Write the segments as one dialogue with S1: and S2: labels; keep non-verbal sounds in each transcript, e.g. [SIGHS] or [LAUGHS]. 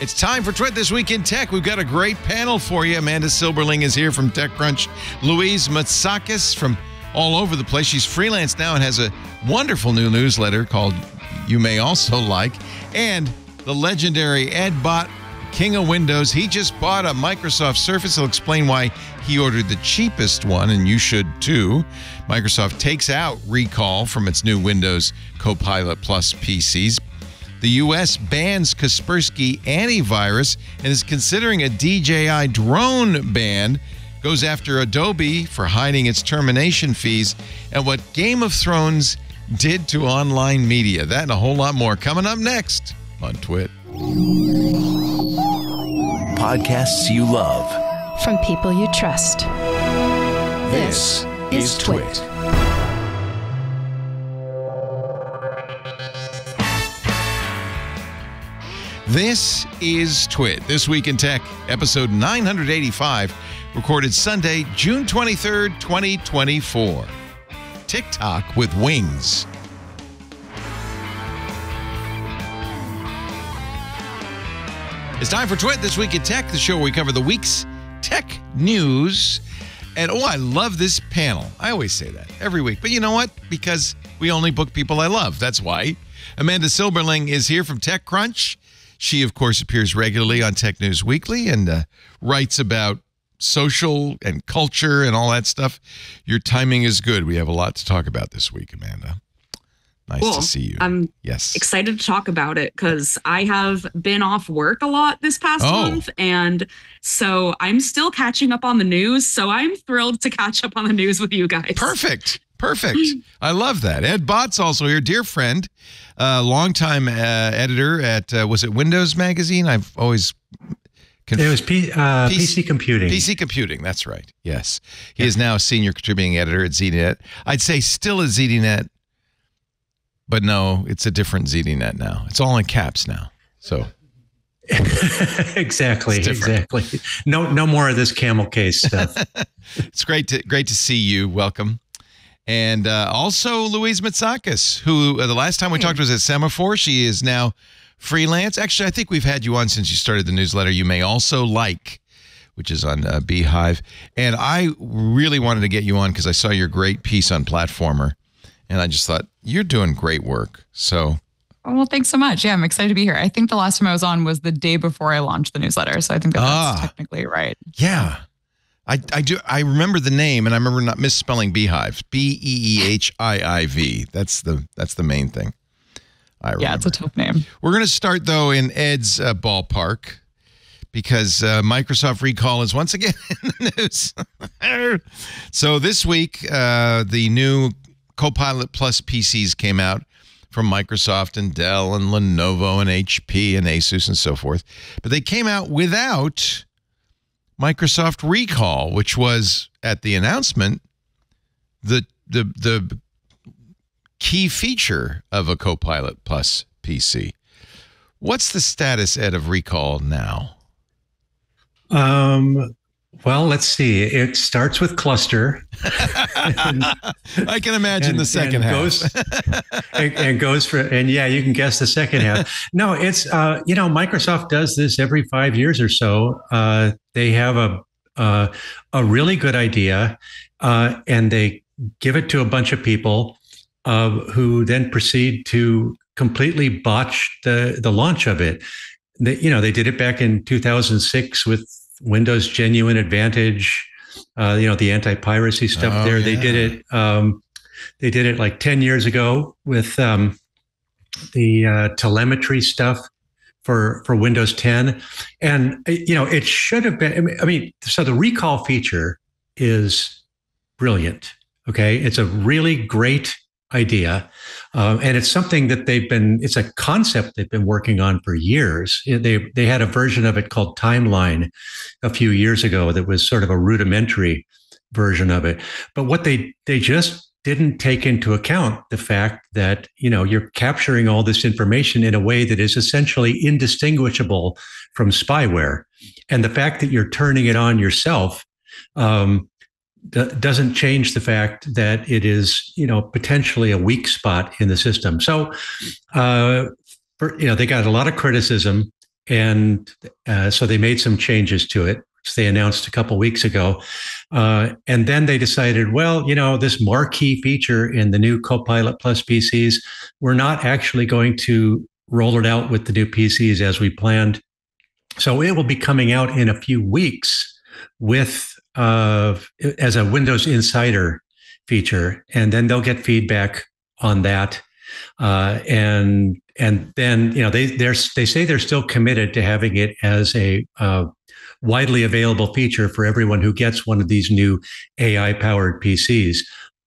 S1: It's time for Twit This Week in Tech. We've got a great panel for you. Amanda Silberling is here from TechCrunch. Louise Matsakis from all over the place. She's freelance now and has a wonderful new newsletter called You May Also Like. And the legendary Ed Bott, King of Windows. He just bought a Microsoft Surface. He'll explain why he ordered the cheapest one, and you should too. Microsoft takes out recall from its new Windows Copilot Plus PCs. The U.S. bans Kaspersky antivirus and is considering a DJI drone ban. Goes after Adobe for hiding its termination fees and what Game of Thrones did to online media. That and a whole lot more coming up next on Twit.
S2: Podcasts you love.
S3: From people you trust.
S2: This is Twit.
S1: This is Twit. This Week in Tech, episode 985, recorded Sunday, June 23rd, 2024. TikTok with wings. It's time for Twit This Week in Tech, the show where we cover the week's tech news. And oh, I love this panel. I always say that every week. But you know what? Because we only book people I love. That's why. Amanda Silberling is here from TechCrunch. She, of course, appears regularly on Tech News Weekly and uh, writes about social and culture and all that stuff. Your timing is good. We have a lot to talk about this week, Amanda. Nice
S4: Cool.
S1: to see you.
S4: I'm
S1: yes.
S4: excited to talk about it because I have been off work a lot this past
S1: Oh.
S4: month. And so I'm still catching up on the news. So I'm thrilled to catch up on the news with you guys.
S1: Perfect. Perfect. I love that. Ed Bott's also here, dear friend, uh, longtime uh, editor at uh, was it Windows Magazine? I've always conf-
S5: It was P, uh,
S1: PC
S5: PC, computing.
S1: PC Computing. That's right. Yes, he is now a senior contributing editor at ZDNet. I'd say still at ZDNet, but no, it's a different ZDNet now. It's all in caps now. So [LAUGHS]
S5: exactly, exactly. No, no more of this camel case stuff. [LAUGHS]
S1: it's great to great to see you. Welcome. And uh, also Louise Matsakis, who uh, the last time we talked was at Semafor. She is now freelance. Actually, I think we've had you on since you started the newsletter. You may also like, which is on uh, beehiiv. And I really wanted to get you on because I saw your great piece on Platformer, and I just thought you're doing great work. So
S6: Oh, well, thanks so much. Yeah, I'm excited to be here. I think the last time I was on was the day before I launched the newsletter. So I think that that's
S1: Ah.
S6: technically right.
S1: yeah. I, I do I remember the name and I remember not misspelling beehives B E E H I I V that's the that's the main thing I remember.
S6: Yeah, it's a tough name.
S1: We're going to start though in Ed's uh, ballpark because uh, Microsoft recall is once again [LAUGHS] in the news. [LAUGHS] so this week, uh, the new Copilot Plus PCs came out from Microsoft and Dell and Lenovo and HP and Asus and so forth, but they came out without Microsoft Recall, which was at the announcement the the the key feature of a Copilot Plus PC. What's the status, Ed, of recall now?
S5: Um, well, let's see. It starts with cluster [LAUGHS]
S1: I can imagine the second
S5: and
S1: half.
S5: goes [LAUGHS] and, and goes for and yeah, you can guess the second half. No, it's uh, you know Microsoft does this every five years or so. Uh, they have a uh, a really good idea, uh, and they give it to a bunch of people uh, who then proceed to completely botch the the launch of it. They, you know, they did it back in 2006 with Windows Genuine Advantage. Uh, you know, the anti-piracy stuff
S1: Oh,
S5: there. They did it. Um, they did it like 10 years ago with um, the uh, telemetry stuff for for Windows 10, and uh, you know, it should have been. I mean, so the recall feature is brilliant. Okay, it's a really great idea, um, and it's something that they've been. It's a concept they've been working on for years. They they had a version of it called Timeline a few years ago that was sort of a rudimentary version of it. But what they they just didn't take into account the fact that you know you're capturing all this information in a way that is essentially indistinguishable from spyware, and the fact that you're turning it on yourself um, doesn't change the fact that it is you know potentially a weak spot in the system. So, uh, for, you know, they got a lot of criticism. and uh, so they made some changes to it, which they announced a couple weeks ago. Uh, and then they decided, well, you know, this marquee feature in the new Copilot Plus PCs, we're not actually going to roll it out with the new PCs as we planned. So it will be coming out in a few weeks with uh, as a Windows Insider feature, and then they'll get feedback on that. Uh, and and then you know they they they say they're still committed to having it as a uh, widely available feature for everyone who gets one of these new AI powered PCs.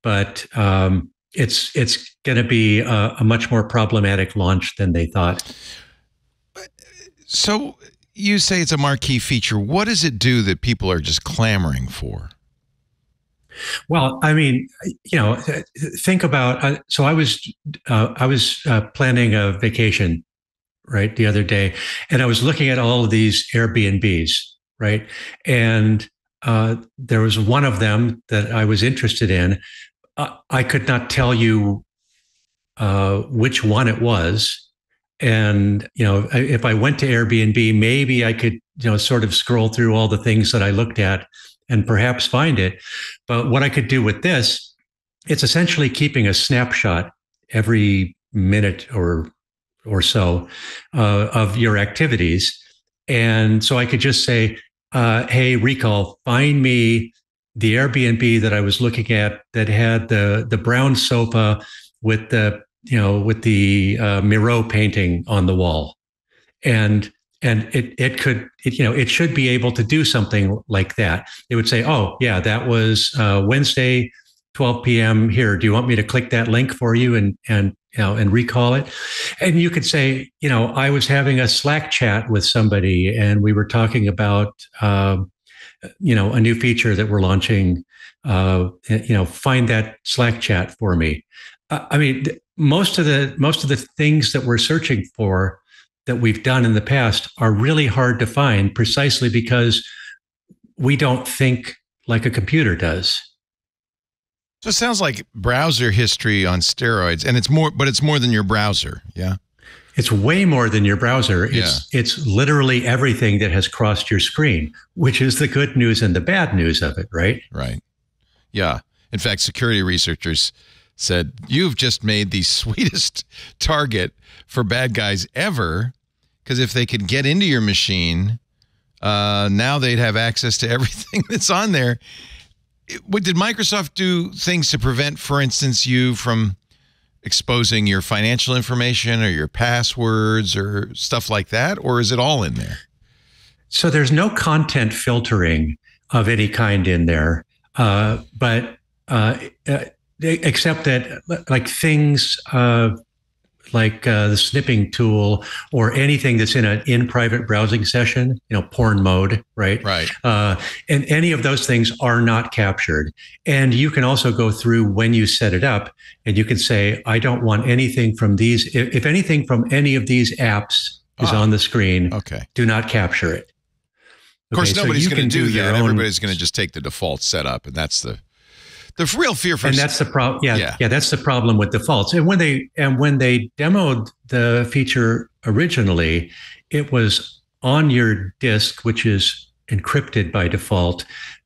S5: But um, it's it's going to be a, a much more problematic launch than they thought.
S1: So you say it's a marquee feature. What does it do that people are just clamoring for?
S5: Well, I mean, you know, think about. Uh, so I was, uh, I was uh, planning a vacation, right, the other day, and I was looking at all of these Airbnbs, right, and uh, there was one of them that I was interested in. Uh, I could not tell you uh, which one it was, and you know, if I went to Airbnb, maybe I could, you know, sort of scroll through all the things that I looked at and perhaps find it. But what I could do with this, it's essentially keeping a snapshot every minute or or so uh, of your activities. And so I could just say, uh, "Hey, recall, find me the Airbnb that I was looking at that had the the brown sofa with the you know with the uh, Miro painting on the wall," and and it it could it, you know it should be able to do something like that. It would say oh yeah that was uh, wednesday 12 p.m here do you want me to click that link for you and and you know and recall it? And you could say you know i was having a slack chat with somebody and we were talking about uh, you know a new feature that we're launching uh, you know find that slack chat for me. I mean most of the most of the things that we're searching for that we've done in the past are really hard to find precisely because we don't think like a computer does.
S1: So it sounds like browser history on steroids, and it's more, but it's more than your browser. Yeah.
S5: It's way more than your browser. It's yeah. it's literally everything that has crossed your screen, which is the good news and the bad news of it, right?
S1: Right. Yeah. In fact, security researchers said, You've just made the [LAUGHS] sweetest target for bad guys ever. Because if they could get into your machine, uh, now they'd have access to [LAUGHS] everything that's on there. What did Microsoft do things to prevent, for instance, you from exposing your financial information or your passwords or stuff like that? Or is it all in there?
S5: So there's no content filtering of any kind in there. Uh, but uh, uh except that like things uh, like uh, the snipping tool or anything that's in an in private browsing session, you know, porn mode, right?
S1: Right.
S5: Uh, and any of those things are not captured. And you can also go through when you set it up and you can say, I don't want anything from these. If, if anything from any of these apps is ah, on the screen,
S1: okay.
S5: do not capture it.
S1: Of course, okay, nobody's so going to do, that. Everybody's going to just take the default setup, and that's the the real fear for
S5: and that's the problem yeah, yeah, yeah that's the problem with defaults. And when they and when they demoed the feature originally it was on your disk which is encrypted by default.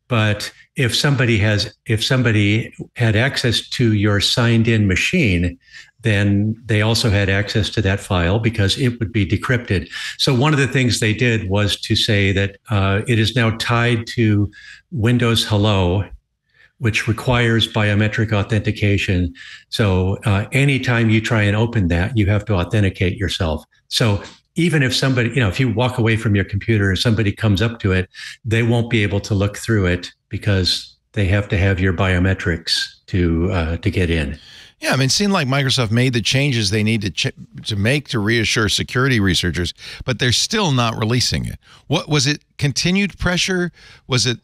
S5: But if somebody has if somebody had access to your signed in machine then they also had access to that file because it would be decrypted. So one of the things they did was to say that uh, it is now tied to Windows Hello which requires biometric authentication. So uh, anytime you try and open that, you have to authenticate yourself. So even if somebody, you know, if you walk away from your computer and somebody comes up to it, they won't be able to look through it because they have to have your biometrics to uh, to get in.
S1: Yeah, I mean, it seemed like Microsoft made the changes they need to ch- to make to reassure security researchers, but they're still not releasing it. What was it? Continued pressure? Was it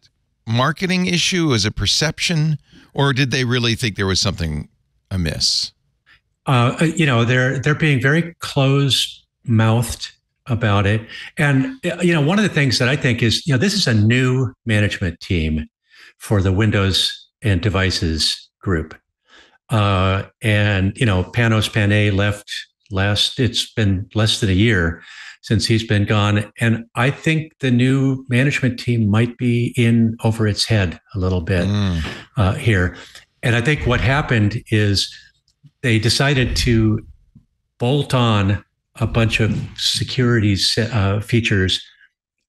S1: marketing issue? Was it perception, or did they really think there was something amiss?
S5: Uh, uh you know, they're they're being very closed mouthed about it, and uh, you know, one of the things that I think is, you know, this is a new management team for the Windows and devices group, uh, and you know, Panos Panay left last. It's been less than a year since he's been gone. And I think the new management team might be in over its head a little bit
S1: Mm.
S5: uh, here. And I think what happened is they decided to bolt on a bunch of security uh, features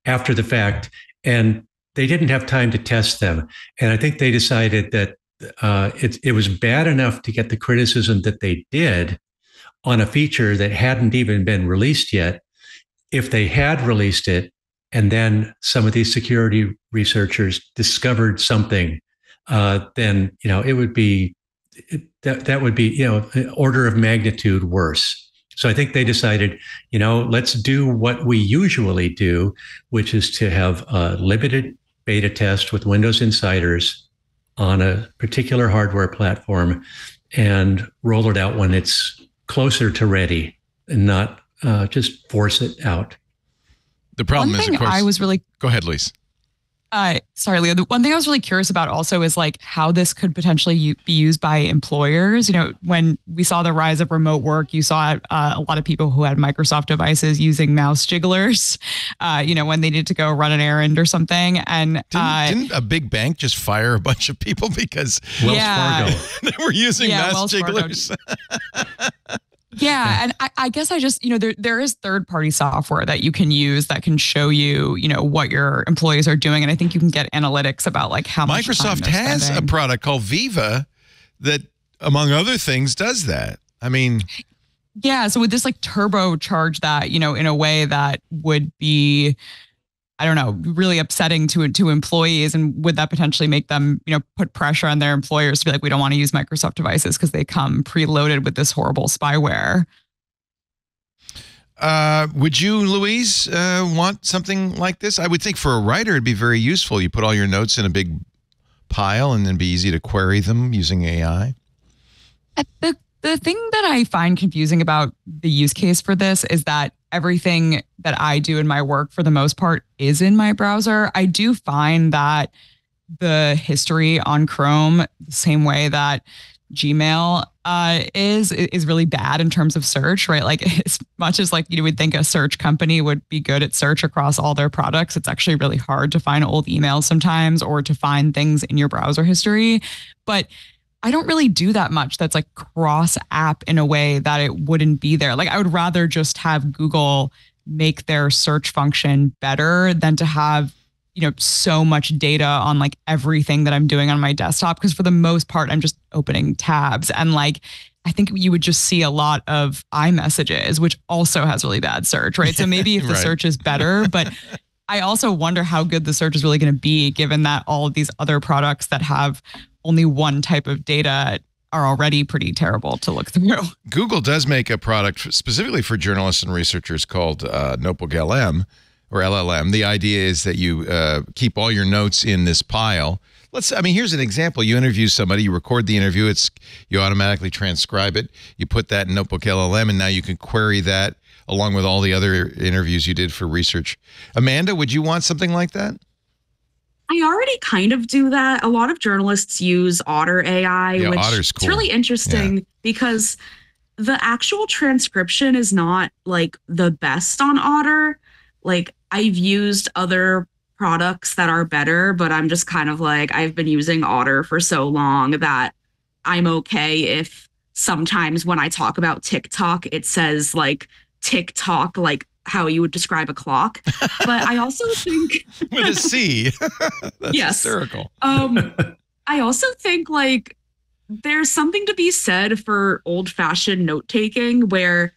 S5: after the fact, and they didn't have time to test them. And I think they decided that uh, it, it was bad enough to get the criticism that they did on a feature that hadn't even been released yet. If they had released it, and then some of these security researchers discovered something, uh, then you know it would be that that would be you know order of magnitude worse. So I think they decided, you know, let's do what we usually do, which is to have a limited beta test with Windows Insiders on a particular hardware platform and roll it out when it's closer to ready and not uh, just force it out.
S1: The problem
S6: One
S1: is,
S6: thing
S1: of course.
S6: I was really
S1: go ahead, Lise.
S6: Uh, sorry, Leo. The one thing I was really curious about also is like how this could potentially u- be used by employers. You know, when we saw the rise of remote work, you saw uh, a lot of people who had Microsoft devices using mouse jigglers. Uh, you know, when they needed to go run an errand or something, and
S1: Didn't,
S6: uh,
S1: didn't a big bank just fire a bunch of people because
S5: Wells
S6: Yeah.
S5: Fargo. [LAUGHS]
S1: they were using
S6: Yeah,
S1: mouse
S6: Wells
S1: jigglers? [LAUGHS]
S6: Yeah, and I, I guess I just you know there there is third party software that you can use that can show you you know what your employees are doing, and I think you can get analytics about like how much
S1: Microsoft has a product called Viva that, among other things, does that. I mean,
S6: Yeah, so would this like turbocharge that, you know, in a way that would be I don't know, really upsetting to to employees and would that potentially make them, you know, put pressure on their employers to be like we don't want to use Microsoft devices because they come preloaded with this horrible spyware.
S1: uh, would you, Louise, uh, want something like this? I would think for a writer, it'd be very useful. You put all your notes in a big pile and then be easy to query them using AI.
S6: Uh, The the thing that I find confusing about the use case for this is that everything that I do in my work for the most part is in my browser. I do find that the history on Chrome, the same way that Gmail uh, is is really bad in terms of search, right? Like [LAUGHS] as much as like you would think a search company would be good at search across all their products, it's actually really hard to find old emails sometimes or to find things in your browser history. But I don't really do that much that's like cross app in a way that it wouldn't be there. Like I would rather just have Google make their search function better than to have you know so much data on like everything that I'm doing on my desktop because for the most part I'm just opening tabs and like I think you would just see a lot of iMessages which also has really bad search, right? So maybe [LAUGHS] if the
S1: Right.
S6: search is better, but I also wonder how good the search is really going to be given that all of these other products that have only one type of data are already pretty terrible to look through. [LAUGHS]
S1: Google does make a product specifically for journalists and researchers called uh, Notebook LM or LLM. The idea is that you uh, keep all your notes in this pile. Let's. I mean, here's an example. You interview somebody, you record the interview. It's you automatically transcribe it. You put that in Notebook LLM, and now you can query that along with all the other interviews you did for research. Amanda, would you want something like that?
S4: I already kind of do that. A lot of journalists use Otter AI,
S1: Yeah,
S4: which
S1: Otter's
S4: it's
S1: cool.
S4: really interesting because the actual transcription is not like the best on Otter. Like I've used other products that are better, but I'm just kind of like I've been using Otter for so long that I'm okay if sometimes when I talk about TikTok it says like TikTok like how you would describe a clock. But I also [LAUGHS] think
S1: With a C. [LAUGHS] That's
S4: Yes.
S1: hysterical.
S4: um i also think like there's something to be said for old fashioned note taking where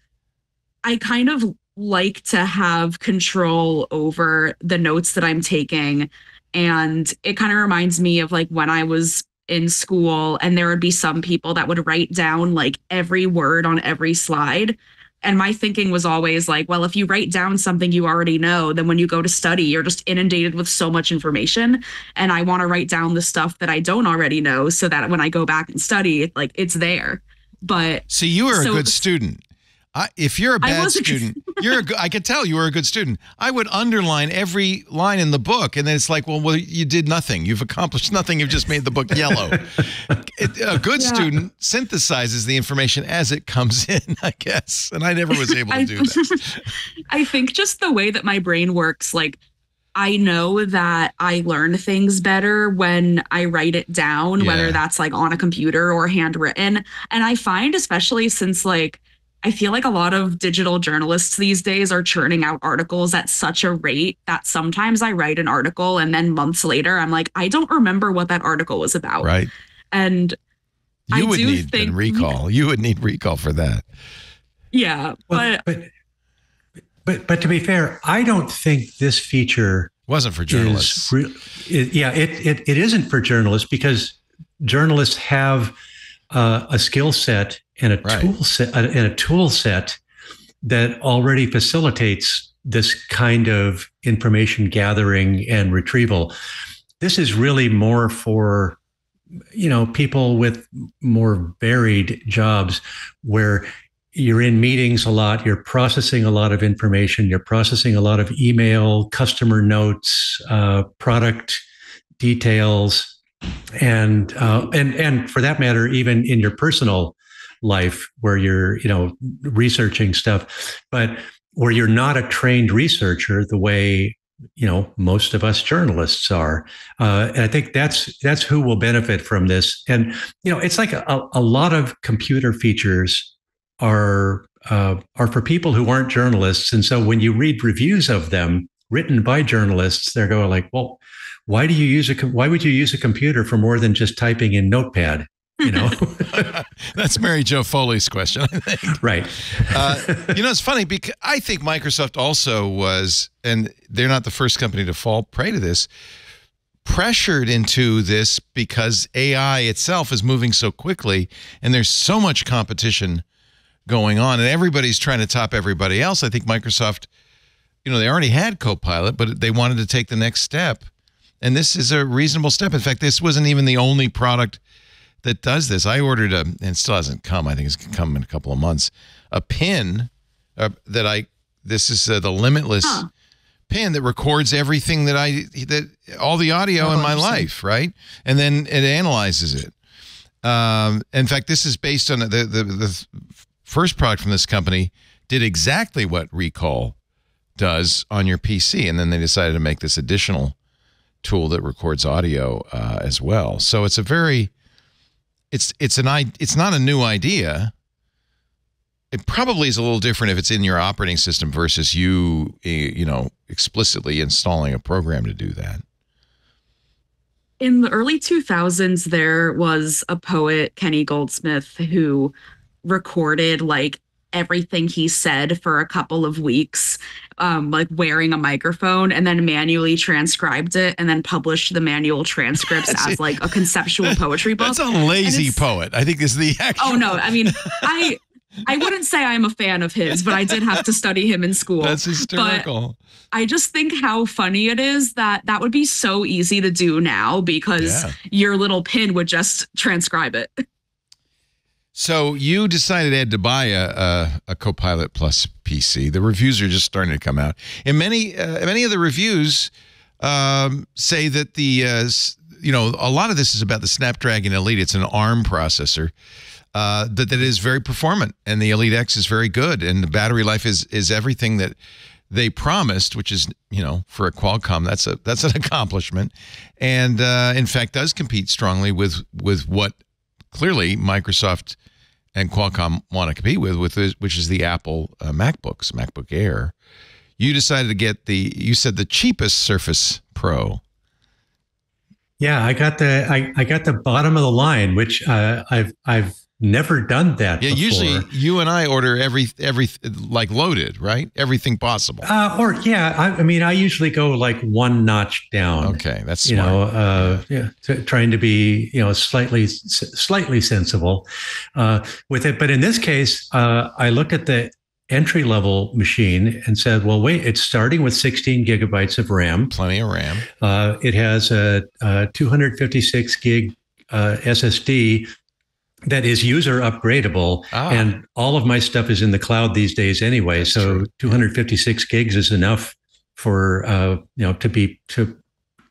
S4: i kind of like to have control over the notes that i'm taking and it kind of reminds me of like when i was in school and there would be some people that would write down like every word on every slide and my thinking was always like well if you write down something you already know then when you go to study you're just inundated with so much information and I want to write down the stuff that I don't already know so that when I go back and study, like it's there. But
S1: so you are
S4: So-
S1: a good student. I, if you're a bad [LAUGHS] student, you're a good, I could tell you were a good student. I would underline every line in the book, and then it's like, well, well, you did nothing. You've accomplished nothing. You've just made the book yellow. [LAUGHS] It- a good
S4: Yeah.
S1: student synthesizes the information as it comes [LAUGHS] in, I guess. And I never was able to
S4: I,
S1: do that.
S4: I think just the way that my brain works, like I know that I learn things better when I write it down,
S1: Yeah.
S4: whether that's like on a computer or handwritten. And I find, especially since like I feel like a lot of digital journalists these days are churning out articles at such a rate that sometimes I write an article and then months later I'm like, I don't remember what that article was about.
S1: Right?
S4: And
S1: You
S4: I
S1: would
S4: do
S1: need
S4: think-
S1: recall. You would need recall for that.
S4: yeah,
S5: Well,
S4: but
S5: but but but to be fair, I don't think this feature
S1: Wasn't for journalists.
S5: re- it, yeah it, it it isn't for journalists because journalists have uh, a skill set and a
S1: Right.
S5: tool set uh, and a tool set that already facilitates this kind of information gathering and retrieval. This is really more for you know people with more varied jobs where you're in meetings a lot you're processing a lot of information you're processing a lot of email customer notes uh, product details and uh, and and for that matter even in your personal life where you're you know researching stuff but where you're not a trained researcher the way you know most of us journalists are. Uh, and i think that's that's who will benefit from this. And you know it's like a, a lot of computer features are uh, are for people who aren't journalists. And so when you read reviews of them written by journalists they're going like well why do you use a why would you use a computer for more than just typing in notepad you know [LAUGHS]
S1: That's Mary Jo Foley's question, I think.
S5: right
S1: Uh, you know, it's funny because I think Microsoft also was, and they're not the first company to fall prey to this, pressured into this because AI itself is moving so quickly and there's so much competition going on and everybody's trying to top everybody else. I think Microsoft, you know, they already had Copilot, but they wanted to take the next step. And this is a reasonable step. In fact, this wasn't even the only product that does this. I ordered a, and still hasn't come. I think it's going to come in a couple of months. A pin uh, that I. This is uh, the Limitless
S4: Huh.
S1: pin that records everything that I that all the audio
S5: Oh,
S1: in my life, right? And then it analyzes it. Um, in fact, this is based on the, the the first product from this company did exactly what Recall does on your PC, and then they decided to make this additional tool that records audio uh, as well. So it's a very it's it's an it's not a new idea. It probably is a little different if it's in your operating system versus you eh, you know explicitly installing a program to do that.
S4: in the early 2000s there was a poet kenny goldsmith who recorded like everything he said for a couple of weeks um like wearing a microphone and then manually transcribed it and then published the manual transcripts
S1: That's
S4: as
S1: it.
S4: like a conceptual poetry book
S1: That's a lazy poet. I think is the actual.
S4: oh no i mean i i wouldn't say i'm a fan of his but i did have to study him in school
S1: That's hysterical.
S4: I just think how funny it is that that would be so easy to do now because
S1: Yeah.
S4: your little pin would just transcribe it.
S1: So you decided Ed to buy a, a a Copilot Plus PC. The reviews are just starting to come out, and many uh, many of the reviews um, say that the uh, you know a lot of this is about the Snapdragon Elite. It's an ARM processor. Uh, that that is very performant, and the Elite X is very good, and the battery life is is everything that they promised, which is you know for a Qualcomm that's a that's an [LAUGHS] accomplishment, and uh, in fact does compete strongly with with what clearly Microsoft and Qualcomm want to compete with, with which is the Apple uh, MacBooks, MacBook Air. You decided to get the you said the cheapest Surface Pro.
S5: Yeah, I got the I, I got the bottom of the line, which uh, I've I've never done that.
S1: Yeah,
S5: before.
S1: usually you and I order every every like loaded, right? Everything possible.
S5: Uh, or yeah, I, I mean, I usually go like one notch down.
S1: Okay, that's
S5: You
S1: smart.
S5: know, uh, yeah, t- trying to be you know slightly slightly sensible uh, with it. But in this case, uh, I looked at the entry level machine and said, "Well, wait, it's starting with 16 gigabytes of RAM.
S1: Plenty of RAM.
S5: Uh, it has a, a 256 gig uh, SSD, that is user upgradable,
S1: Ah.
S5: and all of my stuff is in the cloud these days anyway.
S1: That's
S5: so
S1: true.
S5: 256 gigs is enough for uh, you know to be to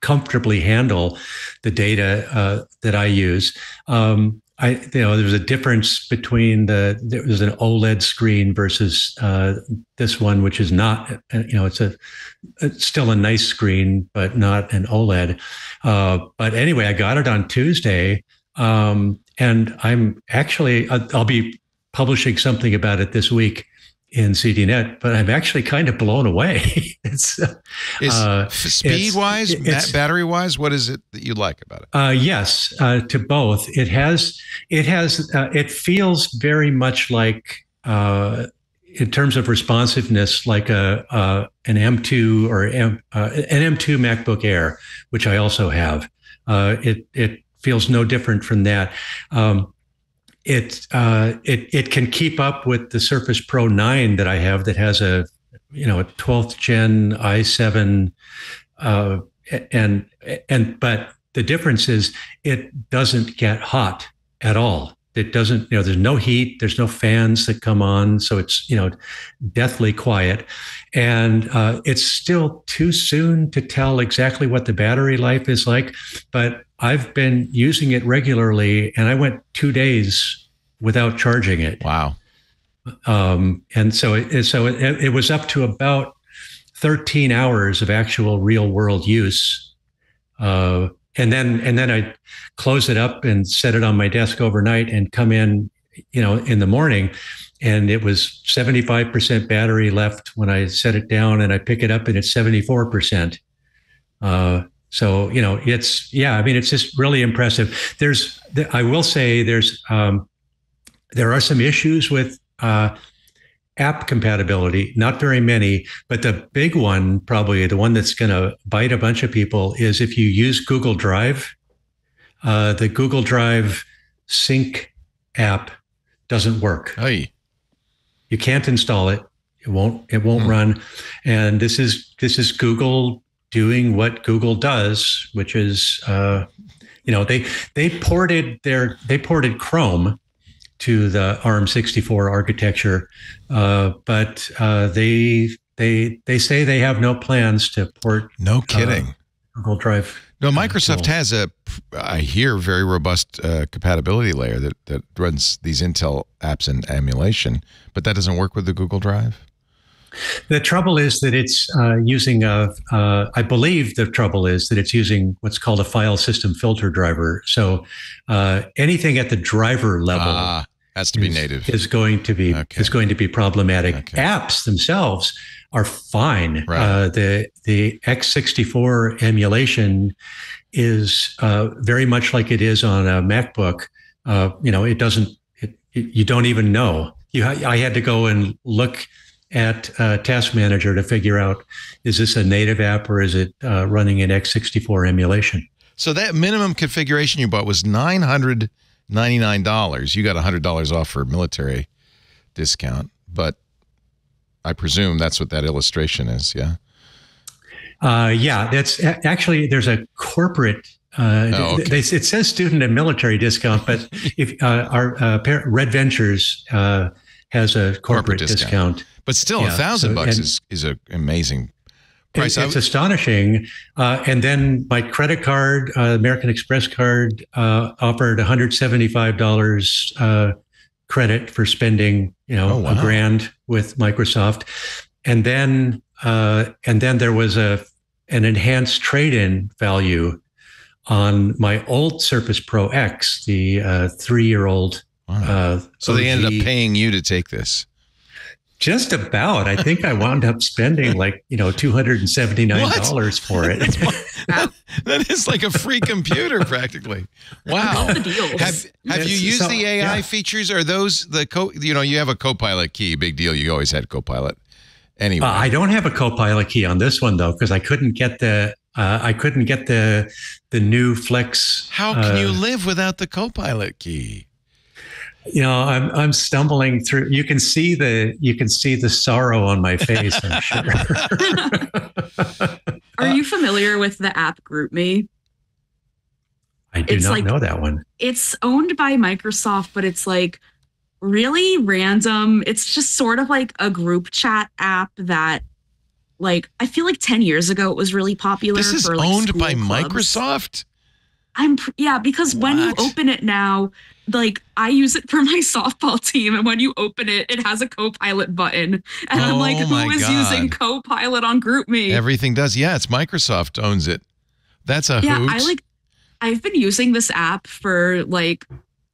S5: comfortably handle the data uh, that I use. Um, I you know there's a difference between the there was an OLED screen versus uh, this one, which is not uh, you know it's a it's still a nice screen, but not an OLED. Uh, but anyway, I got it on Tuesday, um, and I'm actually I'll be publishing something about it this week in ZDNet, but I'm actually kind of blown away. [LAUGHS] it's
S1: Is
S5: uh,
S1: speed wise,
S5: it's-
S1: battery wise, what is it that you like about it?
S5: Uh, yes, uh, to both. It has, it has, uh, it feels very much like, uh, in terms of responsiveness, like a uh, an M2 or M, uh, an M2 MacBook Air, which I also have. Uh, it it feels no different from that. Um, it uh, it it can keep up with the Surface Pro 9 that I have, that has a you know a 12th gen i7, uh, and and but the difference is it doesn't get hot at all. It doesn't, you know, there's no heat, there's no fans that come on. So it's, you know, deathly quiet. And uh, it's still too soon to tell exactly what the battery life is like. But I've been using it regularly and I went two days without charging it.
S1: Wow.
S5: Um, and so it, so it, it was up to about 13 hours of actual real world use. Uh, and then and then I close it up and set it on my desk overnight and come in, you know, in the morning. And it was 75% battery left when I set it down, and I pick it up and it's 74%. Uh, so you know, it's yeah. I mean, it's just really impressive. There's, I will say, there's um, there are some issues with uh, app compatibility, not very many, but the big one, probably the one that's going to bite a bunch of people, is if you use Google Drive, uh, the Google Drive sync app doesn't work.
S1: Hey.
S5: You can't install it. It won't. It won't
S1: Hmm.
S5: run. And this is this is Google doing what Google does, which is, uh, you know, they they ported their they ported Chrome to the ARM64 architecture, uh, but uh, they they they say they have no plans to port
S1: No kidding.
S5: Google Drive.
S1: no, Microsoft has a, I hear, very robust uh, compatibility layer that, that runs these Intel apps in emulation, but that doesn't work with the Google Drive.
S5: The trouble is that it's uh, using a. Uh, I believe the trouble is that it's using what's called a file system filter driver. So uh, anything at the driver level
S1: Ah, has to be native.
S5: is going to be
S1: Okay.
S5: is going to be problematic.
S1: Okay.
S5: Apps themselves are fine.
S1: Right.
S5: Uh, the the x64 emulation is uh, very much like it is on a MacBook. Uh, you know, it doesn't. It, it, you don't even know. You, I had to go and look at uh, Task Manager to figure out is this a native app or is it uh, running an x64 emulation?
S1: So that minimum configuration you bought was nine hundred ninety nine dollars. You got hundred dollars off for military discount, but I presume that's what that illustration is. Yeah.
S5: Uh, yeah, that's actually there's a corporate. Uh,
S1: Oh, okay.
S5: they, it says student and military discount, but if uh, our uh, Red Ventures uh, has a corporate,
S1: Corporate discount.
S5: discount,
S1: But still, a
S5: Yeah,
S1: thousand
S5: so-
S1: bucks is is an amazing price.
S5: It's astonishing. Uh, and then my credit card, uh, American Express card, uh, offered $175 uh, credit for spending, you know,
S1: Oh, wow.
S5: a grand with Microsoft. And then, uh, and then there was a an enhanced trade-in value on my old Surface Pro X, the uh, three-year-old.
S1: Wow.
S5: Uh,
S1: so they ended up paying you to take this.
S5: Just about. I think I wound up spending like you know two hundred and seventy nine dollars for it. [LAUGHS]
S1: That is like a free computer, practically. Wow.
S4: All the deals.
S1: Have Have you used
S5: so-
S1: the AI
S5: yeah.
S1: features? Are those the co? You know, you have a Copilot key. Big deal. You always had Copilot. Anyway,
S5: Uh, I don't have a Copilot key on this one though because I couldn't get the uh, I couldn't get the the new Flex.
S1: how can you
S5: uh,
S1: live without the Copilot key?
S5: You know, I'm I'm stumbling through. You can see the you can see the sorrow on my face. I'm sure. [LAUGHS]
S4: Are you familiar with the app GroupMe?
S5: I do
S4: It's
S5: not
S4: like-
S5: know that one.
S4: it's owned by Microsoft, but it's like really random. It's just sort of like a group chat app that like I feel like 10 years ago it was really popular
S1: This is
S4: for like
S1: owned by
S4: clubs.
S1: Microsoft.
S4: I'm pr- yeah, because when you open it now, like I use it for my [LAUGHS] softball team, and when you open it, it has a co-pilot button, and I'm like,
S1: Oh
S4: who is using
S1: God.
S4: co-pilot on GroupMe?
S1: Everything does. Yeah, it's Microsoft owns it. That's a
S4: yeah,
S1: hoot.
S4: I like. I've been using this app for like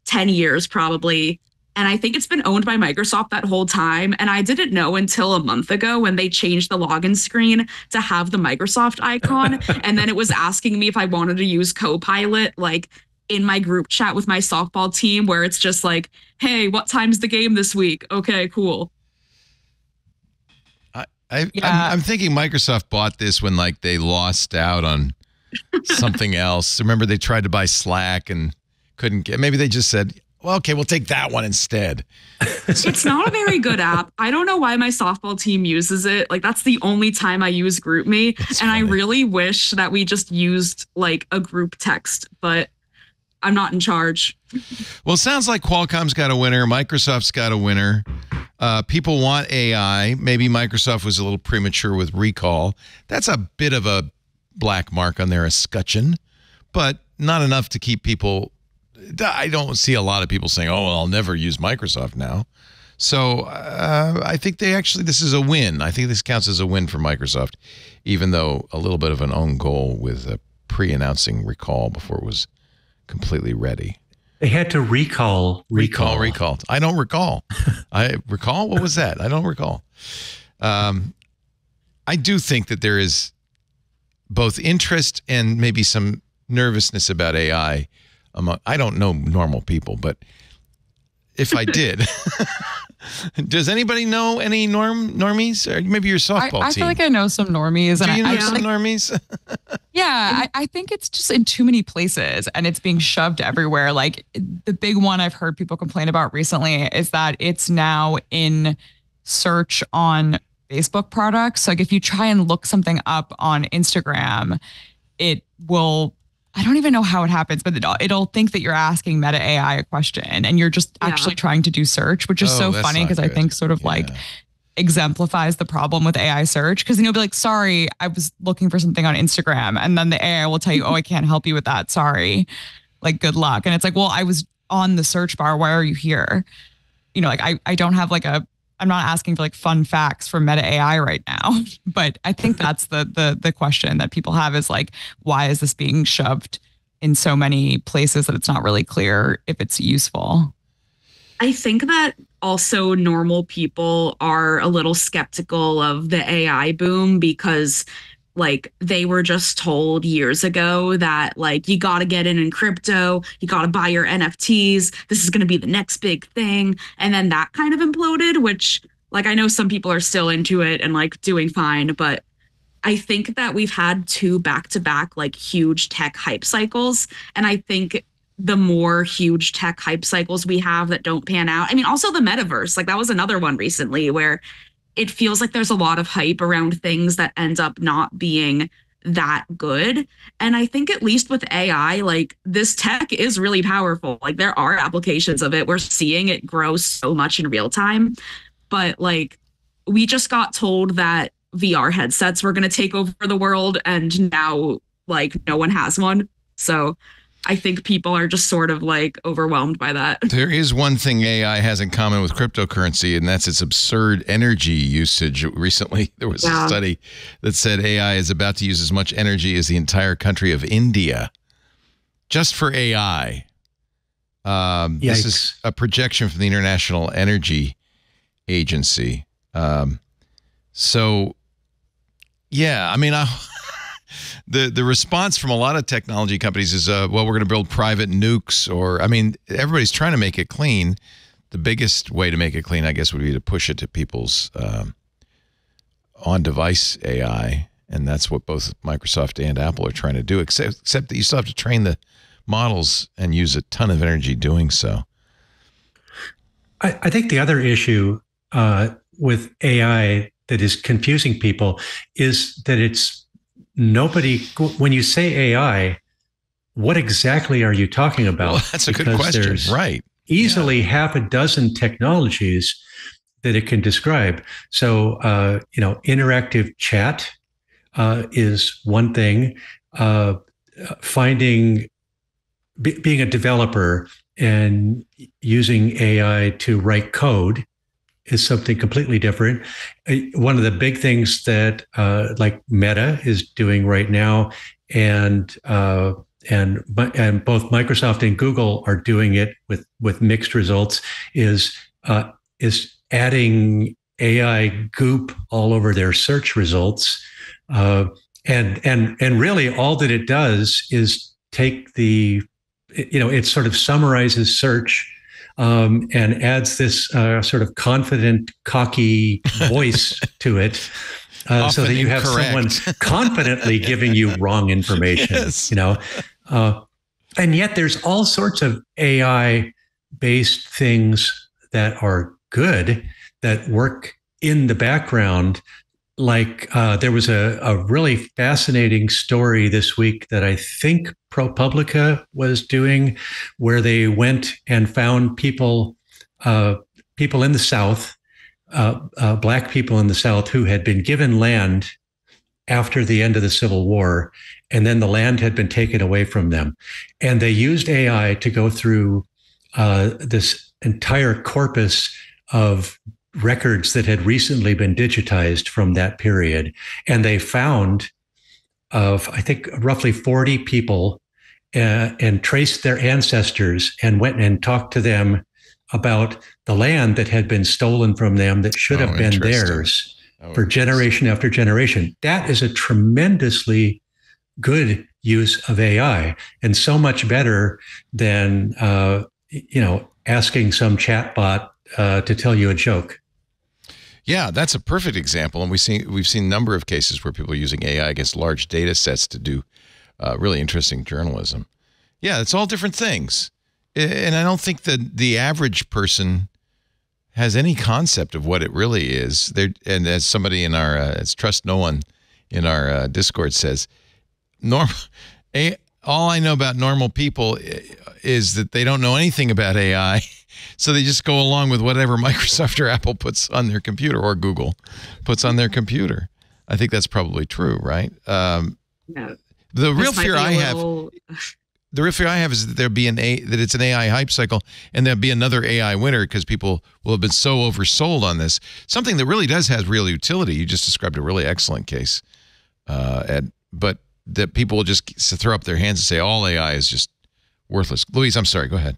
S4: ten years probably, and I think it's been owned by Microsoft that whole time. And I didn't know until a month ago when they changed the login screen to have the Microsoft icon, [LAUGHS] and then it was asking me if I wanted to use Copilot, like in my group chat with my softball team, where it's just like, "Hey, what time's the game this week?" Okay, cool.
S1: I, I,
S6: Yeah.
S1: I'm, I'm thinking Microsoft bought this when like they lost out on [LAUGHS] something else. Remember they tried to buy Slack and couldn't get. Maybe they just said, "Well, okay, we'll take that one instead." [LAUGHS]
S4: It's not a very good app. I don't know why my softball team uses it. Like that's the only time I use GroupMe.
S1: That's
S4: and I really wish that we just used like a group text, but I'm not in charge.
S1: Well, it sounds like Qualcomm's got a winner. Microsoft's got a winner. Uh, people want AI. Maybe Microsoft was a little premature with recall. That's a bit of a black mark on their escutcheon, but not enough to keep people. I don't see a lot of people saying, "Oh, well, I'll never use Microsoft now." So uh, I think they actually this is a win. I think this counts as a win for Microsoft, even though a little bit of an own goal with a pre-announcing recall before it was completely ready.
S5: They had to recall, recall,
S1: Recall, recall. I don't recall. [LAUGHS] I recall. What was that? I don't recall. Um, I do think that there is both interest and maybe some nervousness about AI among. I don't know normal people, but if I [LAUGHS] did, [LAUGHS] does anybody know any norm normies or maybe your
S6: I,
S1: softball
S6: I
S1: team?
S6: feel like I know some normies,
S1: do
S6: and
S1: you
S6: I,
S1: know
S6: I
S1: some
S6: like,
S1: normies? [LAUGHS]
S6: yeah, I, I think it's just in too many places, and it's being shoved everywhere. Like the big one I've heard people complain about recently is that it's now in search on Facebook products. Like if you try and look something up on Instagram, it will. I don't even know how it happens, but it'll, it'll think that you're asking Meta AI a question, and you're just
S4: Yeah.
S6: actually trying to do search, which is
S1: Oh,
S6: so funny because I think sort of like exemplifies the problem with AI search because then you'll be like, sorry, I was looking for something on Instagram. And then the AI will tell you, oh, I can't help you with that. Sorry. Like, good luck. And it's like, well, I was on the search bar. Why are you here? You know, like I, I don't have like a, I'm not asking for like fun facts from Meta AI right now. [LAUGHS] But I think that's the the the question that people have is like, why is this being shoved in so many places that it's not really clear if it's useful?
S4: I think that also normal people are a little skeptical of the AI boom because like they were just told years ago that like you got to get in in crypto, you got to buy your NFTs, this is going to be the next big thing and then that kind of imploded which like I know some people are still into it and like doing fine but I think that we've had two back to back like huge tech hype cycles and I think the more huge tech hype cycles we have that don't pan out. I mean, also the metaverse, like that was another one recently where it feels like there's a lot of hype around things that end up not being that good. And I think at least with AI, like this tech is really powerful. Like there are applications of it. We're seeing it grow so much in real time. But like we just got told that VR headsets were going to take over the world and now like no one has one. So I think people are just sort of like overwhelmed by that. [LAUGHS]
S1: There is one thing AI has in common with cryptocurrency, and that's its absurd energy usage. Recently, [LAUGHS] there was
S4: Yeah.
S1: a study that said AI is about to use as much energy as the entire country of India just for AI. Um, this is a projection from the International Energy Agency. Um, so, yeah, I mean, I, the the response from a lot of technology companies is, uh, well, we're going to build private nukes, or I mean, everybody's trying to make it clean. The biggest way to make it clean, I guess, would be to push it to people's um, on-device AI, and that's what both Microsoft and Apple are trying to do. Except, except that you still have to train the models and use a ton of energy doing so.
S5: I, I think the other issue uh, with AI that is confusing people is that it's nobody, when you say AI, what exactly are you talking about?
S1: Well, that's a good question. Right.
S5: Easily yeah. half a dozen technologies that it can describe. So, uh, you know, interactive chat uh, is one thing. Uh, finding, b- being a developer and using AI to write code is something completely different. Uh, one of the big things that uh, like Meta is doing right now, and uh, and and both Microsoft and Google are doing it with with mixed results, is uh, is adding AI goop all over their search results, uh, and and and really all that it does is take the you know it sort of summarizes search um, and adds this uh, sort of confident, cocky voice [LAUGHS] to it. Uh, so that you have someone confidently giving you wrong [LAUGHS] information, yes. you know, uh, and yet there's all sorts of AI based things that are good that work in the background like uh, there was a, a really fascinating story this week that I think ProPublica was doing, where they went and found people, uh, people in the South, uh, uh black people in the South who had been given land after the end of the Civil War, and then the land had been taken away from them, and they used AI to go through uh, this entire corpus of records that had recently been digitized from that period. And they found of, I think, roughly 40 people uh, and traced their ancestors and went and talked to them about the land that had been stolen from them that should oh, have been theirs oh, for generation after generation. That is a tremendously good use of AI and so much better than, uh, you know, asking some chatbot uh, to tell you a joke.
S1: Yeah, that's a perfect example, and we've seen we've seen a number of cases where people are using AI against large data sets to do uh, really interesting journalism. Yeah, it's all different things, and I don't think that the average person has any concept of what it really is. There, and as somebody in our uh, as trust no one in our uh, Discord says, norm, a, all I know about normal people is that they don't know anything about AI. [LAUGHS] So they just go along with whatever [LAUGHS] Microsoft or Apple puts on their computer or Google puts on their computer. I think that's probably true, right? Um,
S4: no.
S1: The real fear I little... have, [LAUGHS] the real fear I have is that there be an a that it's an AI hype cycle and there'll be another AI winner because people will have been so oversold on this. Something that really does have real utility. You just described a really excellent case, uh, Ed. But that people will just throw up their hands and say all AI is just worthless. Louise, I'm sorry. Go ahead.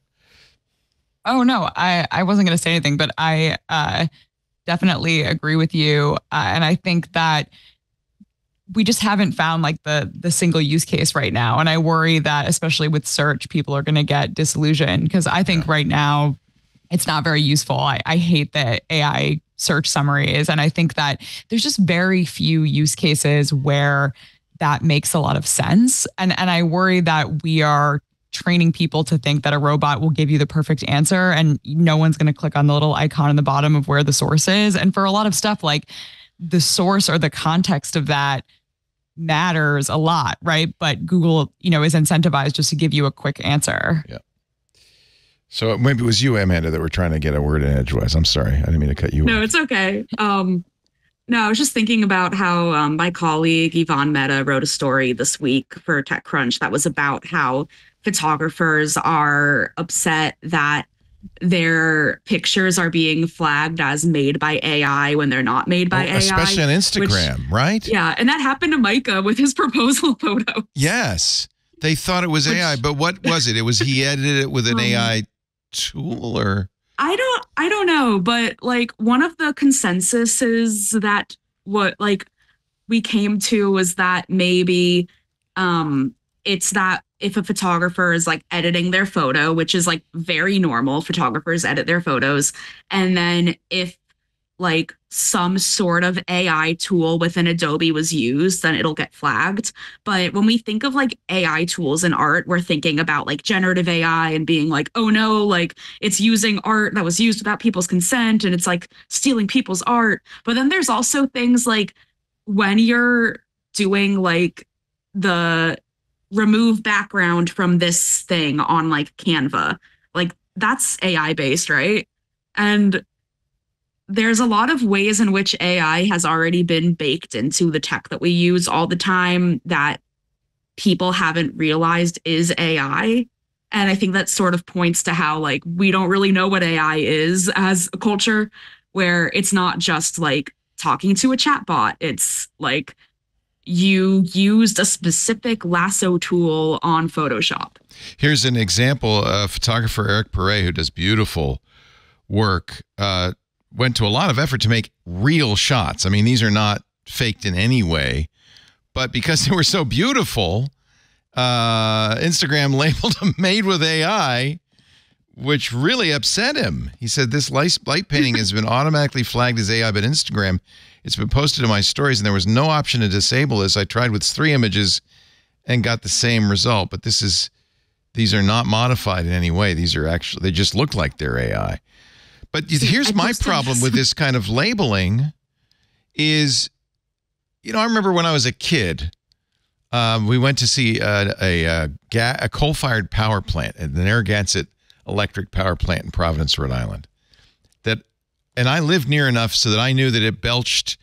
S6: Oh no, I I wasn't going to say anything, but I uh, definitely agree with you, uh, and I think that we just haven't found like the the single use case right now, and I worry that especially with search, people are going to get disillusioned because I think yeah. right now it's not very useful. I, I hate that AI search summaries, and I think that there's just very few use cases where that makes a lot of sense, and and I worry that we are training people to think that a robot will give you the perfect answer and no one's going to click on the little icon in the bottom of where the source is. And for a lot of stuff, like the source or the context of that matters a lot, right? But Google, you know, is incentivized just to give you a quick answer.
S1: Yeah. So maybe it was you, Amanda, that were trying to get a word in edgewise. I'm sorry. I didn't mean to cut you
S4: No,
S1: off.
S4: it's okay. Um, no, I was just thinking about how um, my colleague Ivan Mehta wrote a story this week for TechCrunch that was about how photographers are upset that their pictures are being flagged as made by AI when they're not made by oh, AI.
S1: Especially on Instagram, which, right?
S4: Yeah. And that happened to Micah with his [LAUGHS] proposal photo.
S1: Yes. They thought it was which, AI, but what was it? It was he edited it with an [LAUGHS] um, AI tool or
S4: I don't I don't know, but like one of the consensuses that what like we came to was that maybe um it's that if a photographer is like editing their photo, which is like very normal, photographers edit their photos. And then if like some sort of AI tool within Adobe was used, then it'll get flagged. But when we think of like AI tools in art, we're thinking about like generative AI and being like, oh no, like it's using art that was used without people's consent and it's like stealing people's art. But then there's also things like when you're doing like the remove background from this thing on like Canva. Like that's AI based, right? And there's a lot of ways in which AI has already been baked into the tech that we use all the time that people haven't realized is AI. And I think that sort of points to how like we don't really know what AI is as a culture, where it's not just like talking to a chatbot. It's like you used a specific lasso tool on Photoshop.
S1: Here's an example. Uh, photographer Eric Perret, who does beautiful work, uh, went to a lot of effort to make real shots. I mean, these are not faked in any way, but because they were so beautiful, uh, Instagram [LAUGHS] labeled them made with AI, which really upset him. He said this light, painting has been automatically flagged as AI, but Instagram, it's been posted to my stories, and there was no option to disable this. I tried with three images and got the same result, but this is these are not modified in any way. These are actually they just look like they're AI. But here's my problem with this kind of labeling is, you know, I remember when I was a kid, um, we went to see a, a, a, a coal-fired power plant at the Narragansett Electric Power Plant in Providence, Rhode Island. That, and I lived near enough so that I knew that it belched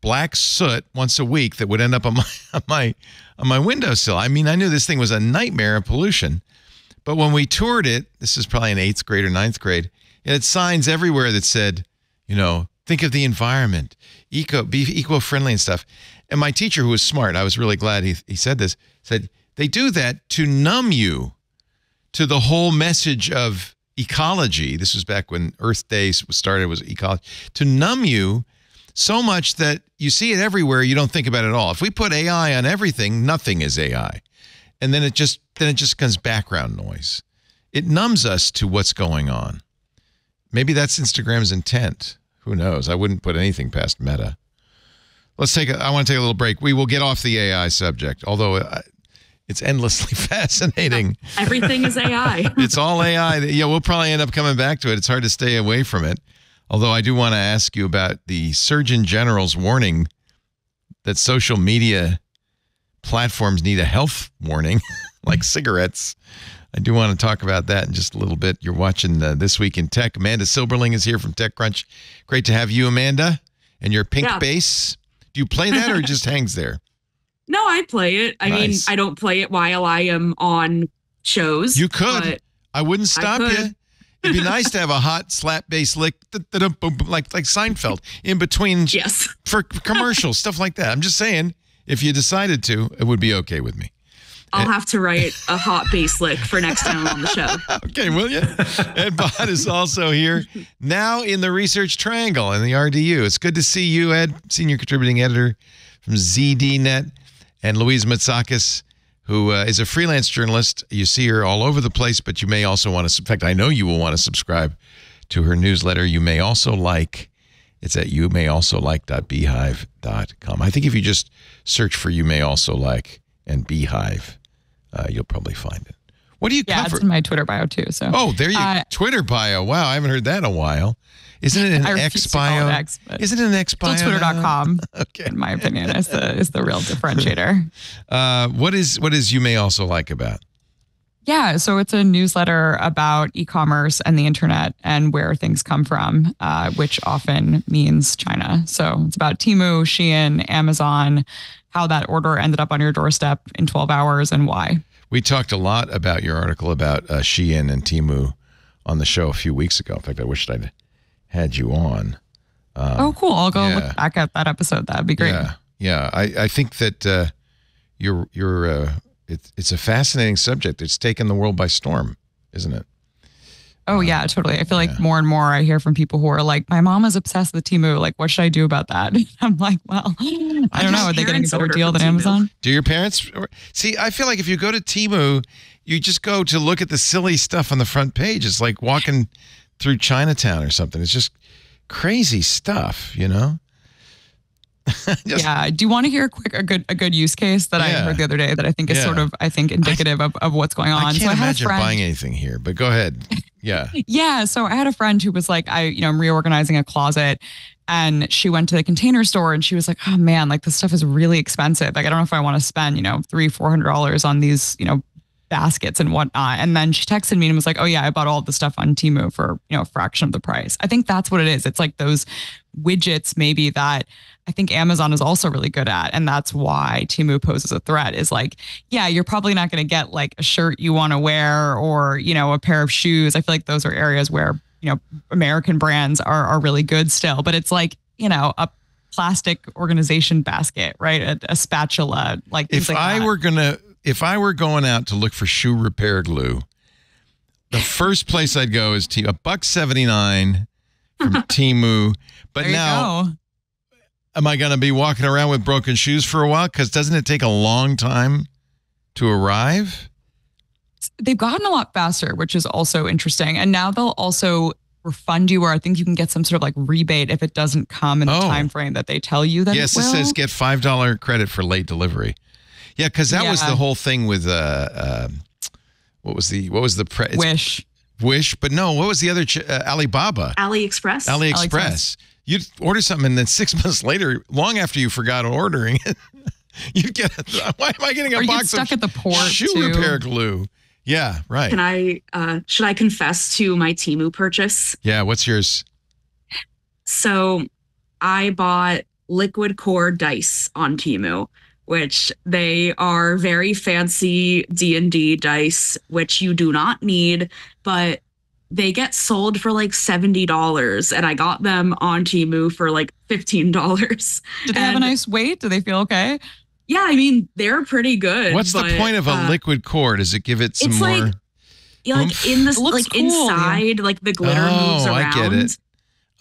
S1: black soot once a week that would end up on [LAUGHS] my on my on my windowsill. I mean, I knew this thing was a nightmare of pollution. But when we toured it, this is probably in eighth grade or ninth grade, it had signs everywhere that said, you know, think of the environment, eco, be eco-friendly and stuff. And my teacher, who was smart, I was really glad he, he said this, said they do that to numb you to the whole message of ecology. This was back when Earth Day started, was ecology, to numb you so much that you see it everywhere, you don't think about it at all. If we put AI on everything, nothing is AI. And then it just then it just becomes background noise. It numbs us to what's going on. Maybe that's Instagram's intent. Who knows? I wouldn't put anything past Meta. Let's take a, I want to take a little break. We will get off the AI subject, although uh, it's endlessly [LAUGHS] fascinating.
S4: Everything is AI. [LAUGHS]
S1: it's all AI. Yeah, we'll probably end up coming back to it. It's hard to stay away from it. Although I do want to ask you about the Surgeon General's warning that social media platforms need a health warning, [LAUGHS] like cigarettes. I do want to talk about that in just a little bit. You're watching uh, This Week in Tech. Amanda Silberling is here from TechCrunch. Great to have you, Amanda, and your pink
S4: Yeah.
S1: bass. Do you play that or it just [LAUGHS] hangs there?
S4: No, I play it. I mean, I don't play it while I am on shows.
S1: You could. I wouldn't stop
S4: could.
S1: you. It'd be [LAUGHS] nice to have a hot slap bass lick, da-da-dum, boom, boom, like like Seinfeld, in between
S4: yes.
S1: for commercials, stuff like that. I'm just saying, if you decided to, it would be okay with me.
S4: I'll have to write a hot bass lick for next time on the show. [LAUGHS]
S1: Okay, will you? Ed Bott is also here now in the Research Triangle and the RDU. It's good to see you, Ed, senior contributing editor from ZDNet, and Louise Matsakis, who uh, is a freelance journalist. You see her all over the place, but you may also want to, in fact, I know you will want to subscribe to her newsletter. You may also like, it's at you may also like.beehiiv.com. I think if you just search for you may also like and beehiiv, uh, you'll probably find it. What do you
S6: Yeah,
S1: cover?
S6: it's in my Twitter bio too. So
S1: Oh, there you
S6: Uh,
S1: Twitter bio. Wow, I haven't heard that in a while. Isn't it an [LAUGHS] X
S6: to call it
S1: bio?
S6: X,
S1: Isn't it an X bio?
S6: still twitter.com, [LAUGHS]
S1: Okay.
S6: in my opinion, is the is the real differentiator. [LAUGHS]
S1: Uh, what is what is you may also like about?
S6: Yeah, so it's a newsletter about e-commerce and the internet and where things come from, uh, which often means China. So it's about Temu, Shein, Amazon, how that order ended up on your doorstep in 12 hours and why.
S1: We talked a lot about your article about uh, Shein and Temu on the show a few weeks ago. In fact, I wished I'd had you on.
S6: oh, cool! I'll go
S1: yeah.
S6: look back at that episode. That'd be great.
S1: Yeah, yeah. I, I think that uh, you're you're uh, it's it's a fascinating subject. It's taken the world by storm, isn't it?
S6: Oh yeah, totally. I feel like more and more I hear from people who are like, "My mom is obsessed with Temu. Like, what should I do about that?" [LAUGHS] I'm like, "Well, [LAUGHS] I don't know. Are they getting a better deal than
S4: Temu.
S6: Amazon?"
S1: Do your parents see? I feel like if you go to Temu, you just go to look at the silly stuff on the front page. It's like walking through Chinatown or something. It's just crazy stuff, you know. [LAUGHS] Just-
S6: yeah. Do you want to hear a quick a good a good use case that I heard the other day that I think is
S1: Yeah.
S6: sort of I think indicative of, of what's going on?
S1: I
S6: so
S1: can't
S6: I had a
S1: imagine buying anything here, but go ahead. [LAUGHS] Yeah.
S6: Yeah. So I had a friend who was like, I, you know, I'm reorganizing a closet and she went to the container store and she was like, "Oh man, like this stuff is really expensive. Like I don't know if I want to spend you know three four hundred dollars on these you know baskets and whatnot." And then she texted me and was like, "Oh yeah, I bought all the stuff on Temu for you know a fraction of the price." I think that's what it is. It's like those widgets maybe that I think Amazon is also really good at. And that's why Temu poses a threat is like, yeah, you're probably not going to get like a shirt you want to wear or, you know, a pair of shoes. I feel like those are areas where, you know, American brands are, are really good still, but it's like, you know, a plastic organization basket, right? A, a spatula, like
S1: if
S6: like
S1: I
S6: that.
S1: were gonna, if I were going out to look for shoe repair glue, the [LAUGHS] first place I'd go is T- a buck seventy nine from [LAUGHS] Temu. But
S6: there
S1: now, am I going to be walking around with broken shoes for a while? Because doesn't it take a long time to arrive?
S6: they've gotten a lot faster, which is also interesting. And now they'll also refund you, or I think you can get some sort of like rebate if it doesn't come in the
S1: Oh.
S6: time frame that they tell you that
S1: yes,
S6: it
S1: it, says get five dollar credit for late delivery. Yeah, because that was the whole thing with uh, uh, what was the what was the pre-
S6: Wish.
S1: Wish, but no, what was the other ch- uh, Alibaba?
S4: AliExpress.
S1: AliExpress.
S6: AliExpress.
S1: You'd order something, and then [LAUGHS] six months later, long after you forgot ordering it, [LAUGHS] you'd get. A, [LAUGHS] why am I getting a
S6: Or you
S1: box
S6: stuck
S1: of
S6: at the port,
S1: shoe
S6: too.
S1: repair glue? Yeah, right.
S4: Can I uh should I confess to my Temu purchase?
S1: yeah, what's yours?
S4: So I bought liquid core dice on Temu, which they are very fancy D&D dice which you do not need, but they get sold for like $70 and I got them on Temu for like $15.
S6: Do they have a nice weight? Do they feel okay?
S4: Yeah, I mean, they're pretty good.
S1: What's the point of a
S4: uh,
S1: liquid core? Does it give it some
S4: it's
S1: more?
S4: like- yeah, like in the
S6: It looks
S4: like
S6: cool, yeah.
S4: inside, like the glitter moves
S1: Oh, I
S4: around.
S1: get it.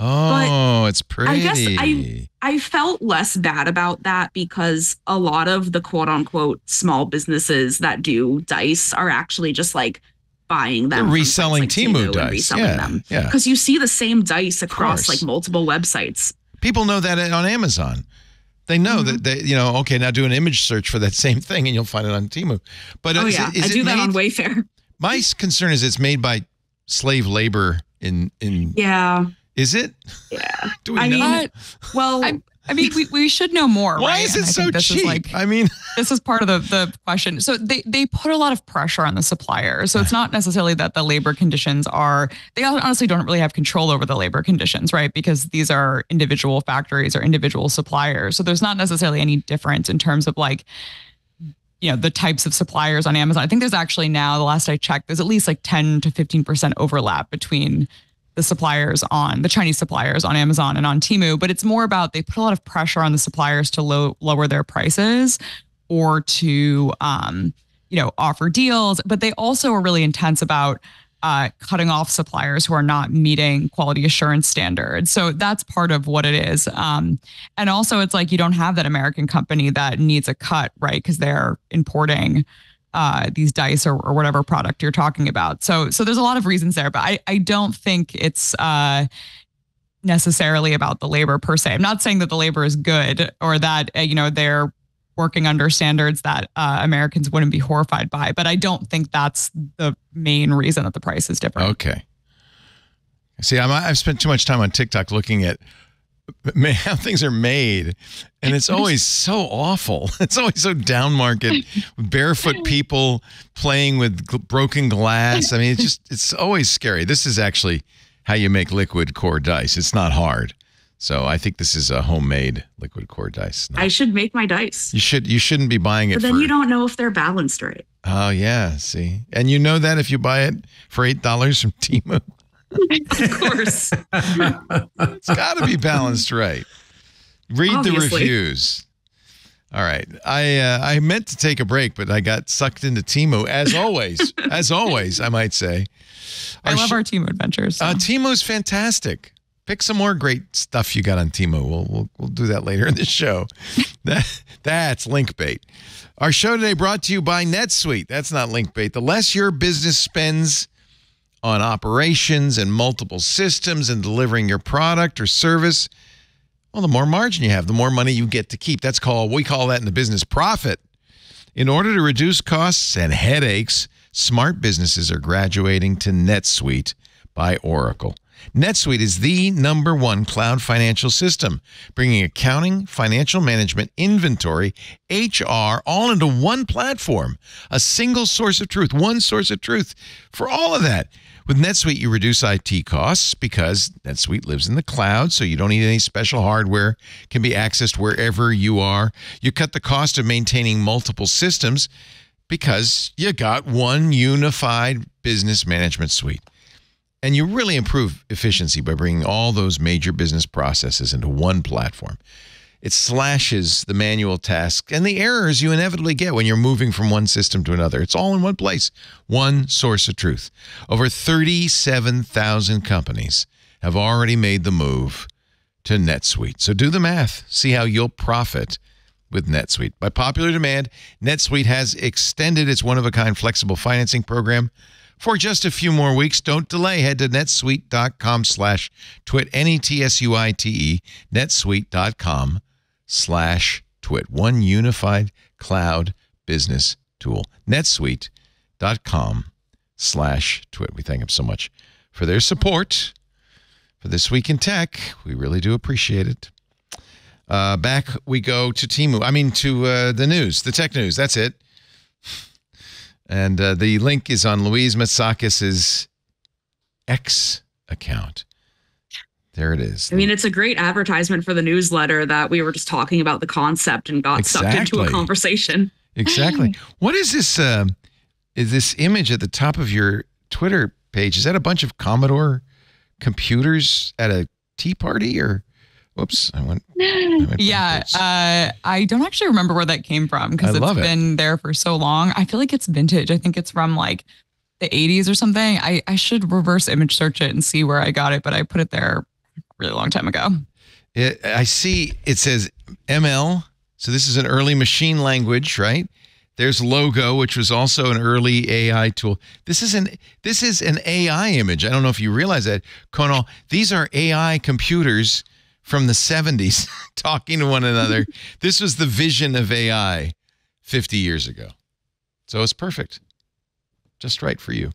S1: Oh, it's pretty.
S4: I guess I- I felt less bad about that because a lot of the quote unquote small businesses that do dice are actually just like buying them.
S1: They're reselling
S4: like Temu
S1: dice.
S4: reselling
S1: Yeah,
S4: them.
S1: yeah.
S4: Because you see the same dice across like multiple websites.
S1: People know that on Amazon. They know
S4: Mm-hmm.
S1: that they, you know, okay, now do an image search for that [LAUGHS] same thing and you'll find it on Temu. But
S4: Oh
S1: is
S4: yeah,
S1: it,
S4: I do that on Wayfair.
S1: My concern is it's made by slave labor in in
S4: Yeah,
S1: is it?
S4: yeah. [LAUGHS]
S1: Do we
S4: I
S1: know?
S4: mean, Well,
S6: I, I mean, we, we should know more.
S1: Why
S6: right?
S1: is it
S6: I
S1: so
S6: this
S1: cheap?
S6: Is like,
S1: I mean, [LAUGHS]
S6: this is part of the, the question. So they, they put a lot of pressure on the supplier. So it's not necessarily that the labor conditions are, they honestly don't really have control over the labor conditions, right? Because these are individual factories or individual suppliers. So there's not necessarily any difference in terms of like, you know, the types of suppliers on Amazon. I think there's actually now, the last I checked, there's at least like 10 to 15% overlap between the suppliers on the Chinese suppliers on Amazon and on Temu, but it's more about they put a lot of pressure on the suppliers to low, lower their prices or to um, you know offer deals, but they also are really intense about uh, cutting off suppliers who are not meeting quality assurance standards. So that's part of what it is. Um, and also, it's like you don't have that American company that needs a cut, right? Because they're importing uh, these dice or, or whatever product you're talking about. So, so there's a lot of reasons there, but I, I don't think it's uh, necessarily about the labor per se. I'm not saying that the labor is good or that uh, you know they're working under standards that uh, Americans wouldn't be horrified by, but I don't think that's the main reason that the price is different.
S1: okay. See, I'm, I've spent too much time on TikTok looking at [LAUGHS] how things are made, and it's always so awful. [LAUGHS] It's always so down market, barefoot [LAUGHS] people playing with gl- broken glass. I mean, it's just it's always scary. This is actually how you make liquid core dice. It's not hard. So I think this is a homemade liquid core dice.
S4: I should make my dice.
S1: You should you shouldn't be buying it
S4: But then
S1: for
S4: you don't know if they're balanced right.
S1: Oh yeah, see. And you know that if you buy it for eight dollars from Temu. [LAUGHS]
S4: Of course.
S1: It's gotta be balanced right. Read the reviews. All right. I uh, I meant to take a break, but I got sucked into Temu as always. [LAUGHS] as always, I might say.
S6: I love our team adventures. so.
S1: uh, Temu's fantastic. Pick some more great stuff you got on Temu. We'll we'll, we'll do that later in the show. [LAUGHS] that that's link bait. Our show today brought to you by NetSuite. That's not link bait. The less your business spends on operations and multiple systems and delivering your product or service, well, the more margin you have, the more money you get to keep. That's called we call that in the business profit. In order to reduce costs and headaches, smart businesses are graduating to NetSuite by Oracle. NetSuite is the number one cloud financial system, bringing accounting, financial management, inventory, HR all into one platform. A single source of truth, one source of truth for all of that. With NetSuite, you reduce IT costs because NetSuite lives in the cloud, so you don't need any special hardware, can be accessed wherever you are. You cut the cost of maintaining multiple systems because you got one unified business management suite. And you really improve efficiency by bringing all those major business processes into one platform. It slashes the manual tasks and the errors you inevitably get when you're moving from one system to another. It's all in one place, one source of truth. Over 37,000 companies have already made the move to NetSuite. So do the math, see how you'll profit with NetSuite. By popular demand, NetSuite has extended its one of a kind flexible financing program for just a few more weeks. Don't delay. Head to netsuite.com slash twit, N-E-T-S-U-I-T-E, netsuite.com slash twit. One unified cloud business tool. netsuite.com slash twit. We thank them so much for their support for this week in tech. We really do appreciate it. Uh, back we go to Temu. I mean, to uh, the news, the tech news. That's it. And uh, the link is on Louise Matsakis's X account. There it is.
S4: I mean, it's a great advertisement for the newsletter that we were just talking about the concept and got sucked into a conversation.
S1: exactly. [LAUGHS] What is this? Uh, is this image at the top of your Twitter page? Is that a bunch of Commodore computers at a tea party or? Whoops, I went. I went
S6: Yeah, uh, I don't actually remember where that came from
S1: I
S6: because it's
S1: love it.
S6: been there for so long. I feel like it's vintage. I think it's from like the 80s or something. I, I should reverse image search it and see where I got it, but I put it there a really long time ago.
S1: It, I see it says ML. So this is an early machine language, right? There's logo, which was also an early AI tool. This is an this is an AI image. I don't know if you realize that, Conal. These are AI computers from the 70s [LAUGHS] talking to one another. [LAUGHS] this was the vision of AI 50 years ago. So it's perfect. Just right for you.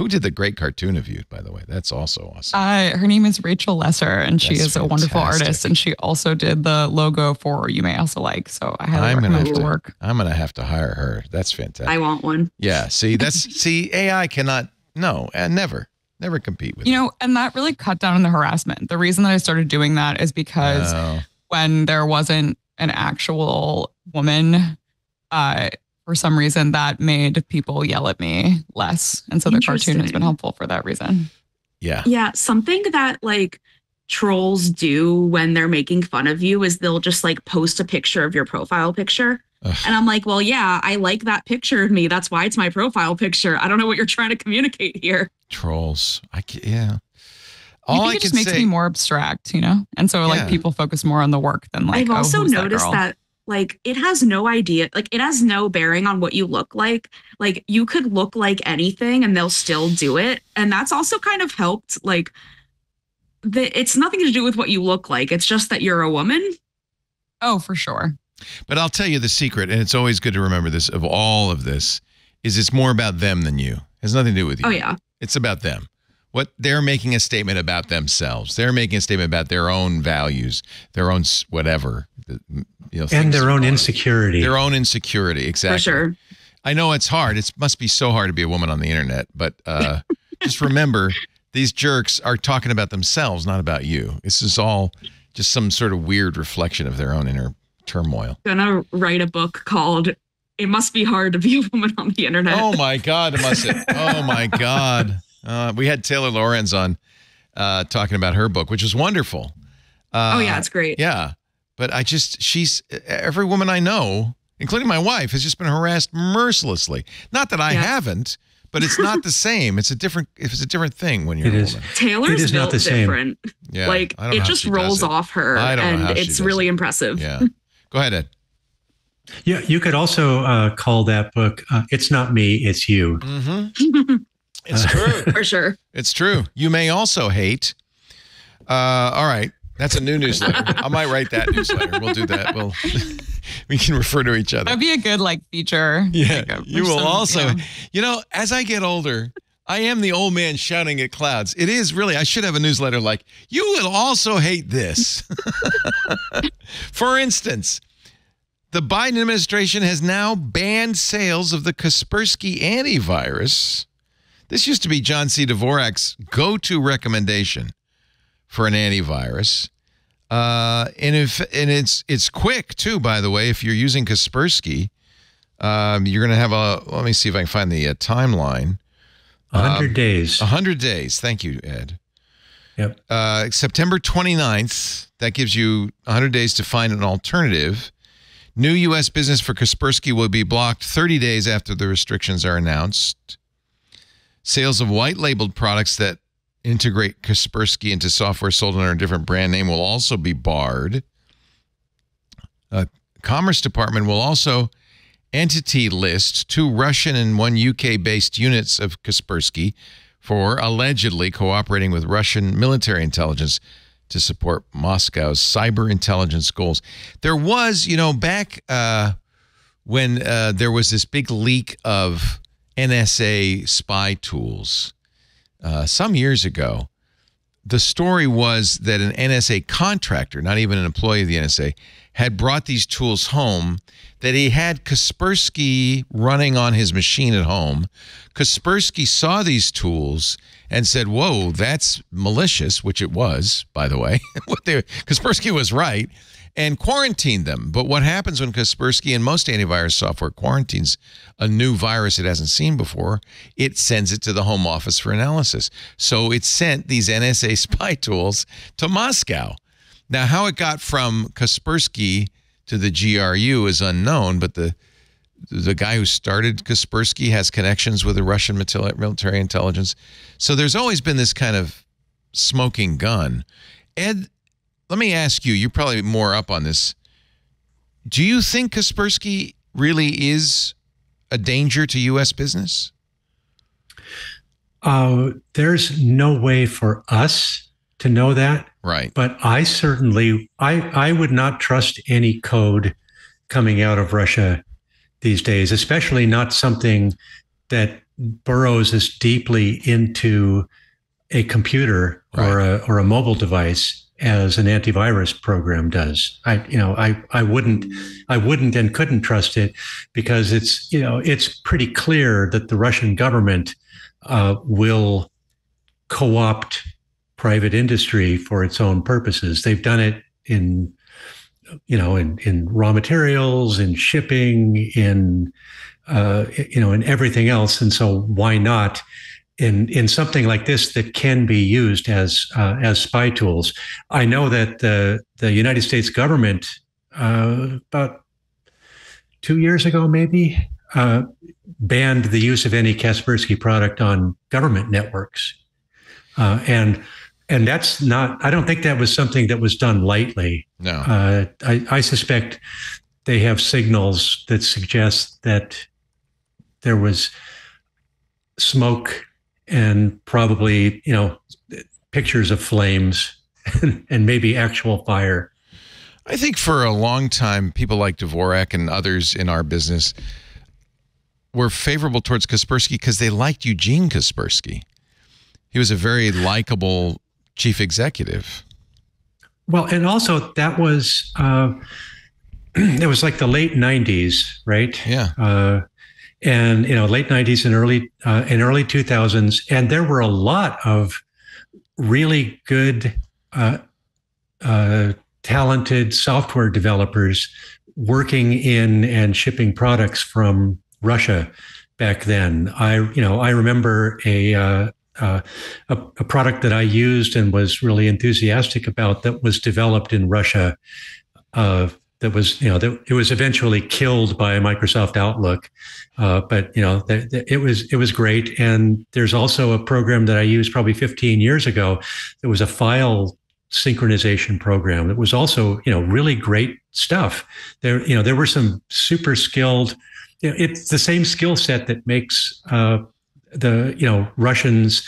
S1: Who did the great cartoon of you, by the way? That's also awesome.
S6: Uh, her name is Rachel Lesser, and she
S1: That's
S6: is a wonderful artist. And she also did the logo for You May Also Like. So I highly
S1: I'm gonna
S6: recommend
S1: have
S6: her
S1: to.
S6: work.
S1: I'm gonna have to hire her. That's fantastic.
S4: I want one.
S1: Yeah. See, that's [LAUGHS] see, AI cannot no, and never, never compete with.
S6: You know, and that really cut down on the harassment. The reason that I started doing that is because
S1: Oh,
S6: when there wasn't an actual woman, uh, for some reason that made people yell at me less. And so the cartoon has been helpful for that reason.
S1: yeah.
S4: Yeah, something that like trolls do when they're making fun of you is they'll just like post a picture of your profile picture.
S1: Ugh.
S4: And I'm like, well, yeah, I like that picture of me. That's why it's my profile picture. I don't know what you're trying to communicate here.
S1: Trolls. I ca- yeah.
S6: I
S1: All
S6: think
S1: I,
S6: it just
S1: can
S6: makes
S1: say.
S6: me more abstract, you know? And so
S1: Yeah.
S6: like people focus more on the work than like,
S4: I've
S6: oh,
S4: also
S6: who's
S4: noticed
S6: girl?
S4: that, like it has no idea, like it has no bearing on what you look like. Like you could look like anything and they'll still do it. And that's also kind of helped like the, it's nothing to do with what you look like. It's just that you're a woman.
S6: Oh, for sure.
S1: But I'll tell you the secret, and it's always good to remember this of all of this, is it's more about them than you. It has nothing to do with you.
S4: Oh yeah.
S1: It's about them. What they're making a statement about themselves. They're making a statement about their own values, their own whatever, the- you know,
S5: and their own
S1: going
S5: insecurity.
S1: Their own insecurity, exactly.
S4: For sure.
S1: I know it's hard. It must be so hard to be a woman on the internet, but uh, [LAUGHS] just remember these jerks are talking about themselves, not about you. This is all just some sort of weird reflection of their own inner turmoil.
S4: gonna write a book called "It Must Be Hard to Be a Woman on the Internet."
S1: Oh my God, it must have. [LAUGHS] Oh my God. Uh, we had Taylor Lorenz on uh, talking about her book, which was wonderful. Uh,
S4: oh yeah, it's great.
S1: Yeah. But I just, she's, every woman I know, including my wife, has just been harassed mercilessly. Not that I
S4: Yeah.
S1: haven't, but it's not the [LAUGHS] same. It's a different, it's a different thing when you're
S5: It
S1: a
S5: is.
S1: woman.
S4: Taylor's
S5: It is not the same.
S4: different.
S1: Yeah.
S4: like
S1: I don't
S4: it
S1: how
S4: just rolls
S1: it.
S4: off her,
S1: I don't
S4: and
S1: how
S4: it's really
S1: it.
S4: impressive.
S1: Yeah. Go ahead, Ed.
S5: Yeah, you could also uh, call that book uh, "It's Not Me, It's You."
S1: Mm-hmm. It's [LAUGHS] true.
S4: For sure.
S1: It's true. You may also hate. Uh, all right. That's a new newsletter. I might write that newsletter. We'll do that. We'll [LAUGHS] we can refer to each other.
S6: That'd be a good like feature.
S1: Yeah.
S6: like,
S1: you will
S6: some,
S1: also,
S6: you know.
S1: you know, as I get older, I am the old man shouting at clouds. It is really, I should have a newsletter like, you will also hate this. [LAUGHS] For instance, the Biden administration has now banned sales of the Kaspersky antivirus. This used to be John C. Dvorak's go to recommendation for an antivirus. Uh, and if and it's it's quick too, by the way. If you're using Kaspersky, um, you're going to have a. Let me see if I can find the uh, timeline.
S5: 100
S1: Um,
S5: days.
S1: 100 days. Thank you, Ed.
S5: Yep.
S1: Uh, September 29th. That gives you 100 days to find an alternative. New U.S. business for Kaspersky will be blocked 30 days after the restrictions are announced. Sales of white labeled products that integrate Kaspersky into software sold under a different brand name will also be barred. Uh, Commerce Department will also entity list two Russian and one UK based units of Kaspersky for allegedly cooperating with Russian military intelligence to support Moscow's cyber intelligence goals. There was, you know, back uh, when uh, there was this big leak of NSA spy tools uh, some years ago. The story was that an NSA contractor, not even an employee of the NSA, had brought these tools home. That he had Kaspersky running on his machine at home. Kaspersky saw these tools and said, "Whoa, that's malicious," which it was, by the way. [LAUGHS] Kaspersky was right, and quarantined them. But what happens when Kaspersky and most antivirus software quarantines a new virus it hasn't seen before? It sends it to the Home Office for analysis. So it sent these NSA spy [LAUGHS] tools to Moscow. Now, how it got from Kaspersky to the GRU is unknown, but the the guy who started Kaspersky has connections with the Russian military intelligence. So there's always been this kind of smoking gun. Ed, let me ask you, you're probably more up on this. Do you think Kaspersky really is a danger to U.S. business?
S5: Uh, there's no way for us to know that,
S1: Right.
S5: but I certainly I I would not trust any code coming out of Russia these days, especially not something that burrows as deeply into a computer or a or a mobile device as an antivirus program does. I you know I I wouldn't I wouldn't and couldn't trust it because it's you know it's pretty clear that the Russian government uh, will co-opt private industry for its own purposes. They've done it in you know in in raw materials, in shipping, in uh, you know in everything else. And so why not? In, in something like this that can be used as uh, as spy tools, I know that the the United States government uh, about two years ago, maybe, uh, banned the use of any Kaspersky product on government networks, uh, and and that's not. I don't think that was something that was done lightly.
S1: No.
S5: Uh, I, I suspect they have signals that suggest that there was smoke and probably you know pictures of flames [LAUGHS] and maybe actual fire.
S1: I think for a long time, people like Dvorak and others in our business were favorable towards Kaspersky because they liked Eugene Kaspersky. He was a very likable chief executive.
S5: Well, and also that was uh, [CLEARS THROAT] it was like the late '90s, right?
S1: Yeah.
S5: Uh, and you know, late '90s and early uh, and early 2000s, and there were a lot of really good, uh, uh, talented software developers working in and shipping products from Russia back then. I, you know, I remember a uh, uh, a, a, product that I used and was really enthusiastic about that was developed in Russia. Uh, that was, you know, that it was eventually killed by Microsoft Outlook, uh, but you know, th- th- it was it was great. And there's also a program that I used probably 15 years ago. That was a file synchronization program that was also, you know, really great stuff. There, you know, there were some super skilled. You know, it's the same skill set that makes uh, the you know Russians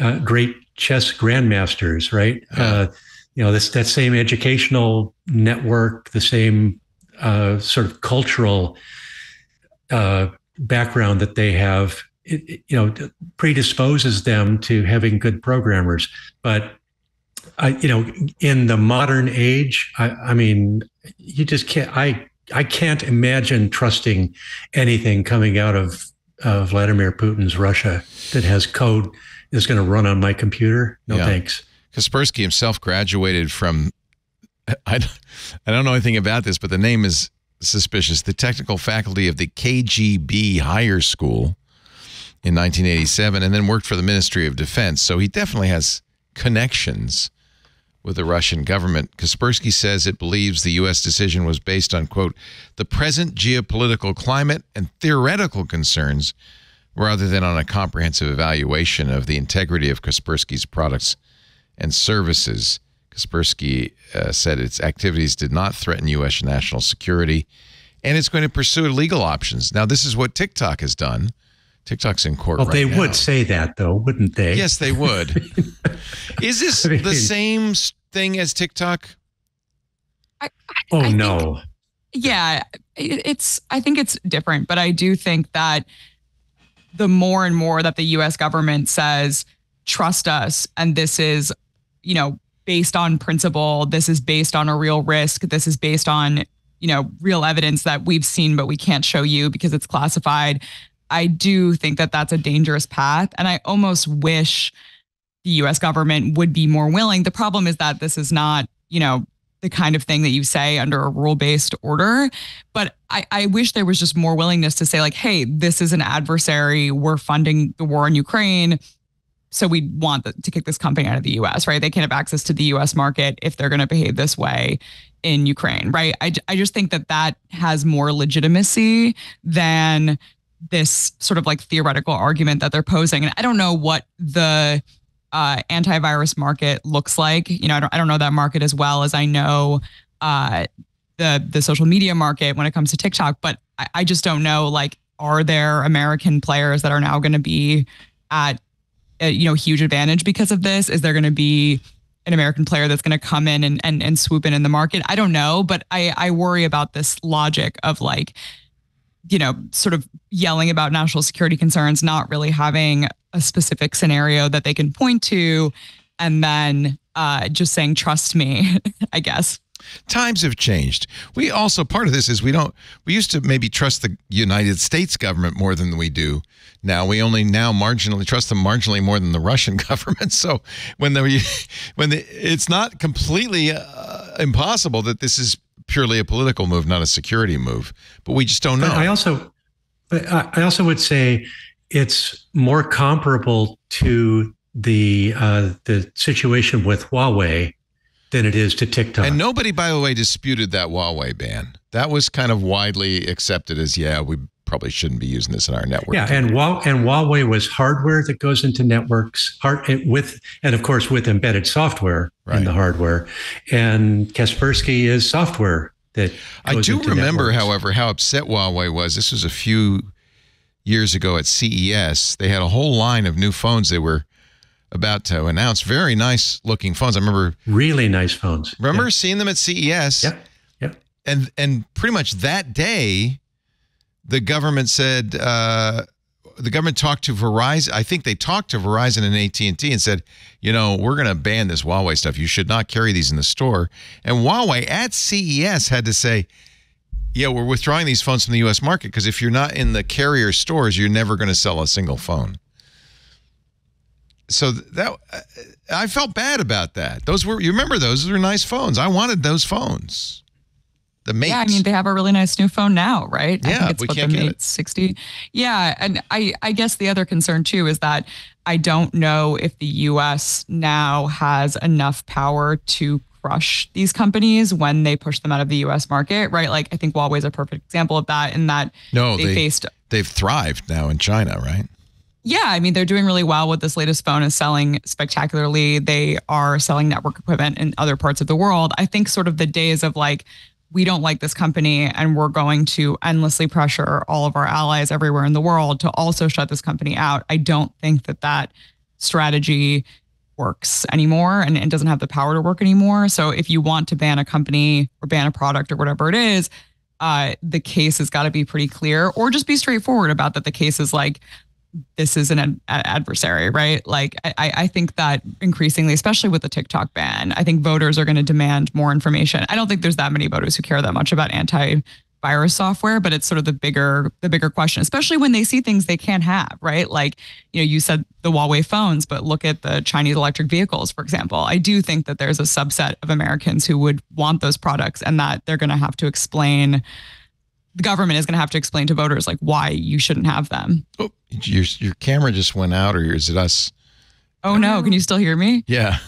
S5: uh, great chess grandmasters, right? Uh, you know this that same educational network, the same uh, sort of cultural uh, background that they have it, you know predisposes them to having good programmers. But I, you know, in the modern age, I, I mean, you just can't. I I can't imagine trusting anything coming out of uh, Vladimir Putin's Russia that has code that's going to run on my computer. No yeah. thanks.
S1: Kaspersky himself graduated from. [LAUGHS] I, I don't know anything about this, but the name is suspicious. The technical faculty of the KGB Higher School in 1987, and then worked for the Ministry of Defense. So he definitely has connections with the Russian government. Kaspersky says it believes the U.S. decision was based on, quote, the present geopolitical climate and theoretical concerns rather than on a comprehensive evaluation of the integrity of Kaspersky's products and services. Kaspersky uh, said its activities did not threaten U.S. national security, and it's going to pursue legal options. Now, this is what TikTok has done. TikTok's in court.
S5: Well,
S1: right
S5: they
S1: now.
S5: would say that, though, wouldn't they?
S1: Yes, they would. [LAUGHS] is this I mean, the same thing as TikTok?
S6: I, I,
S5: oh
S6: I
S5: no.
S6: Think, yeah, it's. I think it's different, but I do think that the more and more that the U.S. government says, "Trust us," and this is, you know, based on principle. This is based on a real risk. This is based on you know real evidence that we've seen, but we can't show you because it's classified. I do think that that's a dangerous path, and I almost wish the U.S. government would be more willing. The problem is that this is not, you know, the kind of thing that you say under a rule based order. But I, I wish there was just more willingness to say, like, hey, this is an adversary. We're funding the war in Ukraine. So we want the, to kick this company out of the US, right? They can't have access to the US market if they're going to behave this way in Ukraine, right? I, I just think that that has more legitimacy than this sort of like theoretical argument that they're posing. And I don't know what the uh, antivirus market looks like. You know, I don't, I don't know that market as well as I know uh, the the social media market when it comes to TikTok. But I, I just don't know. Like, are there American players that are now going to be at a, you know huge advantage because of this? Is there going to be an American player that's going to come in and, and and swoop in in the market? I don't know, but I I worry about this logic of like you know, sort of yelling about national security concerns, not really having a specific scenario that they can point to, and then uh, just saying, trust me, [LAUGHS] I guess.
S1: Times have changed. We also, part of this is we don't, we used to maybe trust the United States government more than we do now. We only now marginally trust them marginally more than the Russian [LAUGHS] government. So when the, when the, it's not completely uh, impossible that this is purely a political move, not a security move. But we just don't know.
S5: I also, I also would say it's more comparable to the uh, the situation with Huawei than it is to TikTok.
S1: And nobody, by the way, disputed that Huawei ban. That was kind of widely accepted as, yeah, we probably shouldn't be using this in our network.
S5: Yeah, and and Huawei was hardware that goes into networks, hard with and of course with embedded software right. in the hardware. And Kaspersky is software that.
S1: I do remember, networks. however, how upset Huawei was. This was a few years ago at CES. They had a whole line of new phones they were about to announce. Very nice looking phones. I remember
S5: really nice phones.
S1: Remember yeah. seeing them at CES?
S5: Yeah. Yep.
S1: And and pretty much that day the government said uh, the government talked to Verizon. I think they talked to Verizon and AT and T and said, you know, we're going to ban this Huawei stuff. You should not carry these in the store. And Huawei at CES had to say, yeah, we're withdrawing these phones from the U.S. market because if you're not in the carrier stores, you're never going to sell a single phone. So that uh, I felt bad about that. Those were you remember those? Those were nice phones. I wanted those phones the mate.
S6: Yeah, I mean they have a really nice new phone now, right?
S1: Yeah,
S6: I think it's
S1: we
S6: what,
S1: can't
S6: the
S1: get
S6: Mate
S1: it.
S6: 60. Yeah, and I I guess the other concern too is that I don't know if the US now has enough power to crush these companies when they push them out of the US market, right? Like I think Huawei is a perfect example of that in that
S1: no,
S6: they,
S1: they
S6: faced
S1: they've thrived now in China, right?
S6: Yeah, I mean they're doing really well with this latest phone is selling spectacularly. They are selling network equipment in other parts of the world. I think sort of the days of like we don't like this company and we're going to endlessly pressure all of our allies everywhere in the world to also shut this company out. I don't think that that strategy works anymore and, and doesn't have the power to work anymore. So if you want to ban a company or ban a product or whatever it is, uh, the case has got to be pretty clear or just be straightforward about that the case is like this is an ad- adversary, right? Like, I, I think that increasingly, especially with the TikTok ban, I think voters are going to demand more information. I don't think there's that many voters who care that much about anti virus software, but it's sort of the bigger the bigger question, especially when they see things they can't have, right? Like, you know, you said the Huawei phones, but look at the Chinese electric vehicles, for example. I do think that there's a subset of Americans who would want those products and that they're going to have to explain the government is going to have to explain to voters like why you shouldn't have them.
S1: Oh, your your camera just went out, or is it us?
S6: Oh no! Can you still hear me?
S1: Yeah.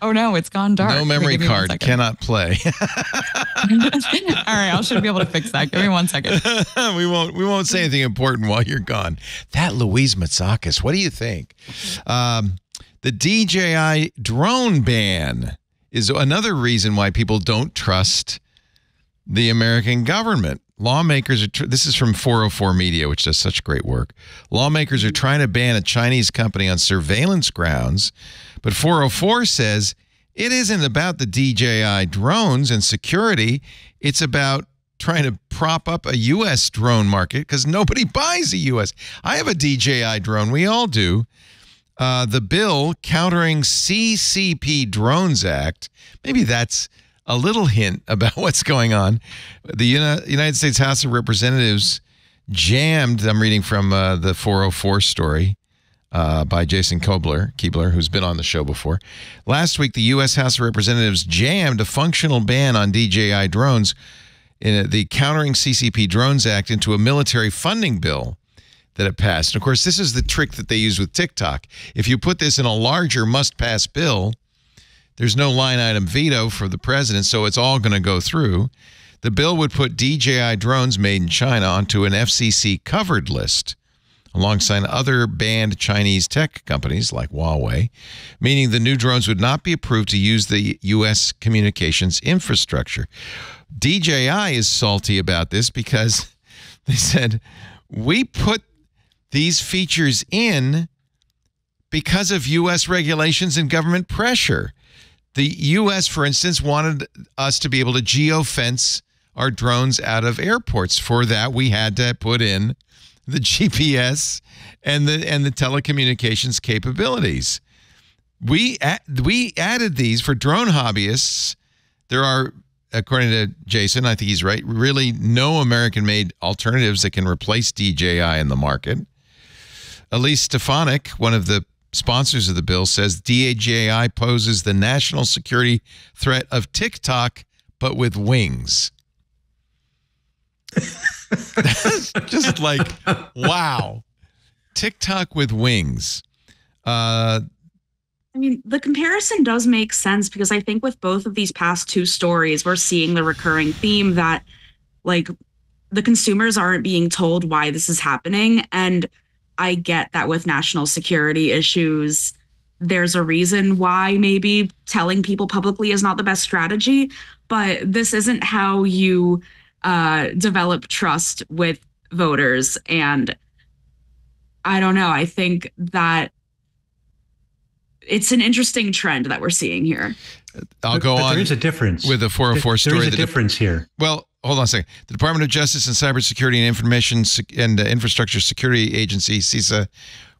S6: Oh no, it's gone dark.
S1: No memory card cannot play. [LAUGHS] [LAUGHS]
S6: All right, I should be able to fix that. Give me one second. [LAUGHS]
S1: we won't. We won't say anything important while you're gone. That Louise Matsakis. What do you think? Um, the DJI drone ban is another reason why people don't trust the American government. Lawmakers are. This is from 404 Media, which does such great work. Lawmakers are trying to ban a Chinese company on surveillance grounds, but 404 says it isn't about the DJI drones and security. It's about trying to prop up a U.S. drone market because nobody [LAUGHS] buys a U.S. I have a DJI drone. We all do. Uh, the bill countering CCP Drones Act. Maybe that's a little hint [LAUGHS] about what's going on. The United States House of Representatives jammed, I'm reading from uh, the 404 story uh, by Jason Koebler, Keebler, who's been on the show before. Last week, the U.S. House of Representatives jammed a functional ban on DJI drones in the Countering CCP Drones Act into a military funding bill that it passed. And of course, this is the trick that they use with TikTok. If you put this in a larger must pass bill, there's no line item veto for the president, so it's all going to go through. The bill would put DJI drones made in China onto an FCC covered list alongside other banned Chinese tech companies like Huawei, meaning the new drones would not be approved to use the U.S. communications infrastructure. DJI is salty about this because [LAUGHS] they said, We put these features in because of U.S. regulations and government pressure. The U.S., for instance, wanted us to be able to geofence our drones out of airports. For that, we had to put in the [LAUGHS] GPS and the and the telecommunications capabilities. We we added these for drone hobbyists. There are, according to Jason, I think he's right. Really, no American-made alternatives that can replace DJI in the market. Elise Stefanik, one of the sponsors of the bill, says DJI poses the national security threat of TikTok, but with wings. [LAUGHS] just like, wow. TikTok with wings. Uh,
S4: I mean, the comparison does make sense because I think with both of these past two stories, we're seeing the recurring theme that, like, the consumers aren't being told why this is happening. And I get that with national security issues, there's a reason why maybe telling people publicly is not the best strategy, but this isn't how you uh, develop trust with voters. And I don't know. I think that it's an interesting trend that we're seeing here.
S1: I'll but, go
S5: but
S1: on.
S5: There is a difference
S1: with the 404
S5: there,
S1: story.
S5: There is a the difference here.
S1: Well, hold on a second. The Department of Justice and Cybersecurity and Information and uh, Infrastructure Security Agency (CISA)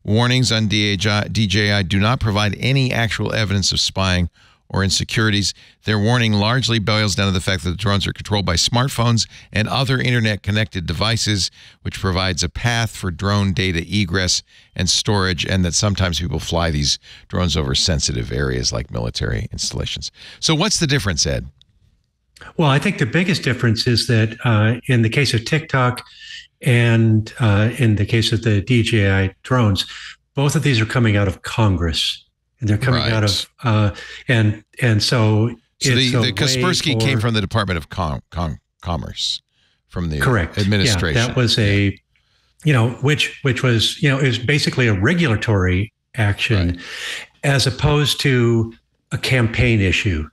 S1: warnings on DJI do not provide any actual evidence of spying or insecurities. Their warning largely boils down to the fact that the drones are controlled by smartphones and other internet connected devices, which provides a path for drone data egress and storage, and that sometimes people fly these drones over sensitive areas like military installations. So, what's the difference, Ed?
S5: Well, I think the biggest difference is that uh, in the case of TikTok and uh, in the case of the DJI drones, both of these are coming out of Congress and they're coming right. out of uh, and and so
S1: so the, the Kaspersky for, came from the Department of Com- Com- Commerce from the
S5: correct
S1: administration.
S5: Yeah, that was a you know which which was you know is basically a regulatory action right. as opposed to a campaign issue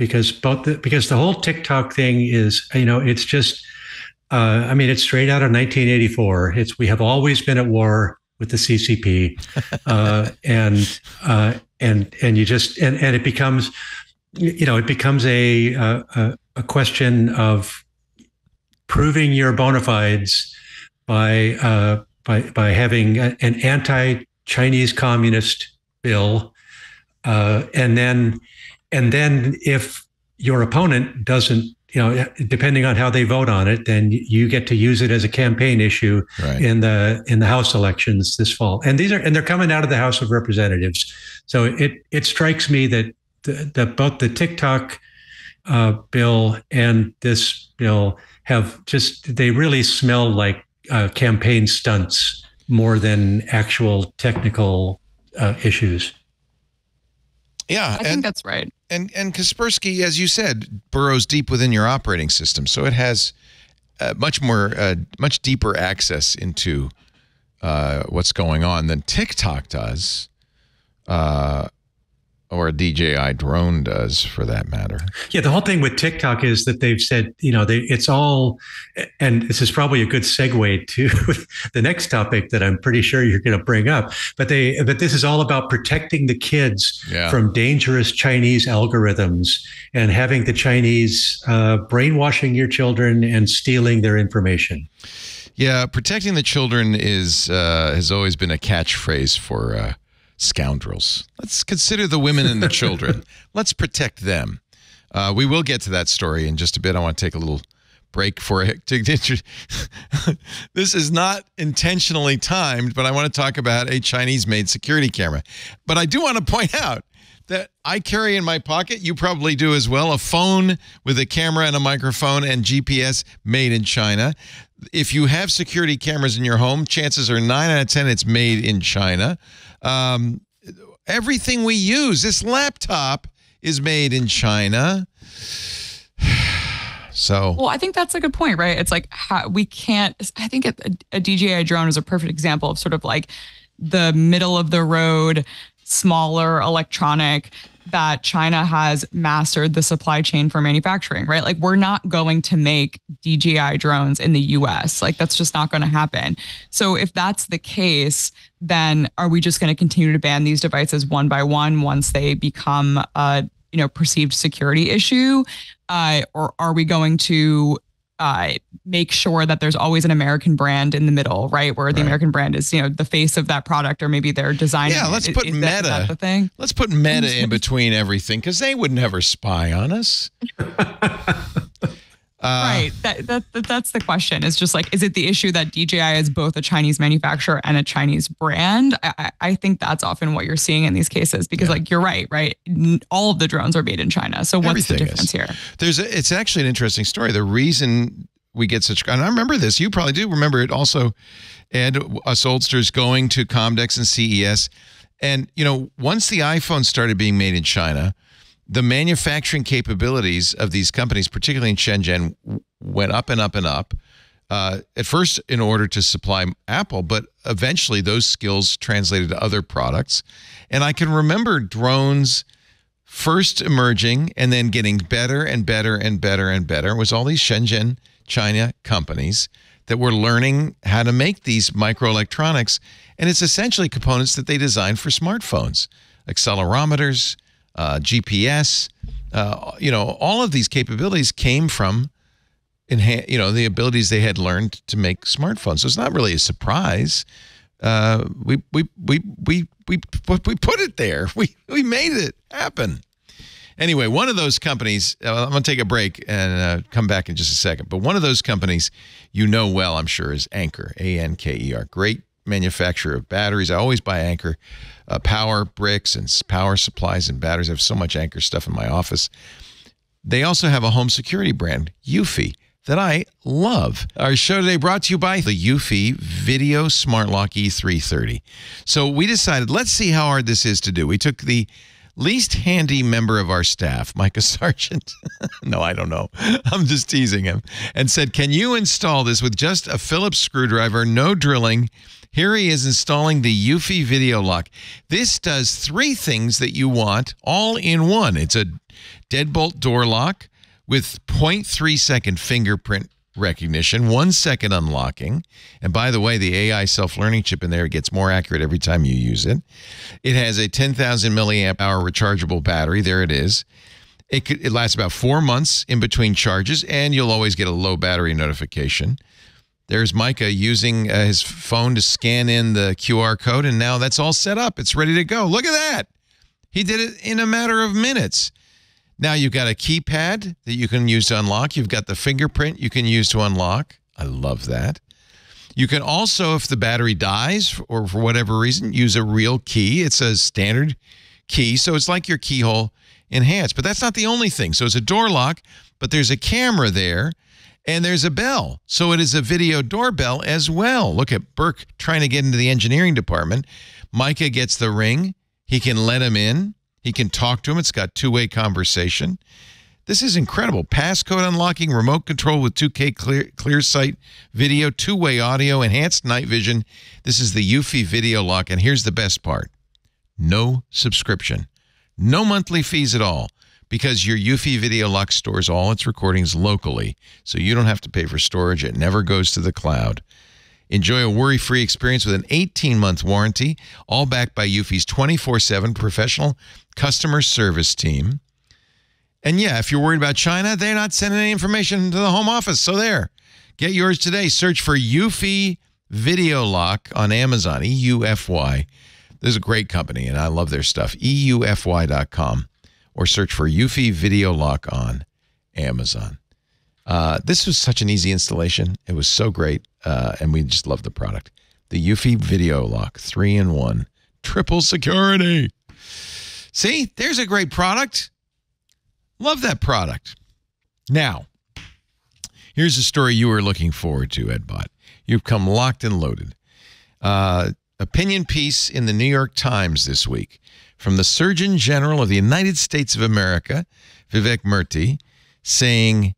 S5: because both the, because the whole TikTok thing is you know it's just uh, I mean it's straight out of 1984. It's we have always been at war with the CCP, [LAUGHS] uh, and uh, and and you just and and it becomes, you know, it becomes a a, a question of proving your bona fides by uh, by by having a, an anti-Chinese communist bill, uh, and then and then if your opponent doesn't you know, depending on how they vote on it, then you get to use it as a campaign issue right. in the in the House elections this fall. And these are and they're coming out of the House of Representatives. So it it strikes me that the, that both the TikTok uh, bill and this bill have just they really smell like uh, campaign stunts more than actual technical uh, issues.
S1: Yeah,
S6: I think that's right.
S1: And and Kaspersky, as you said, burrows deep within your operating system, so it has uh, much more, uh, much deeper access into uh, what's going on than TikTok does. Or a DJI drone does for that matter.
S5: Yeah, the whole thing with TikTok is that they've said, you know, they it's all and this is probably a good segue to [LAUGHS] the next topic that I'm pretty sure you're going to bring up. But they but this is all about protecting the kids yeah. from dangerous Chinese algorithms and having the Chinese uh, brainwashing your children and stealing their information.
S1: Yeah, protecting the children is uh, has always been a catchphrase for uh, scoundrels. Let's consider the women and the [LAUGHS] children. Let's protect them. Uh, we will get to that story in just a bit. I want to take a little break for it. [LAUGHS] [LAUGHS] this is not intentionally timed, but I want to talk about a Chinese made security camera. But I do want to point out that I carry in my pocket, you probably do as well, a phone with a camera and a microphone and GPS made in China. If you have security cameras in your home, chances are 9 out of 10 it's made in China. Um, everything we use, this laptop is made in China. [SIGHS] So,
S6: well, I think that's a good point, right? It's like how, we can't. I think a, a DJI drone is a perfect example of sort of like the middle of the road, smaller electronic that China has mastered the supply chain for manufacturing, right? Like we're not going to make DJI drones in the US. Like that's just not going to happen. So if that's the case, then are we just going to continue to ban these devices one by one once they become a you know perceived security issue uh, or are we going to uh, make sure that there's always an American brand in the middle, right? Where the right. American brand is, you know, the face of that product, or maybe they're designing.
S1: Yeah, let's put
S6: is
S1: Meta. That, that the thing. Let's put Meta in between everything because they would never spy on us. [LAUGHS]
S6: Uh, right. That, that, that that's the question. It's just like, is it the issue that DJI is both a Chinese manufacturer and a Chinese brand? I, I think that's often what you're seeing in these cases because, yeah. like, you're right, right? All of the drones are made in China. So what's Everything the difference is. here?
S1: There's a, it's actually an interesting story. The reason we get such, and I remember this. You probably do remember it also. Ed, us oldsters going to Comdex and CES, and you know, once the iPhone started being made in China the manufacturing capabilities of these companies, particularly in Shenzhen, went up and up and up. Uh, at first, in order to supply Apple, but eventually those skills translated to other products. And I can remember drones first emerging and then getting better and better and better and better. It was all these Shenzhen, China companies that were learning how to make these microelectronics. And it's essentially components that they designed for smartphones, accelerometers, uh, GPS. Uh, you know, all of these capabilities came from, enha- you know, the abilities they had learned to make smartphones. So it's not really a surprise. Uh, we, we, we, we, we, [LAUGHS] we put it there. We, we made it happen. Anyway, one of those companies, uh, I'm going to take a break and uh, come back in just a second. But one of those companies you know well, I'm sure, is Anker, A N K E R. Great manufacturer of batteries. I always buy Anker uh, power bricks and power supplies and batteries. I have so much Anker stuff in my office. They also have a home security brand, Eufy, that I love. Our show today brought to you by the Eufy Video Smart Lock E330. So we decided, let's see how hard this is to do. We took the least handy member of our staff, Micah [LAUGHS] Sargent. no, I don't know. I'm just teasing him. And said, Can you install this with just a Phillips screwdriver, no drilling, here he is installing the Eufy Video Lock. This does three things that you want all in one. It's a deadbolt door lock with 0.3 second fingerprint recognition, one second unlocking. And by the way, the AI self learning chip in there gets more accurate every time you use it. It has a 10,000 milliamp hour rechargeable battery. There it is. It, could, it lasts about four months in between charges, and you'll always get a low battery notification. There's Micah using uh, his phone to scan in the QR code, and now that's all set up. It's ready to go. Look at that. He did it in a matter of minutes. Now you've got a keypad that you can use to unlock. You've got the fingerprint you can use to unlock. I love that. You can also, if the battery dies or for whatever reason, use a real key. It's a standard key, so it's like your keyhole enhanced. But that's not the only thing. So it's a door lock, but there's a camera there and there's a bell. So it is a video doorbell as well. Look at Burke trying to get into the engineering department. Micah gets the ring. He can let him in. He can talk to him. It's got two way conversation. This is incredible. Passcode unlocking, remote control with 2K clear, clear sight video, two way audio, enhanced night vision. This is the Eufy video lock. And here's the best part no subscription, no monthly fees at all because your Eufy Video Lock stores all its recordings locally, so you don't have to pay for storage. It never goes to the cloud. Enjoy a worry free experience with an 18 month warranty, all backed by Eufy's 24 7 professional customer service team. And yeah, if you're worried about China, they're not sending any information to the home office. So there. Get yours today. Search for Eufy Video Lock on Amazon, E U F Y. This is a great company, and I love their stuff. EUFY.com or search for Eufy Video Lock on Amazon. Uh, this was such an easy installation. It was so great, uh, and we just love the product. The Eufy Video Lock, three in one, triple security. See, there's a great product. Love that product. Now, here's a story you were looking forward to, Ed Bott. You've come locked and loaded. Uh, opinion piece in the New York Times this week from the Surgeon General of the United States of America, Vivek Murthy, saying,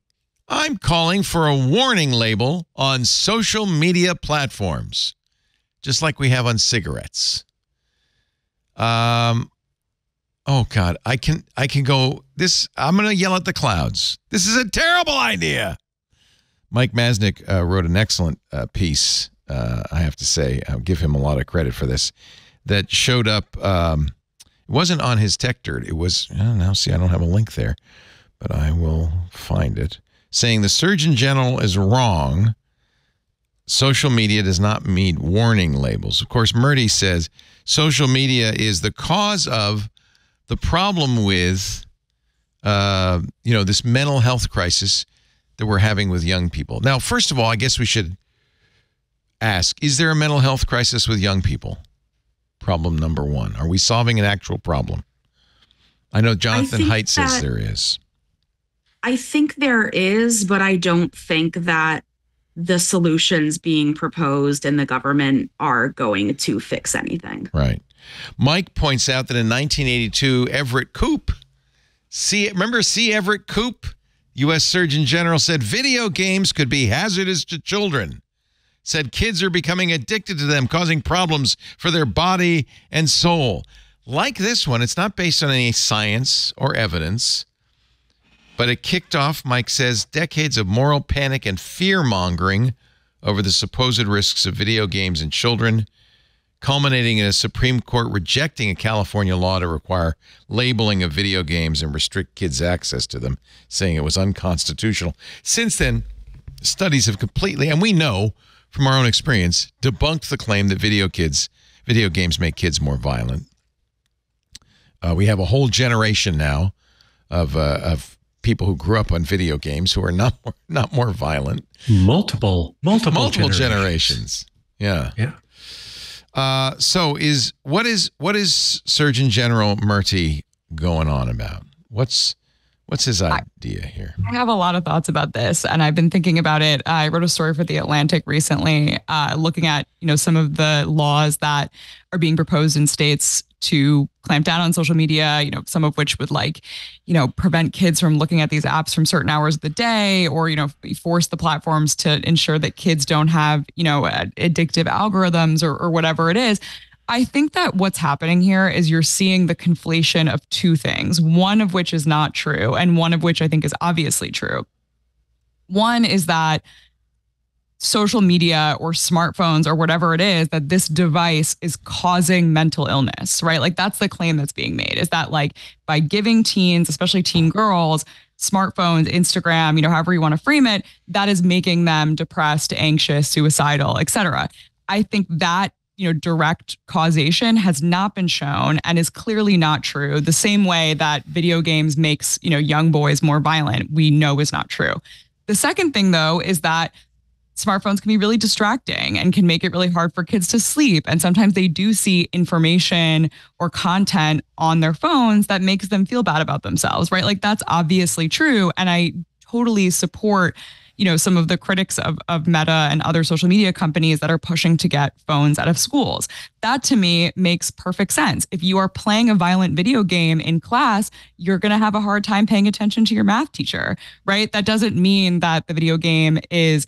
S1: I'm calling for a warning label on social media platforms, just like we have on cigarettes. Um, oh God, I can I can go this. I'm gonna yell at the clouds. This is a terrible idea. Mike Masnick uh, wrote an excellent uh, piece. Uh, I have to say, I'll give him a lot of credit for this. That showed up. Um, it wasn't on his Techdirt. It was now. See, I don't have a link there, but I will find it. Saying the Surgeon General is wrong. Social media does not meet warning labels. Of course, Murthy says social media is the cause of the problem with, uh, you know, this mental health crisis that we're having with young people. Now, first of all, I guess we should ask: Is there a mental health crisis with young people? Problem number one. Are we solving an actual problem? I know Jonathan
S4: I
S1: Haidt says there is.
S4: I think there is, but I don't think that the solutions being proposed in the government are going to fix anything.
S1: Right. Mike points out that in 1982, Everett Koop, see, remember C. Everett Koop, U.S. Surgeon General, said video games could be hazardous to children. Said kids are becoming addicted to them, causing problems for their body and soul. Like this one, it's not based on any science or evidence, but it kicked off, Mike says, decades of moral panic and fear mongering over the supposed risks of video games and children culminating in a Supreme Court rejecting a California law to require labeling of video games and restrict kids' access to them, saying it was unconstitutional. Since then, studies have completely, and we know from our own experience, debunked the claim that video kids, video games make kids more violent. Uh, we have a whole generation now of uh, of people who grew up on video games who are not more, [LAUGHS] not more violent.
S5: Multiple, multiple,
S1: Multiple
S5: generations.
S1: generations. Yeah.
S5: Yeah.
S1: Uh, so is what is what is Surgeon General Murthy going on about? What's what's his idea here?
S6: I have a lot of thoughts about this, and I've been thinking about it. I wrote a story for the Atlantic recently, uh, looking at you know some of the laws that are being proposed in states to clamp down on social media. You know, some of which would like, you know, prevent kids from looking at these apps from certain hours of the day, or you know, force the platforms to ensure that kids don't have you know addictive algorithms or, or whatever it is. I think that what's happening here is you're seeing the conflation of two things, one of which is not true, and one of which I think is obviously true. One is that social media or smartphones or whatever it is, that this device is causing mental illness, right? Like that's the claim that's being made is that, like, by giving teens, especially teen girls, smartphones, Instagram, you know, however you want to frame it, that is making them depressed, anxious, suicidal, etc. I think that you know direct causation has not been shown and is clearly not true the same way that video games makes you know young boys more violent we know is not true the second thing though is that smartphones can be really distracting and can make it really hard for kids to sleep. And sometimes they do see information or content on their phones that makes them feel bad about themselves right? Like that's obviously true. And i totally support you know some of the critics of, of meta and other social media companies that are pushing to get phones out of schools. That to me makes perfect sense. If you are playing a violent video game in class you're going to have a hard time paying attention to your math teacher right? That doesn't mean that the video game is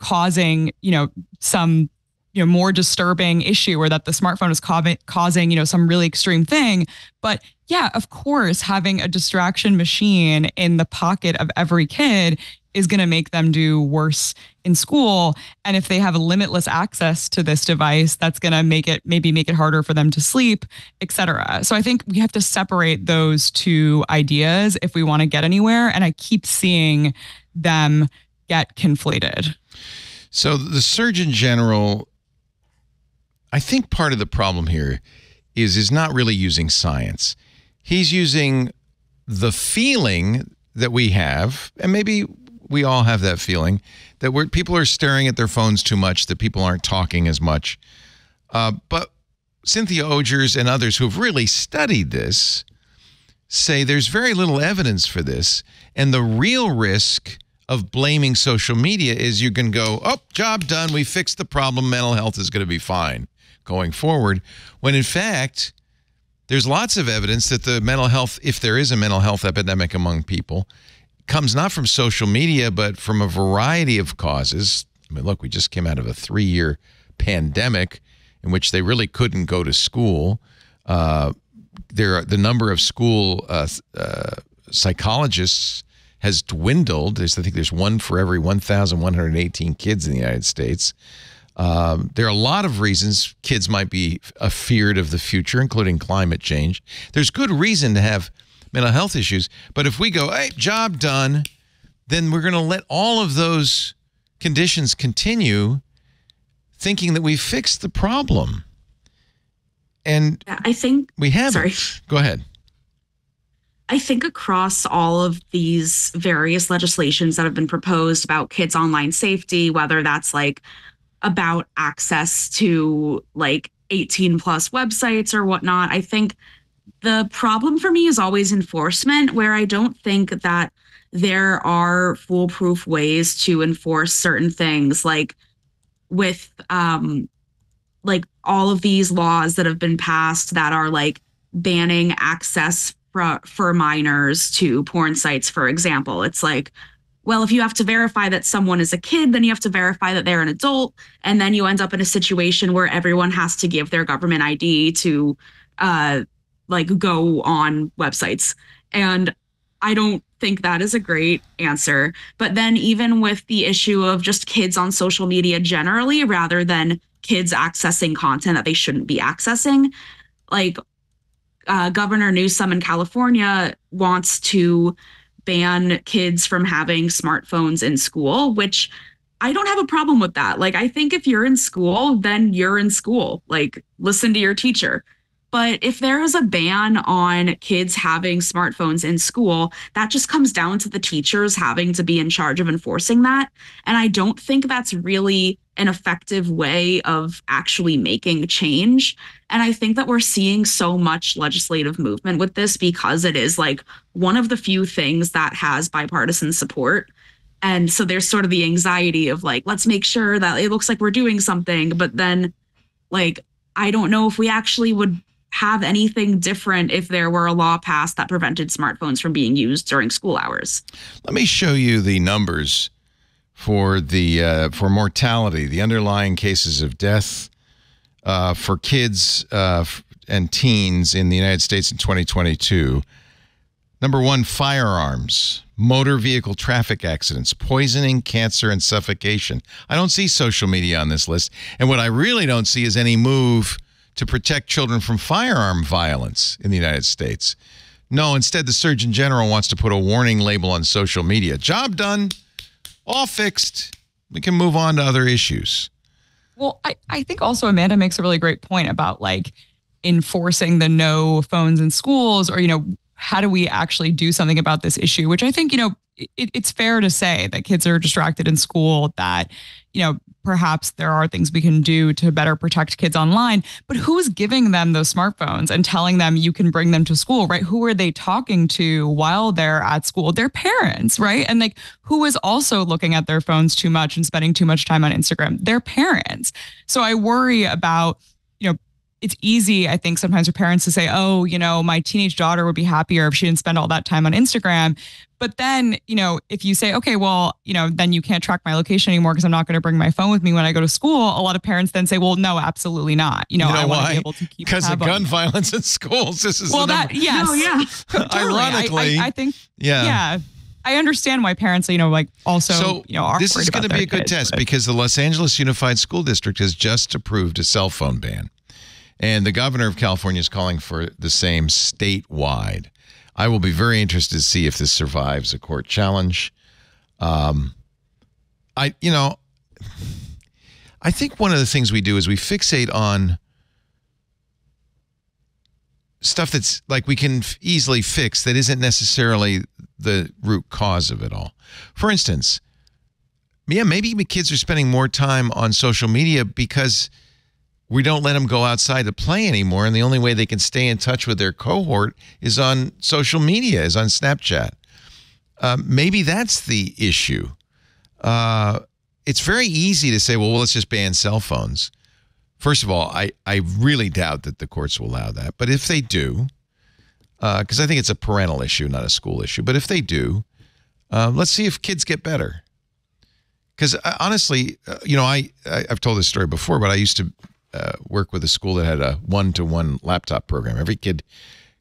S6: causing you know some you know more disturbing issue or that the smartphone is causing you know some really extreme thing. But yeah of course having a distraction machine in the pocket of every kid is going to make them do worse in school. And if they have a limitless access to this device that's going to make it maybe make it harder for them to sleep etc so i think we have to separate those two ideas if we want to get anywhere. And i keep seeing them get conflated
S1: so the surgeon general i think part of the problem here is is not really using science he's using the feeling that we have and maybe we all have that feeling that we're, people are staring at their phones too much, that people aren't talking as much. Uh, but Cynthia Odgers and others who have really studied this say there's very little evidence for this. And the real risk of blaming social media is you can go, oh, job done. We fixed the problem. Mental health is going to be fine going forward. When in fact, there's lots of evidence that the mental health, if there is a mental health epidemic among people, comes not from social media, but from a variety of causes. I mean, look, we just came out of a three year pandemic in which they really couldn't go to school. Uh, there, the number of school uh, uh, psychologists has dwindled. There's, I think there's one for every 1,118 kids in the United States. Um, there are a lot of reasons kids might be afeared of the future, including climate change. There's good reason to have mental health issues. But if we go, hey, job done, then we're going to let all of those conditions continue thinking that we fixed the problem. And
S4: I think
S1: we have
S4: Sorry.
S1: Go ahead.
S4: I think across all of these various legislations that have been proposed about kids' online safety, whether that's like about access to like 18 plus websites or whatnot, I think the problem for me is always enforcement, where I don't think that there are foolproof ways to enforce certain things, like with um, like all of these laws that have been passed that are like banning access for, for minors to porn sites, for example. It's like, well, if you have to verify that someone is a kid, then you have to verify that they're an adult. And then you end up in a situation where everyone has to give their government ID to uh, like go on websites. And I don't think that is a great answer. But then, even with the issue of just kids on social media generally, rather than kids accessing content that they shouldn't be accessing, like uh, Governor Newsom in California wants to ban kids from having smartphones in school, which I don't have a problem with that. Like, I think if you're in school, then you're in school. Like, listen to your teacher. But if there is a ban on kids having smartphones in school, that just comes down to the teachers having to be in charge of enforcing that. And I don't think that's really an effective way of actually making change. And I think that we're seeing so much legislative movement with this because it is like one of the few things that has bipartisan support. And so there's sort of the anxiety of like, let's make sure that it looks like we're doing something. But then, like, I don't know if we actually would have anything different if there were a law passed that prevented smartphones from being used during school hours.
S1: Let me show you the numbers for the uh, for mortality, the underlying cases of death uh, for kids uh, and teens in the United States in 2022. Number one, firearms, motor vehicle traffic accidents, poisoning, cancer, and suffocation. I don't see social media on this list. And what I really don't see is any move to protect children from firearm violence in the United States. No, instead, the Surgeon General wants to put a warning label on social media. Job done, all fixed. We can move on to other issues.
S6: Well, I, I think also Amanda makes a really great point about like enforcing the no phones in schools or, you know, how do we actually do something about this issue? Which I think, you know, it, it's fair to say that kids are distracted in school, that, you know, perhaps there are things we can do to better protect kids online. But who's giving them those smartphones and telling them you can bring them to school, right? Who are they talking to while they're at school? Their parents, right? And like, who is also looking at their phones too much and spending too much time on Instagram? Their parents. So I worry about, it's easy, I think, sometimes for parents to say, oh, you know, my teenage daughter would be happier if she didn't spend all that time on Instagram. But then, you know, if you say, okay, well, you know, then you can't track my location anymore because I'm not going to bring my phone with me when I go to school. A lot of parents then say, well, no, absolutely not. You know,
S1: You know
S6: I want to be able to keep
S1: Because of
S6: tab on
S1: gun violence in [LAUGHS] schools. This is
S6: Well,
S1: the
S6: that
S1: number-
S6: yes,
S4: No, yeah. [LAUGHS]
S6: Totally. I-
S1: Ironically,
S6: I, I think
S1: yeah.
S6: yeah. I understand why parents, you know, like also,
S1: So
S6: you know, are
S1: this is going to be a good
S6: kids,
S1: test
S6: but-
S1: because the Los Angeles Unified School District has just approved a cell phone ban, and the governor of California is calling for the same statewide. I will be very interested to see if this survives a court challenge. Um, I, you know, I think one of the things we do is we fixate on stuff that's like we can easily fix that isn't necessarily the root cause of it all. For instance, yeah, maybe kids are spending more time on social media because we don't let them go outside to play anymore, and the only way they can stay in touch with their cohort is on social media, is on Snapchat. Uh, maybe that's the issue. Uh, it's very easy to say, well, well, let's just ban cell phones. First of all, I, I really doubt that the courts will allow that. But if they do, because I think it's a parental issue, not a school issue, but if they do, uh, let's see if kids get better. Because honestly, uh, you know, I, I I've told this story before, but I used to uh, work with a school that had a one-to-one laptop program. Every kid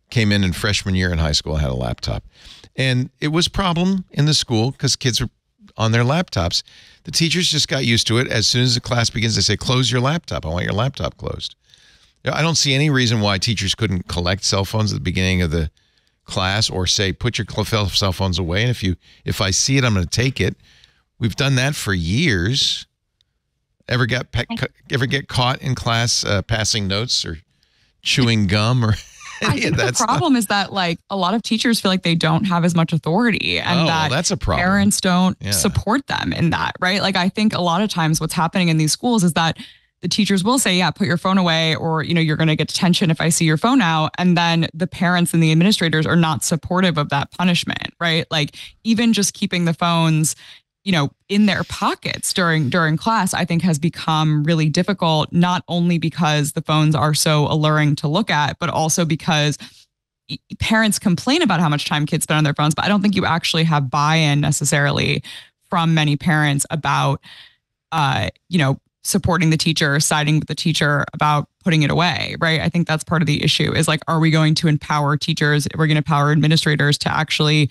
S1: came in in freshman year in high school had a laptop, and it was problem in the school because kids were on their laptops. The teachers just got used to it. As soon as the class begins, they say, "Close your laptop. I want your laptop closed." I don't see any reason why teachers couldn't collect cell phones at the beginning of the class or say, "Put your cell phones away." And if you if I see it, I'm going to take it. We've done that for years. Ever got pe- ever get caught in class uh, passing notes or chewing gum or [LAUGHS]
S6: I
S1: any of
S6: think the
S1: that stuff?
S6: problem is that like a lot of teachers feel like they don't have as much authority and
S1: oh,
S6: that
S1: that's a problem.
S6: parents don't
S1: Yeah.
S6: support them in that, right? Like I think a lot of times what's happening in these schools is that the teachers will say, yeah, put your phone away or you know, you're going to get detention if I see your phone out and then the parents and the administrators are not supportive of that punishment, right? Like even just keeping the phones you know in their pockets during during class i think has become really difficult not only because the phones are so alluring to look at but also because parents complain about how much time kids spend on their phones but i don't think you actually have buy-in necessarily from many parents about uh you know supporting the teacher siding with the teacher about putting it away right? I think that's part of the issue is like are we going to empower teachers? We're going to empower administrators to actually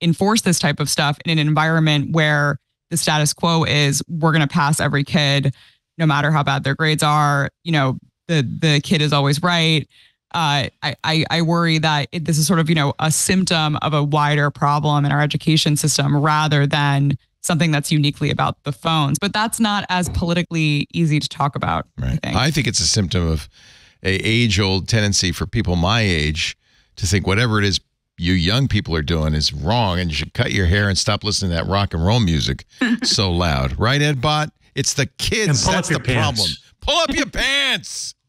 S6: enforce this type of stuff in an environment where the status quo is we're going to pass every kid no matter how bad their grades are you know the the kid is always right uh, I, I I worry that it, this is sort of you know a symptom of a wider problem in our education system rather than something that's uniquely about the phones. But that's not as politically easy to talk about. I
S1: Right.
S6: think.
S1: I think it's a symptom of a age-old tendency for people my age to think whatever it is you young people are doing is wrong, and you should cut your hair and stop listening to that rock and roll music [LAUGHS] so loud. Right, Ed Bott? It's the kids. That's the
S5: your
S1: problem. Pull up your pants. [LAUGHS]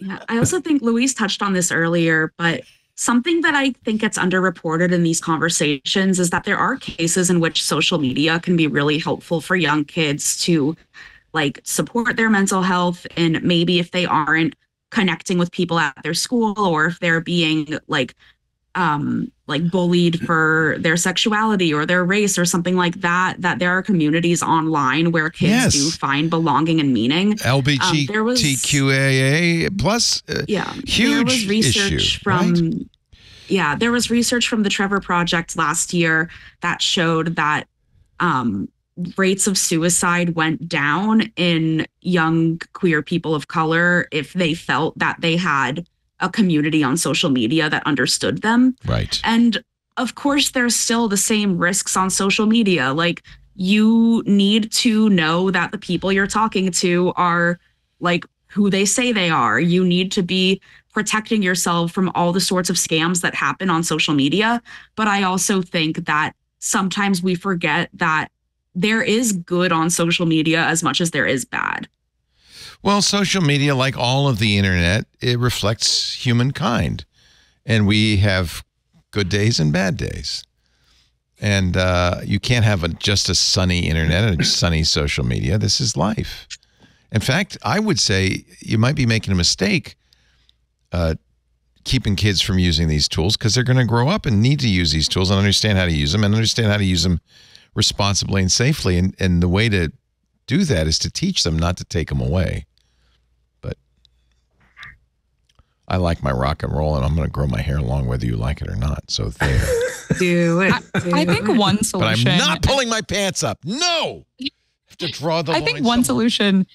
S4: Yeah, I also think Louise touched on this earlier, but something that I think gets underreported in these conversations is that there are cases in which social media can be really helpful for young kids to like support their mental health and maybe if they aren't connecting with people at their school or if they're being like um like bullied for their sexuality or their race or something like that that there are communities online where kids
S1: Yes.
S4: do find belonging and meaning Um, there was-
S1: LBGTQAA plus. Uh,
S4: yeah
S1: Huge
S4: there was research
S1: issue,
S4: from
S1: right?
S4: yeah there was research from the trevor project last year that showed that um rates of suicide went down in young queer people of color if they felt that they had a community on social media that understood them.
S1: Right.
S4: And of course, there's still the same risks on social media. Like, you need to know that the people you're talking to are like who they say they are. You need to be protecting yourself from all the sorts of scams that happen on social media. But I also think that sometimes we forget that there is good on social media as much as there is bad.
S1: Well, social media, like all of the internet, it reflects humankind. And we have good days and bad days. And uh, you can't have a, just a sunny internet and sunny social media. This is life. In fact, I would say you might be making a mistake uh, keeping kids from using these tools because they're going to grow up and need to use these tools and understand how to use them and understand how to use them responsibly and safely. And, and the way to do that is to teach them, not to take them away. I like my rock and roll, and I'm going to grow my hair long whether you like it or not. So there. [LAUGHS]
S4: do it.
S6: I, I think one solution.
S1: But I'm not pulling my pants up. No. To draw the
S6: I think one somewhere. solution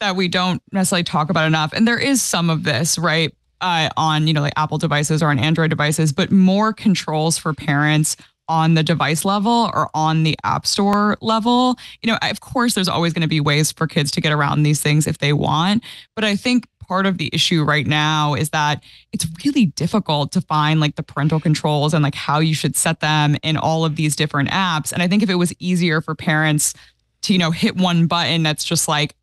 S6: that we don't necessarily talk about enough, and there is some of this, right? Uh, on you know like Apple devices or on Android devices, but more controls for parents on the device level or on the app store level. You know, of course, there's always going to be ways for kids to get around these things if they want, but I think part of the issue right now is that it's really difficult to find like the parental controls and like how you should set them in all of these different apps. And I think if it was easier for parents to, you know, hit one button that's just like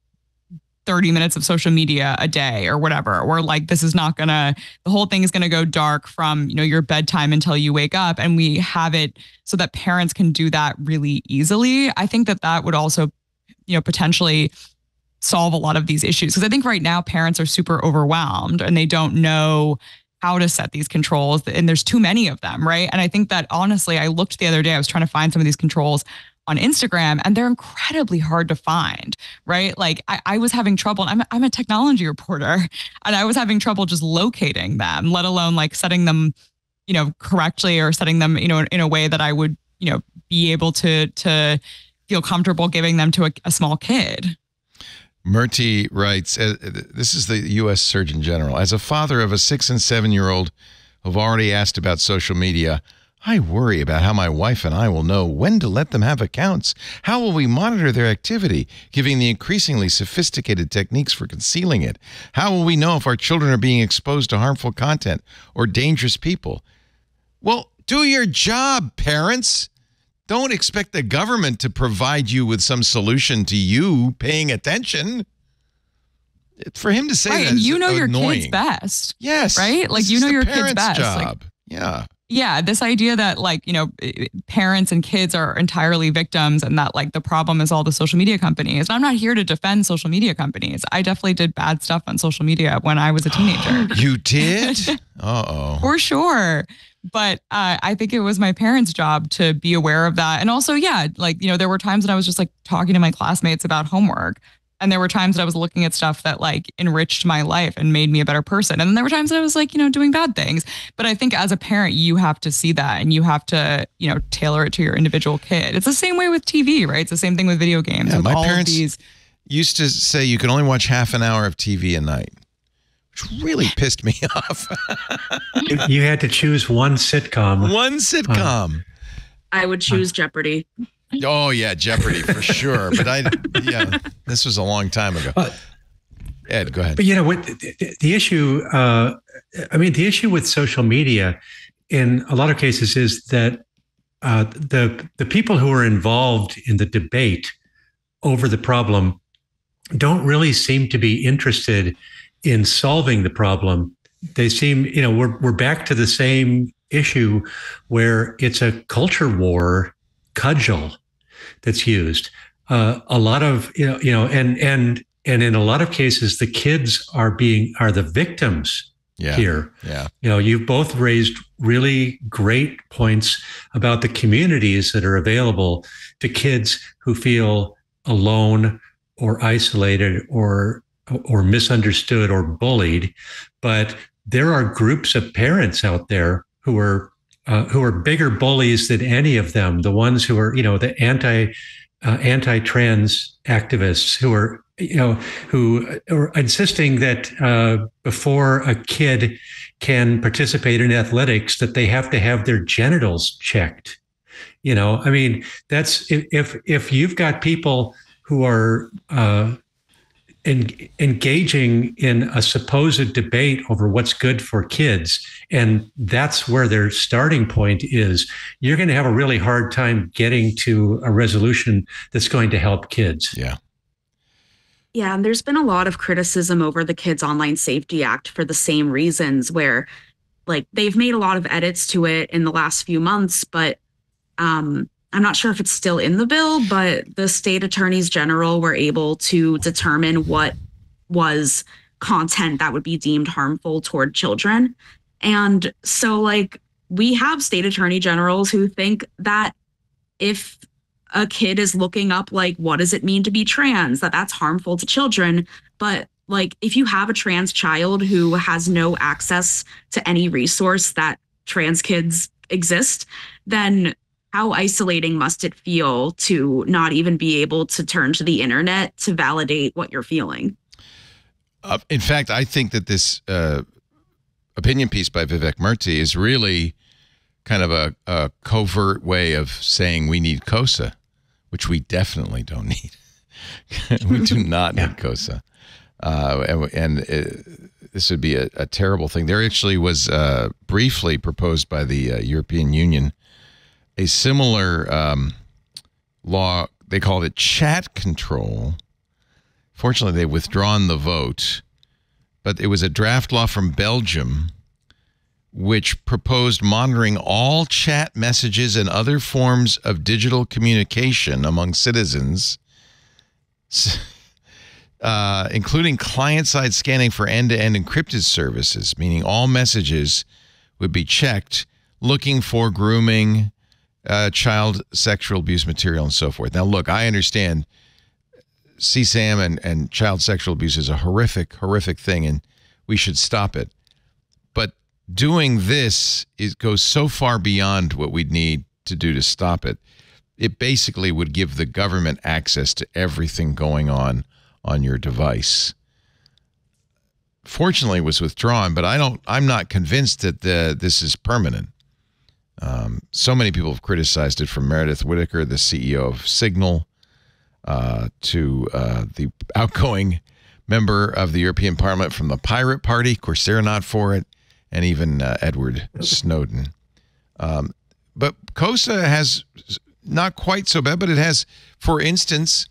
S6: 30 minutes of social media a day or whatever or like this is not gonna the whole thing is gonna go dark from you know your bedtime until you wake up and we have it so that parents can do that really easily i think that that would also you know potentially solve a lot of these issues because I think right now parents are super overwhelmed and they don't know how to set these controls and there's too many of them, right? And I think that honestly, I looked the other day, I was trying to find some of these controls on Instagram and they're incredibly hard to find, right? Like I, I was having trouble, I'm, I'm a technology reporter [LAUGHS] and I was having trouble just locating them, let alone like setting them, you know, correctly or setting them, you know, in a way that I would, you know, be able to, to feel comfortable giving them to a, a small kid.
S1: Murthy writes, uh, this is the U.S. Surgeon General. As a father of a six and seven year old who've already asked about social media, I worry about how my wife and I will know when to let them have accounts. How will we monitor their activity, given the increasingly sophisticated techniques for concealing it? How will we know if our children are being exposed to harmful content or dangerous people? Well, do your job, parents don't expect the government to provide you with some solution to you paying attention. For him to say
S6: right,
S1: that,
S6: and you know
S1: annoying.
S6: your kids best.
S1: Yes,
S6: right. Like you know your kids best.
S1: Job.
S6: Like,
S1: yeah.
S6: Yeah, this idea that like, you know, parents and kids are entirely victims and that like the problem is all the social media companies. And I'm not here to defend social media companies. I definitely did bad stuff on social media when I was a teenager. [GASPS]
S1: you did? [LAUGHS] Uh-oh.
S6: For sure but uh, I think it was my parents' job to be aware of that. And also, yeah, like, you know, there were times that I was just like talking to my classmates about homework. And there were times that I was looking at stuff that like enriched my life and made me a better person. And then there were times that I was like, you know, doing bad things. But I think as a parent, you have to see that and you have to, you know, tailor it to your individual kid. It's the same way with TV, right? It's the same thing with video games.
S1: Yeah,
S6: with
S1: my
S6: all
S1: parents
S6: these.
S1: used to say you can only watch half an hour of TV a night which really pissed me [LAUGHS] off.
S5: you had to choose one sitcom.
S1: One sitcom.
S4: Uh, I would choose uh, Jeopardy.
S1: Oh yeah, Jeopardy for sure. But I, yeah, this was a long time ago. Ed, go ahead.
S5: But you know what? The, the issue, uh, I mean, the issue with social media, in a lot of cases, is that uh, the the people who are involved in the debate over the problem don't really seem to be interested in solving the problem, they seem, you know, we're, we're back to the same issue where it's a culture war cudgel that's used. Uh, a lot of, you know, you know, and, and, and in a lot of cases, the kids are being, are the victims
S1: yeah.
S5: here.
S1: Yeah.
S5: You know, you've both raised really great points about the communities that are available to kids who feel alone or isolated or or misunderstood or bullied, but there are groups of parents out there who are uh, who are bigger bullies than any of them. The ones who are, you know, the anti uh, anti-trans activists who are you know, who are insisting that uh, before a kid can participate in athletics, that they have to have their genitals checked. You know, I mean, that's if if you've got people who are uh, in, engaging in a supposed debate over what's good for kids, and that's where their starting point is, you're going to have a really hard time getting to a resolution that's going to help kids.
S1: Yeah.
S4: Yeah, and there's been a lot of criticism over the Kids Online Safety Act for the same reasons, where like they've made a lot of edits to it in the last few months, but um, I'm not sure if it's still in the bill, but the state attorneys general were able to determine what was content that would be deemed harmful toward children. And so, like, we have state attorney generals who think that if a kid is looking up like what does it mean to be trans that that's harmful to children but like if you have a trans child who has no access to any resource that trans kids exist then how isolating must it feel to not even be able to turn to the internet to validate what you're feeling
S1: uh, in fact i think that this uh, opinion piece by vivek murthy is really kind of a, a covert way of saying we need KOSA which we definitely don't need. [LAUGHS] we do not yeah. need KOSA. Uh, and, and it, this would be a, a, terrible thing. There actually was uh, briefly proposed by the uh, European Union a similar um, law. They called it chat control. Fortunately, they've withdrawn the vote, but it was a draft law from Belgium which proposed monitoring all chat messages and other forms of digital communication among citizens, uh, including client side scanning for end to end encrypted services, meaning all messages would be checked looking for grooming, uh, child sexual abuse material, and so forth. Now, look, I understand CSAM and, and child sexual abuse is a horrific, horrific thing, and we should stop it But doing this is goes so far beyond what we'd need to do to stop it. It basically would give the government access to everything going on on your device. Fortunately, it was withdrawn, but I don't. I'm not convinced that the, this is permanent. Um, so many people have criticized it, from Meredith Whittaker, the CEO of Signal, uh, to uh, the outgoing [LAUGHS] member of the European Parliament from the Pirate Party. Of course, they're not for it and even uh, Edward [LAUGHS] Snowden. Um, but KOSA has not quite so bad, but it has, for instance,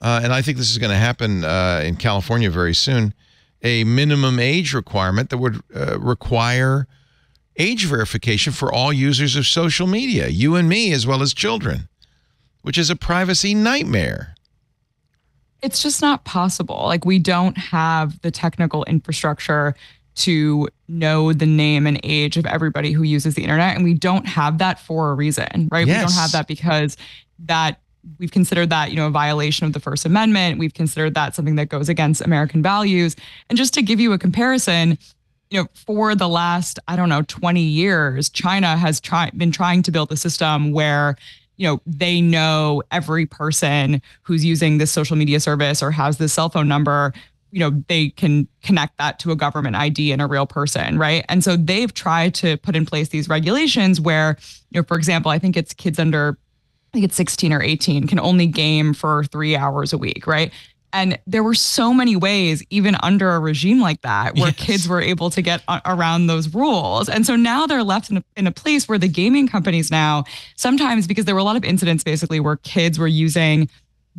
S1: uh, and I think this is going to happen uh, in California very soon, a minimum age requirement that would uh, require age verification for all users of social media, you and me, as well as children, which is a privacy nightmare.
S6: It's just not possible. Like, we don't have the technical infrastructure to know the name and age of everybody who uses the internet. And we don't have that for a reason, right? Yes. We don't have that because that we've considered that, you know, a violation of the First Amendment. We've considered that something that goes against American values. And just to give you a comparison, you know, for the last, I don't know, 20 years, China has try- been trying to build a system where you know they know every person who's using this social media service or has this cell phone number you know they can connect that to a government id and a real person right? And so they've tried to put in place these regulations where you know for example i think it's kids under i think it's 16 or 18 can only game for three hours a week right and there were so many ways, even under a regime like that, where yes. kids were able to get around those rules. And so now they're left in a, in a place where the gaming companies now, sometimes because there were a lot of incidents basically where kids were using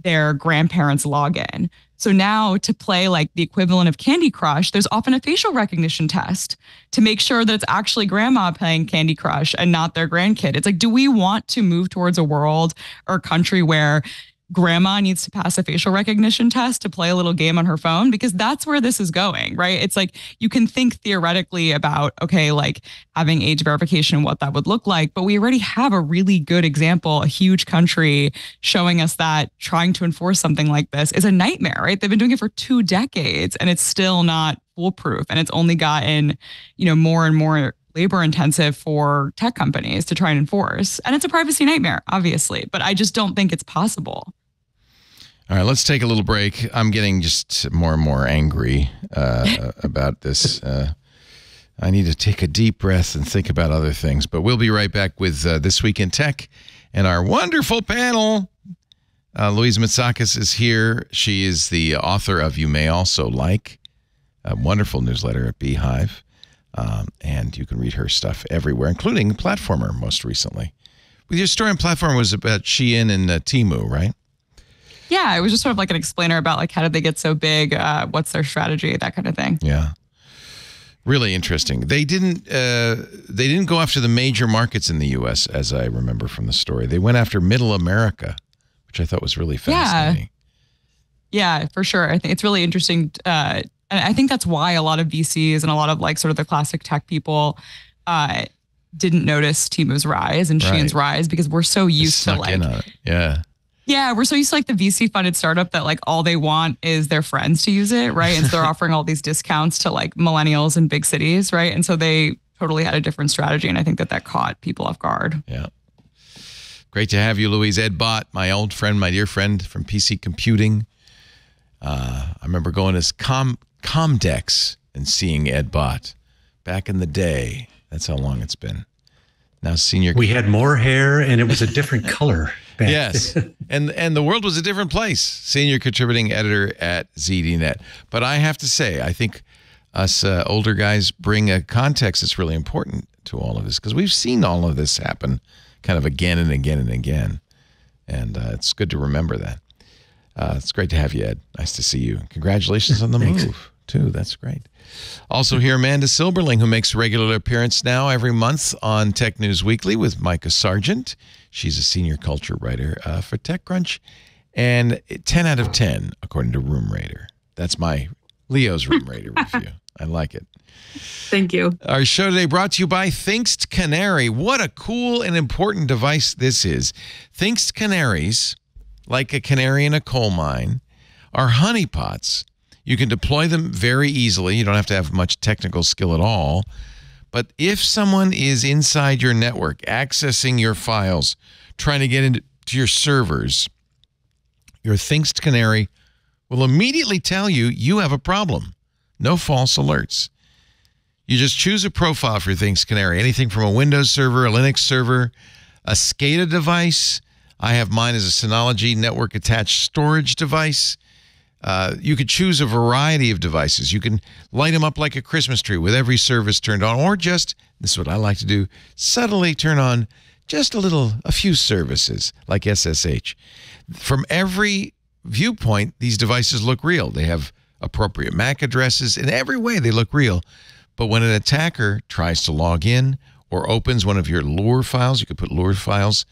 S6: their grandparents' login. So now to play like the equivalent of Candy Crush, there's often a facial recognition test to make sure that it's actually grandma playing Candy Crush and not their grandkid. It's like, do we want to move towards a world or country where grandma needs to pass a facial recognition test to play a little game on her phone because that's where this is going, right? It's like you can think theoretically about, okay, like having age verification, what that would look like, but we already have a really good example, a huge country showing us that trying to enforce something like this is a nightmare, right? They've been doing it for two decades and it's still not foolproof and it's only gotten, you know, more and more labor intensive for tech companies to try and enforce. And it's a privacy nightmare, obviously, but I just don't think it's possible.
S1: All right, let's take a little break. I'm getting just more and more angry uh, [LAUGHS] about this. Uh, I need to take a deep breath and think about other things. But we'll be right back with uh, This Week in Tech and our wonderful panel. Uh, Louise Matsakis is here. She is the author of You May Also Like, a wonderful newsletter at beehiiv. Um, and you can read her stuff everywhere, including Platformer most recently. Your story on Platformer was about Shein and uh, Temu, right?
S6: Yeah, it was just sort of like an explainer about like how did they get so big, uh, what's their strategy, that kind of thing.
S1: Yeah. Really interesting. They didn't. Uh, they didn't go after the major markets in the U.S. as I remember from the story. They went after Middle America, which I thought was really fascinating.
S6: Yeah, yeah for sure. I think it's really interesting. Uh, and I think that's why a lot of VCs and a lot of like sort of the classic tech people uh, didn't notice Temu's rise and
S1: Right.
S6: Rise because we're so used to like
S1: in on it. Yeah.
S6: Yeah, we're so used to like the VC funded startup that like all they want is their friends to use it, right? And so they're [LAUGHS] offering all these discounts to like millennials in big cities, right? And so they totally had a different strategy, and I think that that caught people off guard.
S1: Yeah. Great to have you, Louise. Ed Bott, my old friend, my dear friend from PC Computing. Uh, I remember going as Com Comdex and seeing Ed Bott back in the day. That's how long it's been. Now senior.
S5: We had more hair and it was a different [LAUGHS] color. back
S1: yes, [LAUGHS] and and the world was a different place. Senior contributing editor at ZDNet. But I have to say, I think us uh, older guys bring a context that's really important to all of this because we've seen all of this happen, kind of again and again and again, and uh, it's good to remember that. Uh, it's great to have you, Ed. Nice to see you. Congratulations on the move, too. That's great. Also here, Amanda Silberling, who makes a regular appearance now every month on Tech News Weekly with Micah Sargent. She's a senior culture writer uh, for TechCrunch, and 10 out of 10 according to Room Rater. That's my Leo's Room Rater [LAUGHS] review. I like it.
S4: Thank you.
S1: Our show today brought to you by Thinkst Canary. What a cool and important device this is. Thinkst Canaries, like a canary in a coal mine, are honeypots. You can deploy them very easily. You don't have to have much technical skill at all. But if someone is inside your network, accessing your files, trying to get into your servers, your Thinkst Canary will immediately tell you you have a problem. No false alerts. You just choose a profile for Thinkst Canary, anything from a Windows server, a Linux server, a SCADA device. I have mine as a Synology network attached storage device. Uh, you could choose a variety of devices. You can light them up like a Christmas tree with every service turned on, or just, this is what I like to do, subtly turn on just a little, a few services like SSH. From every viewpoint, these devices look real. They have appropriate MAC addresses. In every way, they look real. But when an attacker tries to log in or opens one of your Lure files, you could put Lure files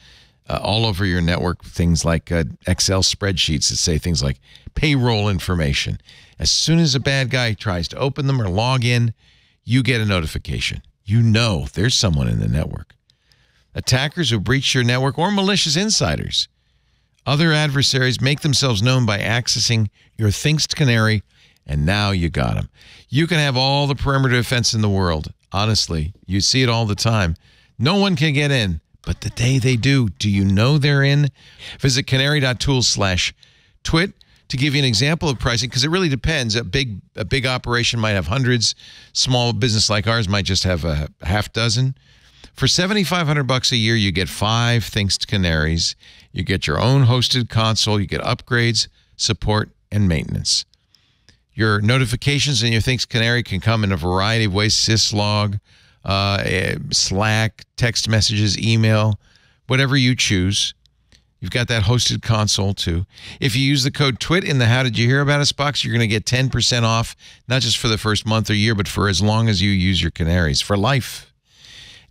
S1: uh, all over your network, things like uh, Excel spreadsheets that say things like payroll information. As soon as a bad guy tries to open them or log in, you get a notification. You know there's someone in the network. Attackers who breach your network or malicious insiders. Other adversaries make themselves known by accessing your Thinkst Canary, and now you got them. You can have all the perimeter defense in the world. Honestly, you see it all the time. No one can get in, but the day they do, do you know they're in? Visit canary.tools slash twit to give you an example of pricing because it really depends. A big a big operation might have hundreds. Small business like ours might just have a half dozen. For 7500 bucks a year, you get five Thinkst Canaries. You get your own hosted console, you get upgrades, support, and maintenance. Your notifications and your Thinkst Canary can come in a variety of ways syslog, uh, eh, Slack, text messages, email, whatever you choose. You've got that hosted console too. If you use the code TWIT in the How Did You Hear About Us box, you're going to get 10% off, not just for the first month or year, but for as long as you use your canaries for life.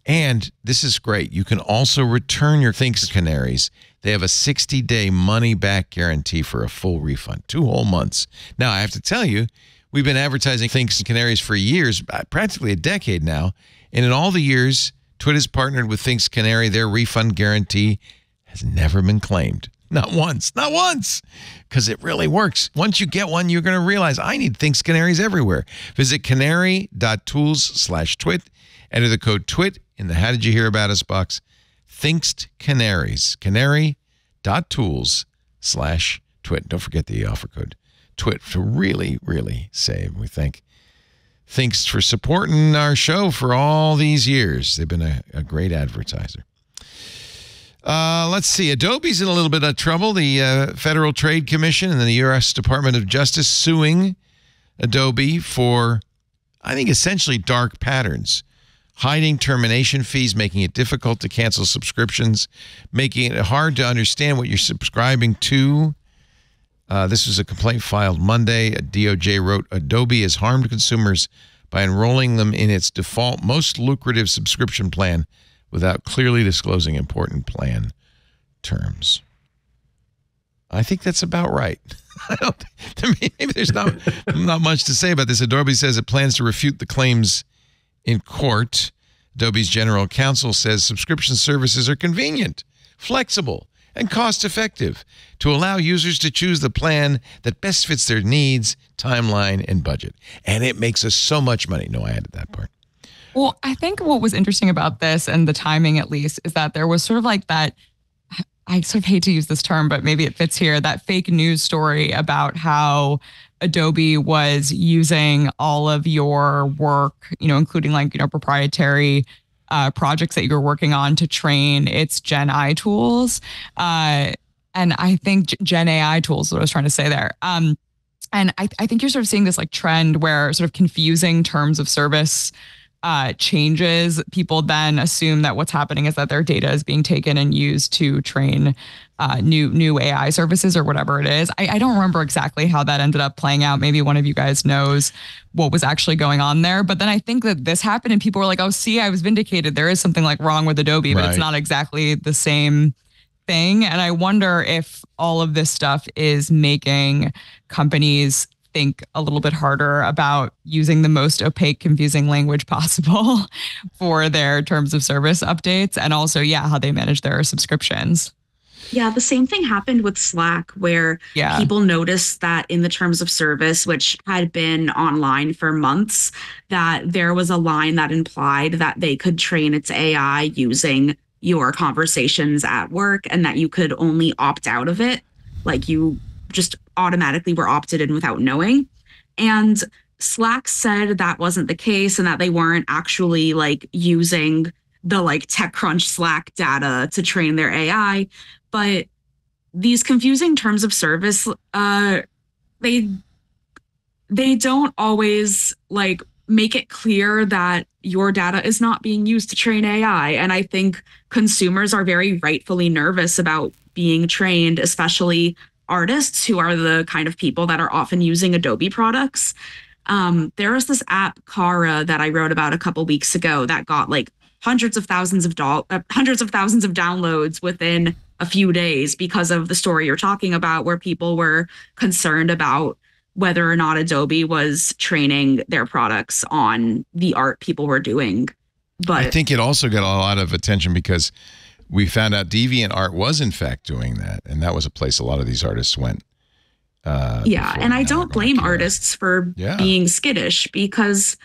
S1: And this is great. You can also return your Thinkst Canaries. They have a 60 day money back guarantee for a full refund, two whole months. Now, I have to tell you, we've been advertising Thinkst Canaries for years, uh, practically a decade now. And in all the years, Twit has partnered with Thinkst Canary. Their refund guarantee has never been claimed. Not once, not once, because it really works. Once you get one, you're going to realize I need Thinkst Canaries everywhere. Visit canary.tools slash twit. Enter the code TWIT in the How Did You Hear About Us box. Thinkst Canaries. Canary.tools slash TWIT. Don't forget the offer code TWIT to really, really save. We thank thanks for supporting our show for all these years. They've been a, a great advertiser. Uh, let's see. Adobe's in a little bit of trouble. The uh, Federal Trade Commission and the U.S. Department of Justice suing Adobe for, I think, essentially dark patterns, hiding termination fees, making it difficult to cancel subscriptions, making it hard to understand what you're subscribing to. Uh, this was a complaint filed Monday. A DOJ wrote Adobe has harmed consumers by enrolling them in its default most lucrative subscription plan without clearly disclosing important plan terms. I think that's about right. [LAUGHS] I don't. [LAUGHS] Maybe there's not not much to say about this. Adobe says it plans to refute the claims in court. Adobe's general counsel says subscription services are convenient, flexible, and cost effective to allow users to choose the plan that best fits their needs, timeline, and budget. And it makes us so much money. No, I added that part.
S6: Well, I think what was interesting about this and the timing, at least, is that there was sort of like that. I sort of hate to use this term, but maybe it fits here that fake news story about how Adobe was using all of your work, you know, including like, you know, proprietary uh, projects that you're working on to train its Gen AI tools. Uh, and I think Gen AI tools, what I was trying to say there. Um, and I, I think you're sort of seeing this like trend where sort of confusing terms of service uh, changes, people then assume that what's happening is that their data is being taken and used to train uh, new new AI services or whatever it is. I, I, don't remember exactly how that ended up playing out. Maybe one of you guys knows what was actually going on there. But then I think that this happened and people were like, "Oh, see, I was vindicated. There is something like wrong with Adobe, but right. it's not exactly the same." thing and i wonder if all of this stuff is making companies think a little bit harder about using the most opaque, confusing language [LAUGHS] possible for their terms of service updates and also, yeah, how they manage their subscriptions.
S4: Yeah, the same thing happened with Slack, where yeah. people noticed that in the terms of service, which had been online for months, that there was a line that implied that they could train its AI using your conversations at work and that you could only opt out of it. Like you just automatically were opted in without knowing. And Slack said that wasn't the case and that they weren't actually like using the like TechCrunch Slack data to train their AI. But these confusing terms of service, uh, they they don't always like make it clear that your data is not being used to train AI. And I think consumers are very rightfully nervous about being trained, especially artists who are the kind of people that are often using Adobe products. Um, there was this app Cara that I wrote about a couple weeks ago that got like hundreds of thousands of doll- uh, hundreds of thousands of downloads within a few days because of the story you're talking about, where people were concerned about whether or not Adobe was training their products on the art people were doing. But
S1: I think it also got a lot of attention because we found out DeviantArt was in fact doing that, and that was a place a lot of these artists went.
S4: Uh, yeah, and I don't blame artists for yeah. being skittish because,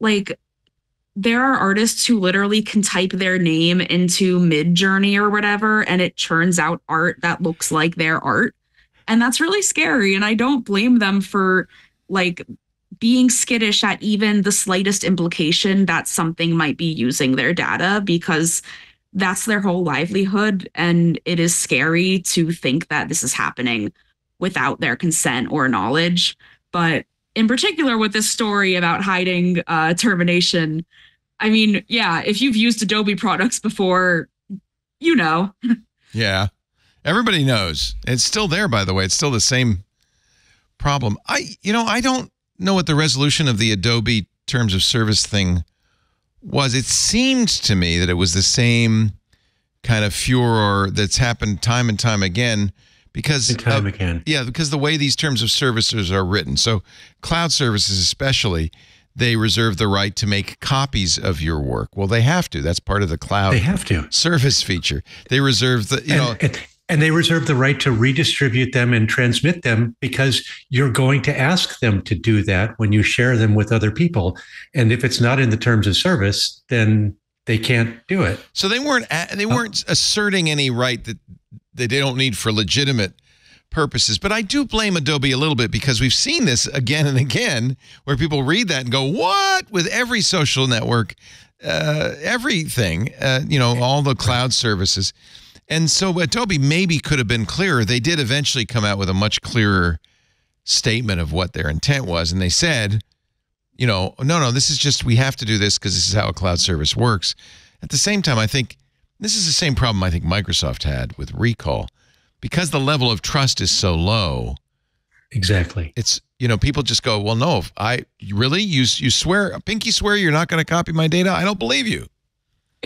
S4: like, there are artists who literally can type their name into Midjourney or whatever, and it churns out art that looks like their art, and that's really scary. And I don't blame them for like being skittish at even the slightest implication that something might be using their data because that's their whole livelihood. And it is scary to think that this is happening without their consent or knowledge. But in particular, with this story about hiding uh, termination, I mean, yeah, if you've used Adobe products before, you know. [LAUGHS]
S1: yeah. Everybody knows. It's still there, by the way. It's still the same problem. I, you know, I don't know what the resolution of the Adobe terms of service thing was it seemed to me that it was the same kind of furor that's happened time and time again because
S5: and time again.
S1: Yeah, because the way these terms of services are written. So cloud services especially, they reserve the right to make copies of your work. Well, they have to. That's part of the cloud
S5: they have to.
S1: service feature. They reserve the you and, know
S5: and, and they reserve the right to redistribute them and transmit them because you're going to ask them to do that when you share them with other people. And if it's not in the terms of service, then they can't do it.
S1: So they weren't they weren't uh, asserting any right that they don't need for legitimate purposes. But I do blame Adobe a little bit because we've seen this again and again where people read that and go, What? With every social network, uh, everything, uh, you know, all the cloud services. And so Adobe maybe could have been clearer. They did eventually come out with a much clearer statement of what their intent was. And they said, you know, no, no, this is just, we have to do this because this is how a cloud service works. At the same time, I think this is the same problem I think Microsoft had with recall. Because the level of trust is so low,
S5: Exactly.
S1: it's, you know, people just go, well, no, if I really, you, you swear, pinky swear you're not going to copy my data? I don't believe you.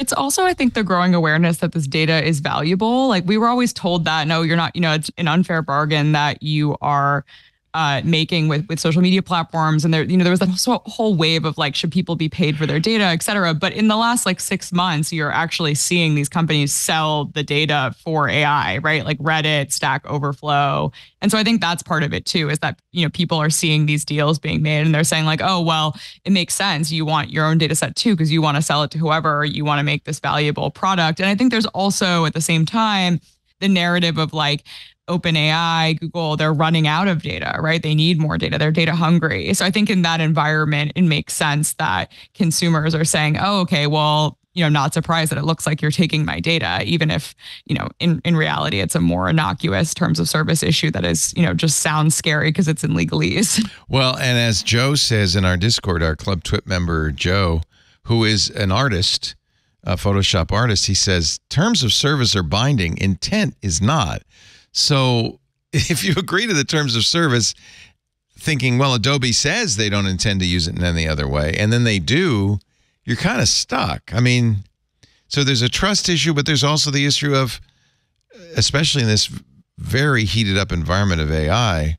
S6: It's also, I think, the growing awareness that this data is valuable. Like we were always told that, no, you're not, you know, it's an unfair bargain that you are uh, making with with social media platforms. And there you know there was that whole wave of like should people be paid for their data et cetera. But in the last like six months you're actually seeing these companies sell the data for ai right? Like reddit stack overflow. And so i think that's part of it too is that you know people are seeing these deals being made and they're saying like oh well it makes sense. You want your own data set too because you want to sell it to whoever. You want to make this valuable product. And i think there's also at the same time the narrative of like OpenAI, Google, they're running out of data, right? They need more data. They're data hungry. So I think in that environment, it makes sense that consumers are saying, oh, okay, well, you know, not surprised that it looks like you're taking my data, even if, you know, in, in reality, it's a more innocuous terms of service issue that is, you know, just sounds scary because it's in legalese. [LAUGHS]
S1: Well, and as Joe says in our Discord, our Club Twit member, Joe, who is an artist, a Photoshop artist, he says terms of service are binding, intent is not. So [LAUGHS] if you agree to the terms of service, thinking, well, Adobe says they don't intend to use it in any other way, and then they do, you're kind of stuck. I mean, so there's a trust issue, but there's also the issue of, especially in this very heated up environment of AI,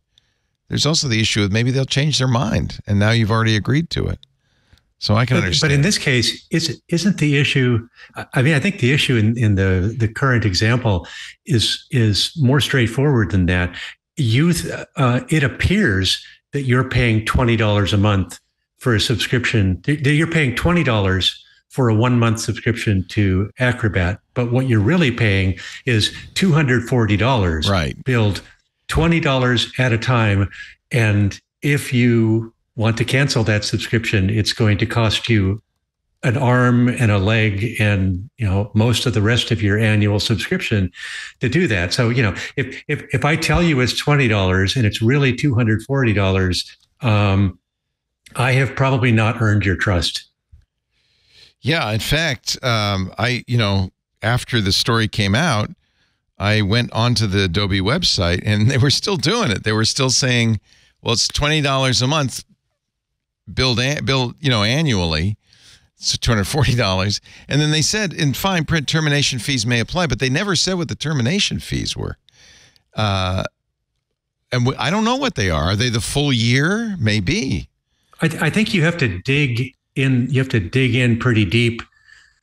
S1: there's also the issue of maybe they'll change their mind, and now you've already agreed to it. So I can
S5: but,
S1: understand.
S5: But in this case, is isn't the issue? I mean, I think the issue in, in the the current example is is more straightforward than that. Youth, uh, it appears that you're paying twenty dollars a month for a subscription. You're paying twenty dollars for a one month subscription to Acrobat, but what you're really paying is two hundred forty dollars.
S1: Right.
S5: Billed twenty dollars at a time, and if you want to cancel that subscription, it's going to cost you an arm and a leg and you know most of the rest of your annual subscription to do that. So you know if if if I tell you it's twenty dollars and it's really two hundred forty dollars, um, I have probably not earned your trust.
S1: Yeah, in fact, um, I you know after the story came out, I went onto the Adobe website and they were still doing it. They were still saying, "Well, it's twenty dollars a month." Billed billed you know annually so $240 and then they said in fine print termination fees may apply but they never said what the termination fees were. Uh, and i don't know what they are. Are they the full year? Maybe.
S5: I, th- I think you have to dig in you have to dig in pretty deep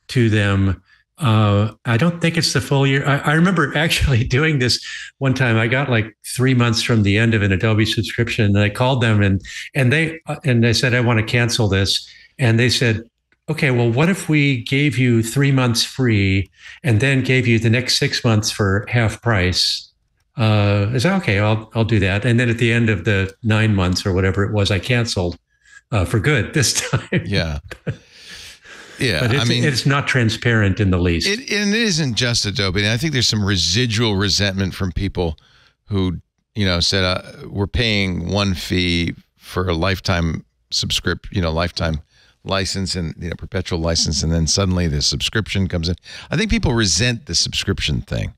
S5: to them uh, I don't think it's the full year. I, I, remember [LAUGHS] actually doing this one time. I got like three months from the end of an Adobe subscription, and I called them and and they and they said I want to cancel this, and they said, okay, well, what if we gave you three months free and then gave you the next six months for half price? Uh, I said, okay, I'll I'll do that. And then at the end of the nine months or whatever it was, I canceled uh, for good [LAUGHS] this time.
S1: Yeah. Yeah,
S5: but
S1: I mean,
S5: it's not transparent in the least.
S1: It, and it isn't just Adobe. And I think there's some residual resentment from people who, you know, said uh, we're paying one fee for a lifetime subscript, you know, lifetime license and you know perpetual license, and then suddenly the subscription comes in. I think people resent the subscription thing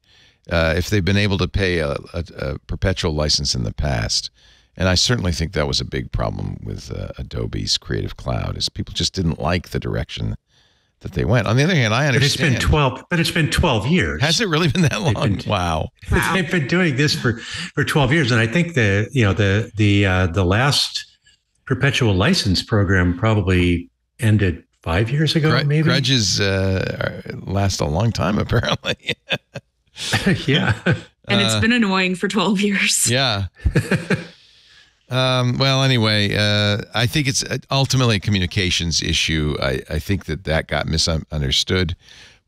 S1: uh, if they've been able to pay a, a, a, perpetual license in the past. And I certainly think that was a big problem with uh, Adobe's Creative Cloud, is people just didn't like the direction that they went. On the other hand, I understand.
S5: But it's been twelve. But it's been twelve years.
S1: Has it really been that long?
S5: Been,
S1: wow.
S4: wow.
S5: They've been doing this for for twelve years, and I think the you know the the uh, the last perpetual license program probably ended five years ago.
S1: Gr-
S5: maybe
S1: grudges uh, last a long time, [LAUGHS] apparently. [LAUGHS]
S5: yeah,
S4: and it's been annoying for twelve years.
S1: Yeah. [LAUGHS] Um, well, anyway, uh, I think it's ultimately a communications issue. I, I think that that got misunderstood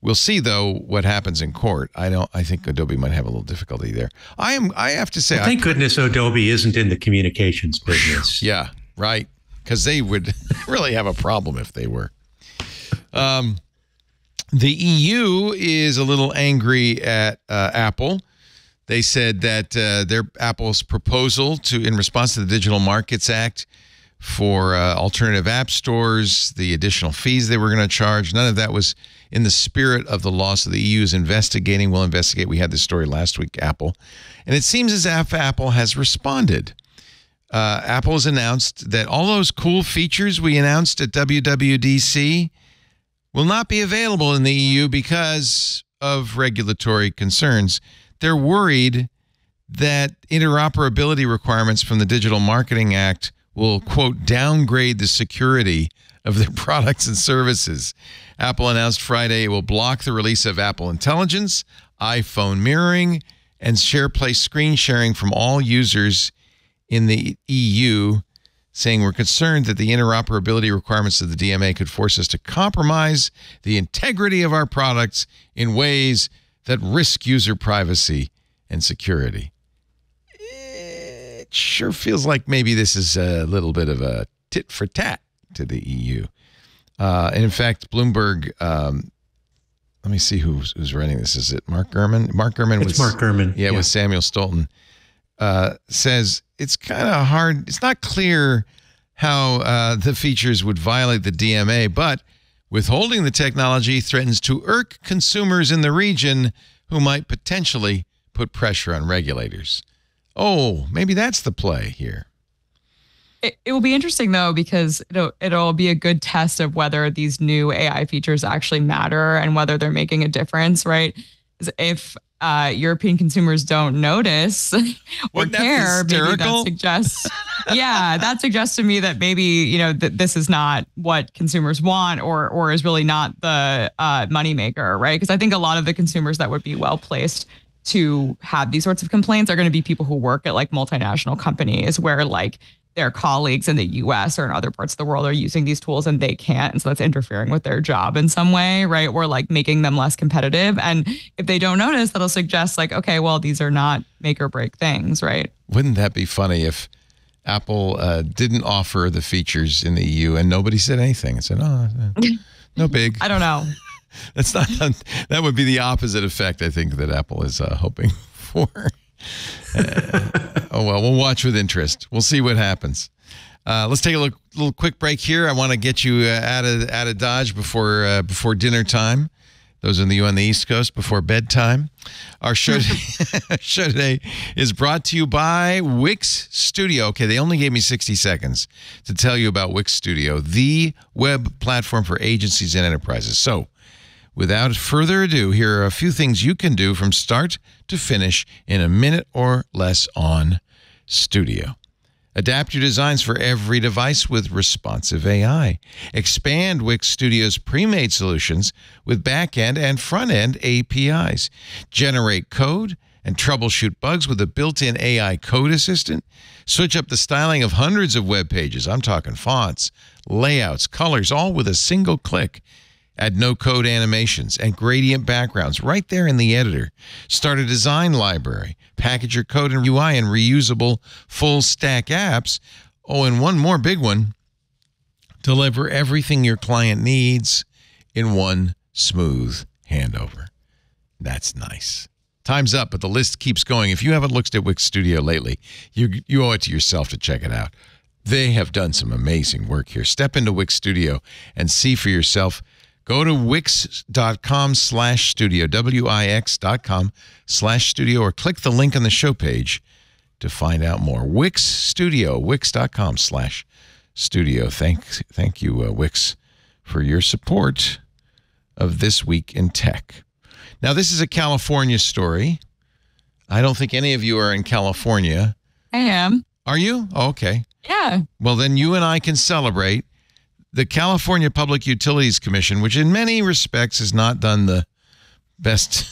S1: We'll see though what happens in court. I don't. I think Adobe might have a little difficulty there. I am. I have to say.
S5: Well, thank
S1: I,
S5: goodness Adobe isn't in the communications [SIGHS] business.
S1: Yeah. Right. Because they would [LAUGHS] really have a problem if they were. Um, the EU is a little angry at uh, Apple. They said that uh, their Apple's proposal to, in response to the Digital Markets Act, for uh, alternative app stores, the additional fees they were going to charge. None of that was in the spirit of the laws. So the EU is investigating. We'll investigate. We had this story last week, Apple. And it seems as if Apple has responded. Uh, Apple has announced that all those cool features we announced at WWDC will not be available in the EU because of regulatory concerns. They're worried that interoperability requirements from the Digital Marketing Act will, quote, downgrade the security of their [LAUGHS] products and services. Apple announced Friday it will block the release of Apple Intelligence, iPhone mirroring, and SharePlay screen sharing from all users in the EU, saying we're concerned that the interoperability requirements of the DMA could force us to compromise the integrity of our products in ways that risk user privacy and security It sure feels like maybe this is a little bit of a tit for tat to the EU. Uh, and in fact, Bloomberg. Um, let me see who's who's writing this. Is it Mark Gurman? Mark Gurman
S5: it's
S1: was
S5: Mark Gurman.
S1: Yeah,
S5: Yeah.
S1: with Samuel Stolton. Uh, says it's kind of hard. It's not clear how uh, the features would violate the DMA, but withholding the technology threatens to irk consumers in the region who might potentially put pressure on regulators. Oh, maybe that's the play here.
S6: It, it will be interesting though because it'll it'll be a good test of whether these new AI features actually matter and whether they're making a difference, right? If uh, European consumers don't notice [LAUGHS] or
S1: Wouldn't that
S6: care, maybe that suggests, [LAUGHS] yeah, that suggests to me that maybe you know that this is not what consumers want, or or is really not the uh, moneymaker, right? Because I think a lot of the consumers that would be well placed to have these sorts of complaints are going to be people who work at like multinational companies where like their colleagues in the US or in other parts of the world are using these tools and they can't. And so that's interfering with their job in some way, right? Or like making them less competitive. And if they don't notice, that'll suggest like, okay, well, these are not make or break things, right?
S1: Wouldn't that be funny if Apple uh, didn't offer the features in the EU and nobody said anything and said, "Oh, eh, [LAUGHS] no big."
S6: I don't know. [LAUGHS]
S1: That's not. That would be the opposite effect. I think that Apple is uh, hoping [LAUGHS] for. Uh, [LAUGHS] oh well, we'll watch with interest. We'll see what happens. Uh, let's take a look, little quick break here. I want to get you uh, out of out of Dodge before uh, before dinner time. Those in the you on the East Coast before bedtime. Our show, [LAUGHS] [LAUGHS] show today is brought to you by Wix Studio. Okay, they only gave me 60 seconds to tell you about Wix Studio, the web platform for agencies and enterprises. So, Without further ado, here are a few things you can do from start to finish in a minute or less on Studio. Adapt your designs for every device with responsive AI. Expand Wix Studio's pre-made solutions with back-end and front-end APIs. Generate code and troubleshoot bugs with a built-in AI code assistant. Switch up the styling of hundreds of web pages. I'm talking fonts, layouts, colors, all with a single click. Add no code animations and gradient backgrounds right there in the editor. Start a design library. Package your code and UI in reusable full stack apps. Oh, and one more big one deliver everything your client needs in one smooth handover. That's nice. Time's up, but the list keeps going. If you haven't looked at Wix Studio lately, you you owe it to yourself to check it out. They have done some amazing work here. Step into Wix Studio and see for yourself. Go to wix.com slash studio, W-I-X dot com slash studio, or click the link on the show page to find out more. Wix Studio, wix.com slash studio. Thank, thank you, uh, Wix, for your support of This Week in Tech. Now, this is a California story. I don't think any of you are in California.
S6: I am.
S1: Are you? Oh, okay.
S6: Yeah.
S1: Well, then you and I can celebrate. The California Public Utilities Commission, which in many respects has not done the best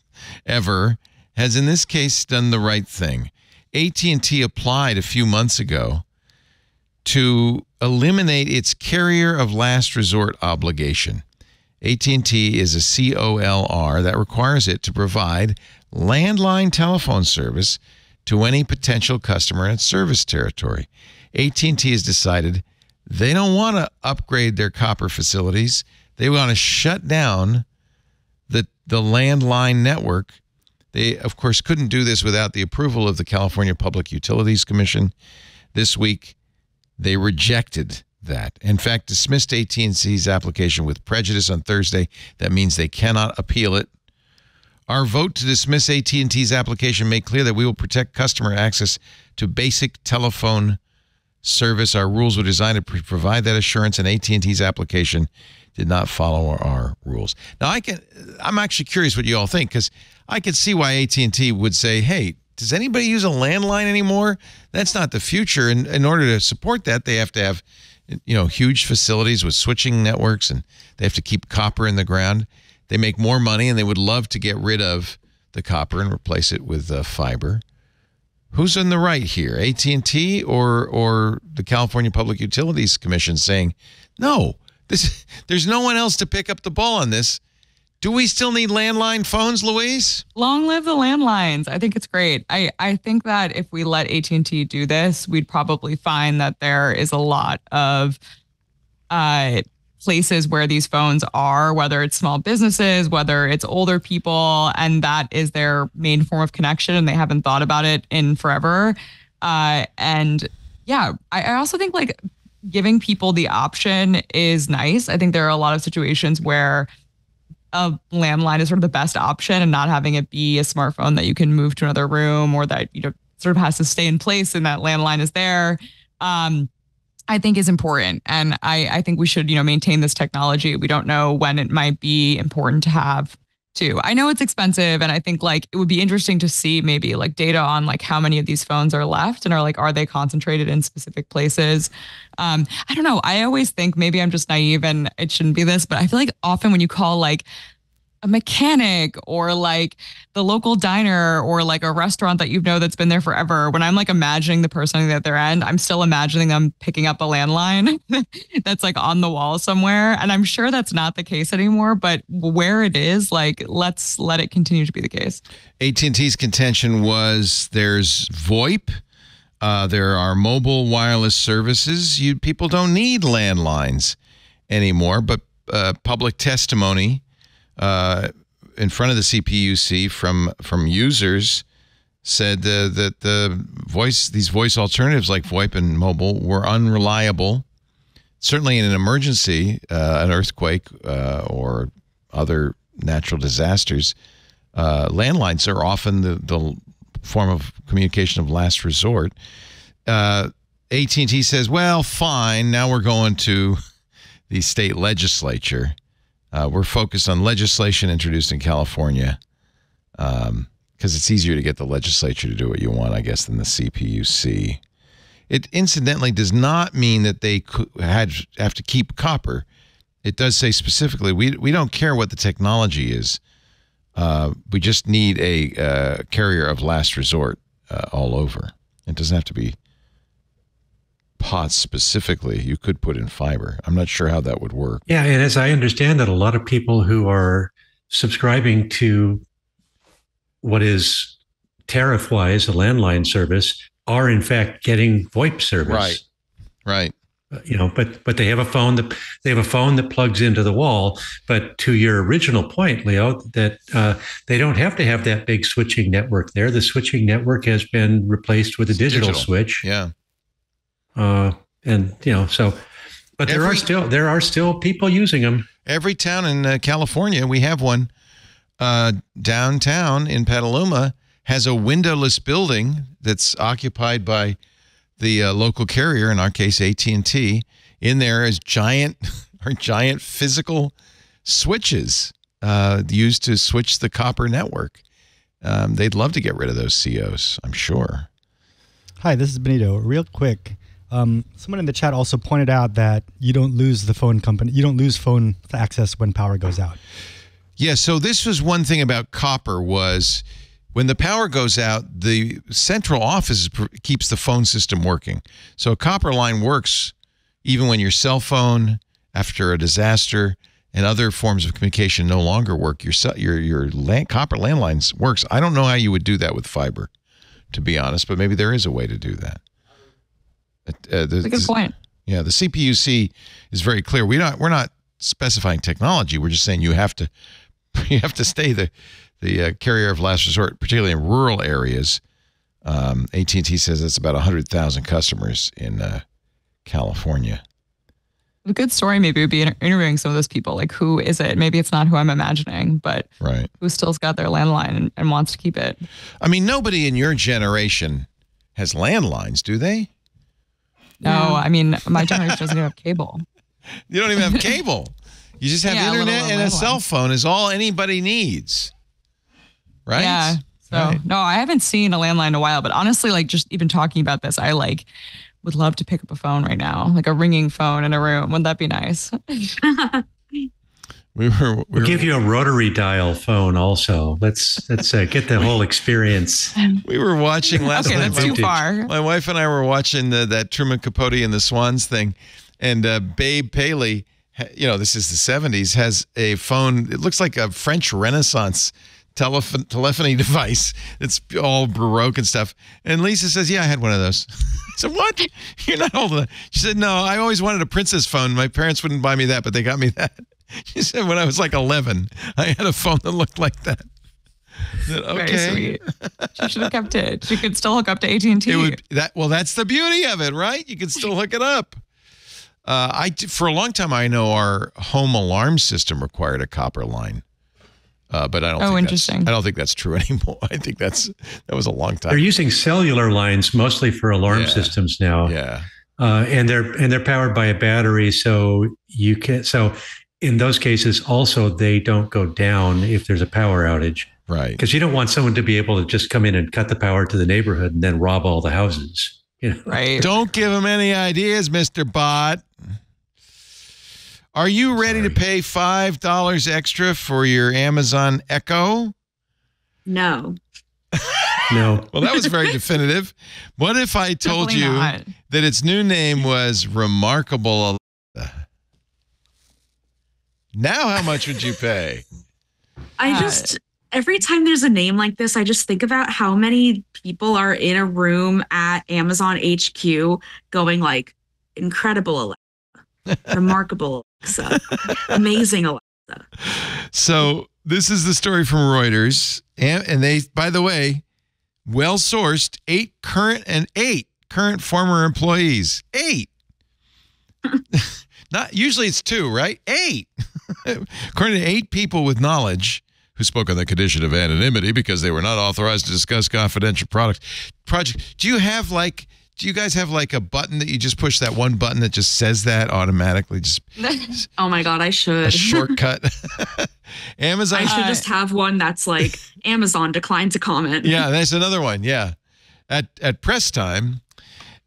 S1: [LAUGHS] ever, has in this case done the right thing. AT&T applied a few months ago to eliminate its carrier of last resort obligation. AT&T is a COLR that requires it to provide landline telephone service to any potential customer in its service territory. AT&T has decided they don't want to upgrade their copper facilities. They want to shut down the the landline network. They of course couldn't do this without the approval of the California Public Utilities Commission. This week they rejected that. In fact, dismissed AT&T's application with prejudice on Thursday. That means they cannot appeal it. Our vote to dismiss AT&T's application made clear that we will protect customer access to basic telephone service. Our rules were designed to provide that assurance, and AT&T's application did not follow our, rules. Now, I can. I'm actually curious what you all think because I could see why AT&T would say, "Hey, does anybody use a landline anymore? That's not the future." And in order to support that, they have to have, you know, huge facilities with switching networks, and they have to keep copper in the ground. They make more money, and they would love to get rid of the copper and replace it with uh, fiber. Who's in the right here, AT and T or or the California Public Utilities Commission saying, no, this [LAUGHS] there's no one else to pick up the ball on this. Do we still need landline phones, Louise?
S6: Long live the landlines. I think it's great. I, I think that if we let AT&T do this, we'd probably find that there is a lot of uh, places where these phones are, whether it's small businesses, whether it's older people, and that is their main form of connection, and they haven't thought about it in forever. Uh, and yeah, I, I also think like giving people the option is nice. I think there are a lot of situations where a landline is sort of the best option and not having it be a smartphone that you can move to another room or that you know sort of has to stay in place and that landline is there. Um, I think is important. And I, I think we should, you know, maintain this technology. We don't know when it might be important to have too. I know it's expensive and I think like it would be interesting to see maybe like data on like how many of these phones are left and are like are they concentrated in specific places? Um I don't know. I always think maybe I'm just naive and it shouldn't be this, but I feel like often when you call like a mechanic or like the local diner or like a restaurant that you know that's been there forever. When I'm like imagining the person at the other end, I'm still imagining them picking up a landline [LAUGHS] that's like on the wall somewhere. And I'm sure that's not the case anymore, but where it is, like let's let it continue to be the case.
S1: AT&T's contention was there's VoIP. Uh, there are mobile wireless services. You people don't need landlines anymore, but uh, public testimony uh, in front of the CPUC from from users said uh, that the voice these voice alternatives like VoIP and mobile were unreliable. Certainly, in an emergency, uh, an earthquake uh, or other natural disasters, uh, landlines are often the, the form of communication of last resort. AT&T says, "Well, fine. Now we're going to [LAUGHS] the state legislature." Uh, we're focused on legislation introduced in California because um, it's easier to get the legislature to do what you want, I guess, than the CPUC. It incidentally does not mean that they had have to keep copper. It does say specifically we we don't care what the technology is. Uh, we just need a uh, carrier of last resort uh, all over. It doesn't have to be pots specifically, you could put in fiber. I'm not sure how that would work.
S5: Yeah, and as I understand it, a lot of people who are subscribing to what is tariff wise a landline service are in fact getting VoIP service.
S1: Right. Right.
S5: Uh, you know, but but they have a phone that they have a phone that plugs into the wall. But to your original point, Leo, that uh, they don't have to have that big switching network there. The switching network has been replaced with a digital,
S1: digital.
S5: switch.
S1: Yeah.
S5: Uh, and you know, so, but there
S1: Every-
S5: are still there are still people using them.
S1: Every town in uh, California, we have one uh, downtown in Petaluma, has a windowless building that's occupied by the uh, local carrier, in our case AT&T. In there is giant, [LAUGHS] are giant physical switches uh, used to switch the copper network. Um, they'd love to get rid of those COs, I'm sure.
S7: Hi, this is Benito. Real quick, um, someone in the chat also pointed out that you don't lose the phone company, you don't lose phone access when power goes out.
S1: Yeah, so this was one thing about copper was when the power goes out, the central office keeps the phone system working. So a copper line works even when your cell phone after a disaster and other forms of communication no longer work, your your your land, copper landlines works. I don't know how you would do that with fiber, to be honest, but maybe there is a way to do that. Uh, the-
S6: That's a good point.
S1: yeah, the CPUC is very clear. We not we're not specifying technology. We're just saying you have to [LAUGHS] you have to stay the the uh, carrier of last resort, particularly in rural areas. Um, AT and T says it's about hundred thousand customers in uh, California.
S6: A good story maybe would be interviewing some of those people. Like, who is it? Maybe it's not who I'm imagining, but
S1: Right.
S6: who still's got their landline and, and wants to keep it.
S1: I mean, nobody in your generation has landlines, do they?
S6: No, I mean, my [LAUGHS] generation doesn't even have cable.
S1: You don't even have [LAUGHS] cable. You just have
S6: Yeah, a little
S1: internet and a
S6: landline.
S1: cell phone is all anybody needs. Right?
S6: Yeah. So
S1: Right.
S6: no, I haven't seen a landline in a while, but honestly, like just even talking about this, I like would love to pick up a phone right now, like a ringing phone in a room. Wouldn't that be nice? [LAUGHS]
S1: We were, we
S5: We'll give you a rotary dial phone also. Let's let's uh, get the whole experience.
S1: we were watching last
S6: okay,
S1: night.
S6: that's too far.
S1: My wife and I were watching the, that Truman Capote and the Swans thing, and uh, Babe Paley, you know, this is the '70s, has a phone. It looks like a French Renaissance telephone telephony [LAUGHS] device. It's all baroque and stuff. And Lisa says, "Yeah, I had one of those." [LAUGHS] I said, "What? You're not old enough." She said, "No, I always wanted a princess phone. My parents wouldn't buy me that, but they got me that." [LAUGHS] She said, "When I was like 11, I had a phone that looked like that." I said,
S6: Very
S1: okay.
S6: sweet. [LAUGHS] She should have kept it. She could still hook up to AT and T.
S1: That well. That's the beauty of it, right? You can still hook it up. Uh, I d- for a long time I know our home alarm system required a copper line, uh, but I don't.
S6: Oh,
S1: think
S6: interesting.
S1: I don't think that's true [LAUGHS] anymore. I think that's that was a long time.
S5: They're using cellular lines mostly for alarm
S1: Yeah.
S5: systems now,
S1: Yeah,
S5: uh, and they're and they're powered by a battery, so you can so. In those cases, also they don't go down if there's a power outage
S1: right.
S5: because you don't want someone to be able to just come in and cut the power to the neighborhood and then rob all the houses. You know,
S6: right.
S1: Don't give him any ideas, Mister Bott. Are you ready to pay five dollars extra for your Amazon Echo?
S4: no. [LAUGHS]
S5: no,
S1: Well, that was very definitive. What if I told
S6: Definitely
S1: you?
S6: not.
S1: that its new name was Remarkable Alexa. Now, how much would you pay?
S4: I
S6: Uh,
S4: just every time there's a name like this, I just think about how many people are in a room at Amazon HQ going like incredible Alexa, remarkable Alexa, [LAUGHS] amazing Alexa.
S1: So, this is the story from Reuters. And, and they, by the way, well sourced, eight current and eight current former employees. Eight. [LAUGHS] Not usually it's two, right? Eight. [LAUGHS] According to eight people with knowledge who spoke on the condition of anonymity because they were not authorized to discuss confidential products. Project. Do you have like do you guys have like a button that you just push that one button that just says that automatically? Just [LAUGHS]
S4: Oh my god, I should.
S1: shortcut. [LAUGHS] Amazon
S4: I should just have one that's like Amazon declined to comment.
S1: Yeah, that's another one. Yeah. At at press time,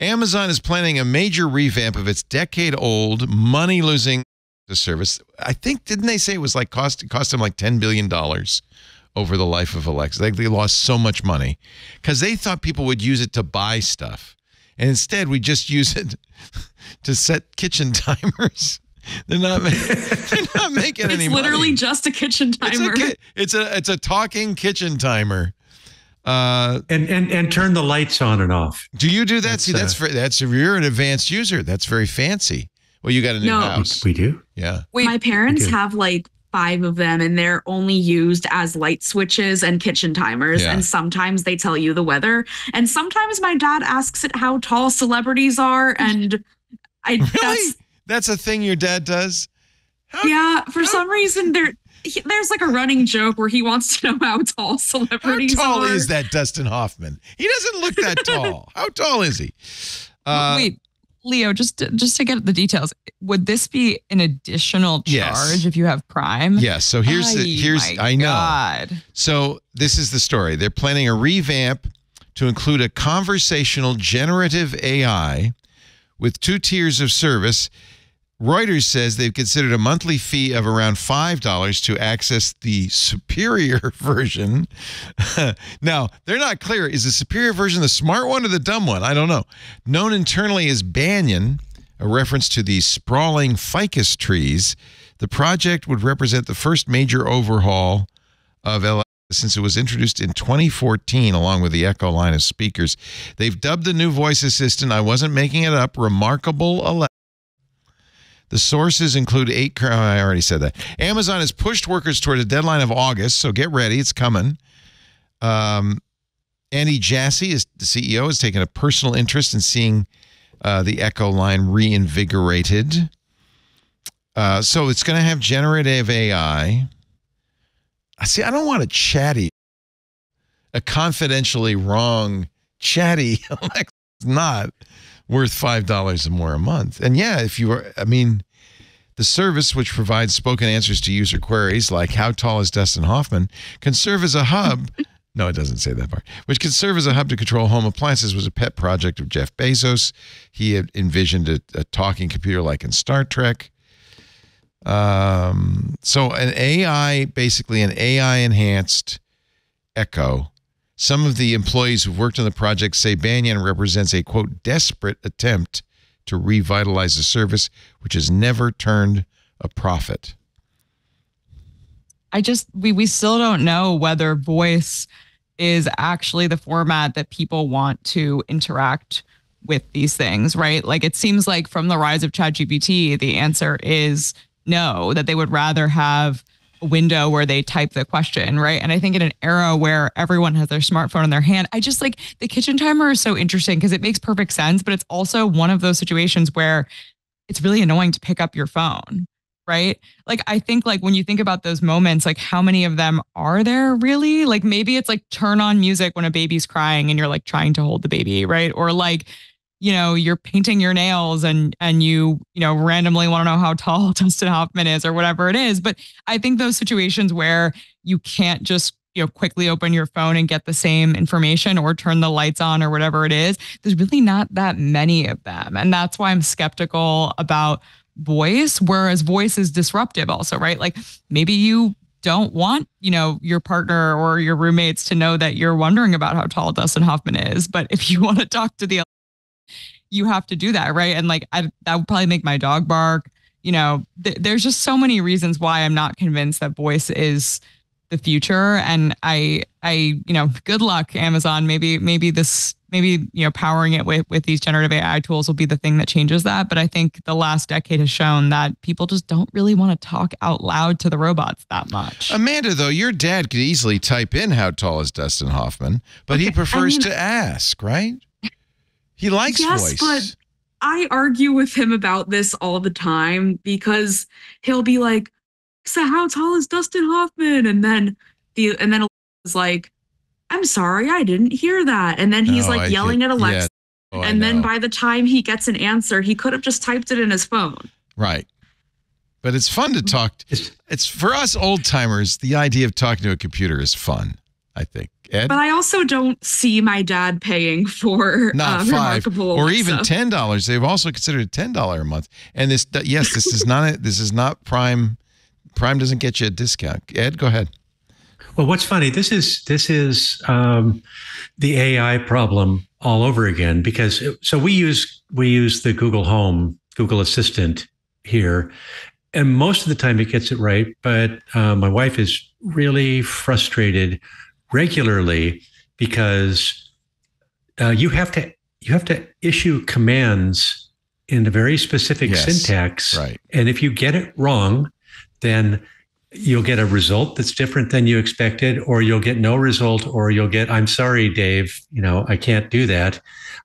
S1: Amazon is planning a major revamp of its decade-old money-losing service. I think didn't they say it was like cost cost them like 10 billion dollars over the life of Alexa. They, they lost so much money cuz they thought people would use it to buy stuff. And instead we just use it [LAUGHS] to set kitchen [LAUGHS] timers. They're not [LAUGHS] they're not making
S4: It's
S1: any
S4: literally
S1: money.
S4: just a kitchen
S1: It's
S4: timer.
S1: a, it's a it's a talking kitchen timer. Uh,
S5: and and and turn the lights on and off.
S1: do you do that?
S5: That's,
S1: See, that's
S5: uh,
S1: very, that's you're an advanced user. That's very fancy. Well, you got a new
S4: No.
S1: house.
S5: We do.
S1: Yeah.
S6: Wait,
S4: My parents
S5: do.
S4: have like five of them and they're only used as light switches and kitchen timers.
S1: Yeah.
S4: And sometimes they tell you the weather. And sometimes my dad asks it how tall celebrities are. [LAUGHS] And I
S1: Really?
S4: that's
S1: That's a thing your dad does. How-
S4: yeah, for some reason there he, there's like a running joke where he wants to know how tall celebrities are.
S1: How tall
S4: are.
S1: is that Dustin Hoffman? He doesn't look that [LAUGHS] tall. How tall is he? Uh,
S6: wait, Leo, just to, just to get the details, would this be an additional charge
S1: Yes.
S6: if you have Prime?
S1: Yes. So here's the here's I know.
S6: God.
S1: So this is the story. They're planning a revamp to include a conversational generative AI with two tiers of service. Reuters says they've considered a monthly fee of around $5 to access the superior [LAUGHS] version. [LAUGHS] now, they're not clear. Is the superior version the smart one or the dumb one? I don't know. Known internally as Banyan, a reference to the sprawling ficus trees The project would represent the first major overhaul of Alexa since it was introduced in 2014 along with the Echo line of speakers. They've dubbed the new voice assistant, I wasn't making it up, Remarkable Alexa. The sources include eight. oh, I already said that. Amazon has pushed workers toward a deadline of August, so get ready. It's coming. Um, Andy Jassy, is the CEO, has taken a personal interest in seeing uh, the Echo line reinvigorated. Uh, so it's going to have generative AI. I see. I don't want a chatty, a confidentially wrong chatty. [LAUGHS] It's not worth five dollars or more a month. And yeah, if you are, I mean, the service which provides spoken answers to user queries like "How tall is Dustin Hoffman?" can serve as a hub. [LAUGHS] No, it doesn't say that part. Which can serve as a hub to control home appliances was a pet project of Jeff Bezos. He had envisioned a, a talking computer like in Star Trek. Um, so an AI, basically an AI enhanced Echo. Some of the employees who've worked on the project say Banyan represents a quote desperate attempt to revitalize the service, which has never turned a profit.
S6: I just we we still don't know whether voice is actually the format that people want to interact with these things, right? Like it seems like from the rise of ChatGPT, the answer is no, that they would rather have window where they type the question, right? And I think in an era where everyone has their smartphone in their hand, I just like the kitchen timer is so interesting because it makes perfect sense, but it's also one of those situations where it's really annoying to pick up your phone right? Like i think like when you think about those moments like how many of them are there really? Like maybe it's like turn on music when a baby's crying and you're like trying to hold the baby right? Or like you know you're painting your nails and and you you know randomly want to know how tall [LAUGHS] Dustin Hoffman is or whatever it is. But i think those situations where you can't just you know quickly open your phone and get the same information or turn the lights on or whatever it is there's really not that many of them. And that's why i'm skeptical about voice whereas voice is disruptive also right? Like maybe you don't want you know your partner or your roommates to know that you're wondering about how tall Dustin Hoffman is but if you [LAUGHS] want to talk to the you have to do that right and like I, that would probably make my dog bark you know th- there's just so many reasons why I'm not convinced that voice is the future and I I you know good luck Amazon maybe maybe this maybe you know powering it with with these generative AI tools will be the thing that changes that. But I think the last decade has shown that people just don't really want to talk out loud to the robots that much.
S1: Amanda, though, your dad could easily type in how tall is Dustin Hoffman, but he
S4: Okay, I
S1: prefers
S4: mean-
S1: to ask, right? He likes
S4: yes,
S1: voice.
S4: but I argue with him about this all the time because he'll be like, "So how tall is Dustin Hoffman?" And then the and then is like, "I'm sorry, I didn't hear that." And then he's
S1: Oh,
S4: like
S1: I
S4: yelling at Alexa.
S1: yeah. Oh,
S4: and then by the time he gets an answer, he could have just typed it in his phone.
S1: right. But it's fun to talk.
S5: It's-
S1: It's for us old timers. The idea of talking to a computer is fun. I think. Ed,
S4: But I also don't see my dad paying for
S1: not
S4: uh,
S1: five
S4: remarkable
S1: or even
S4: Alexa.
S1: ten dollars. They've also considered ten dollar a month. And this, yes, this is not a, this is not Prime. Prime doesn't get you a discount. Ed, go ahead.
S5: Well, what's funny? This is this is um, the AI problem all over again because so we use we use the Google Home, Google Assistant here, and most of the time it gets it right. But uh, my wife is really frustrated regularly because uh, you have to you have to issue commands in a very specific
S1: Yes,
S5: syntax,
S1: right.
S5: and if you get it wrong, then you'll get a result that's different than you expected, or you'll get no result, or you'll get, I'm sorry, Dave, you know, I can't do that.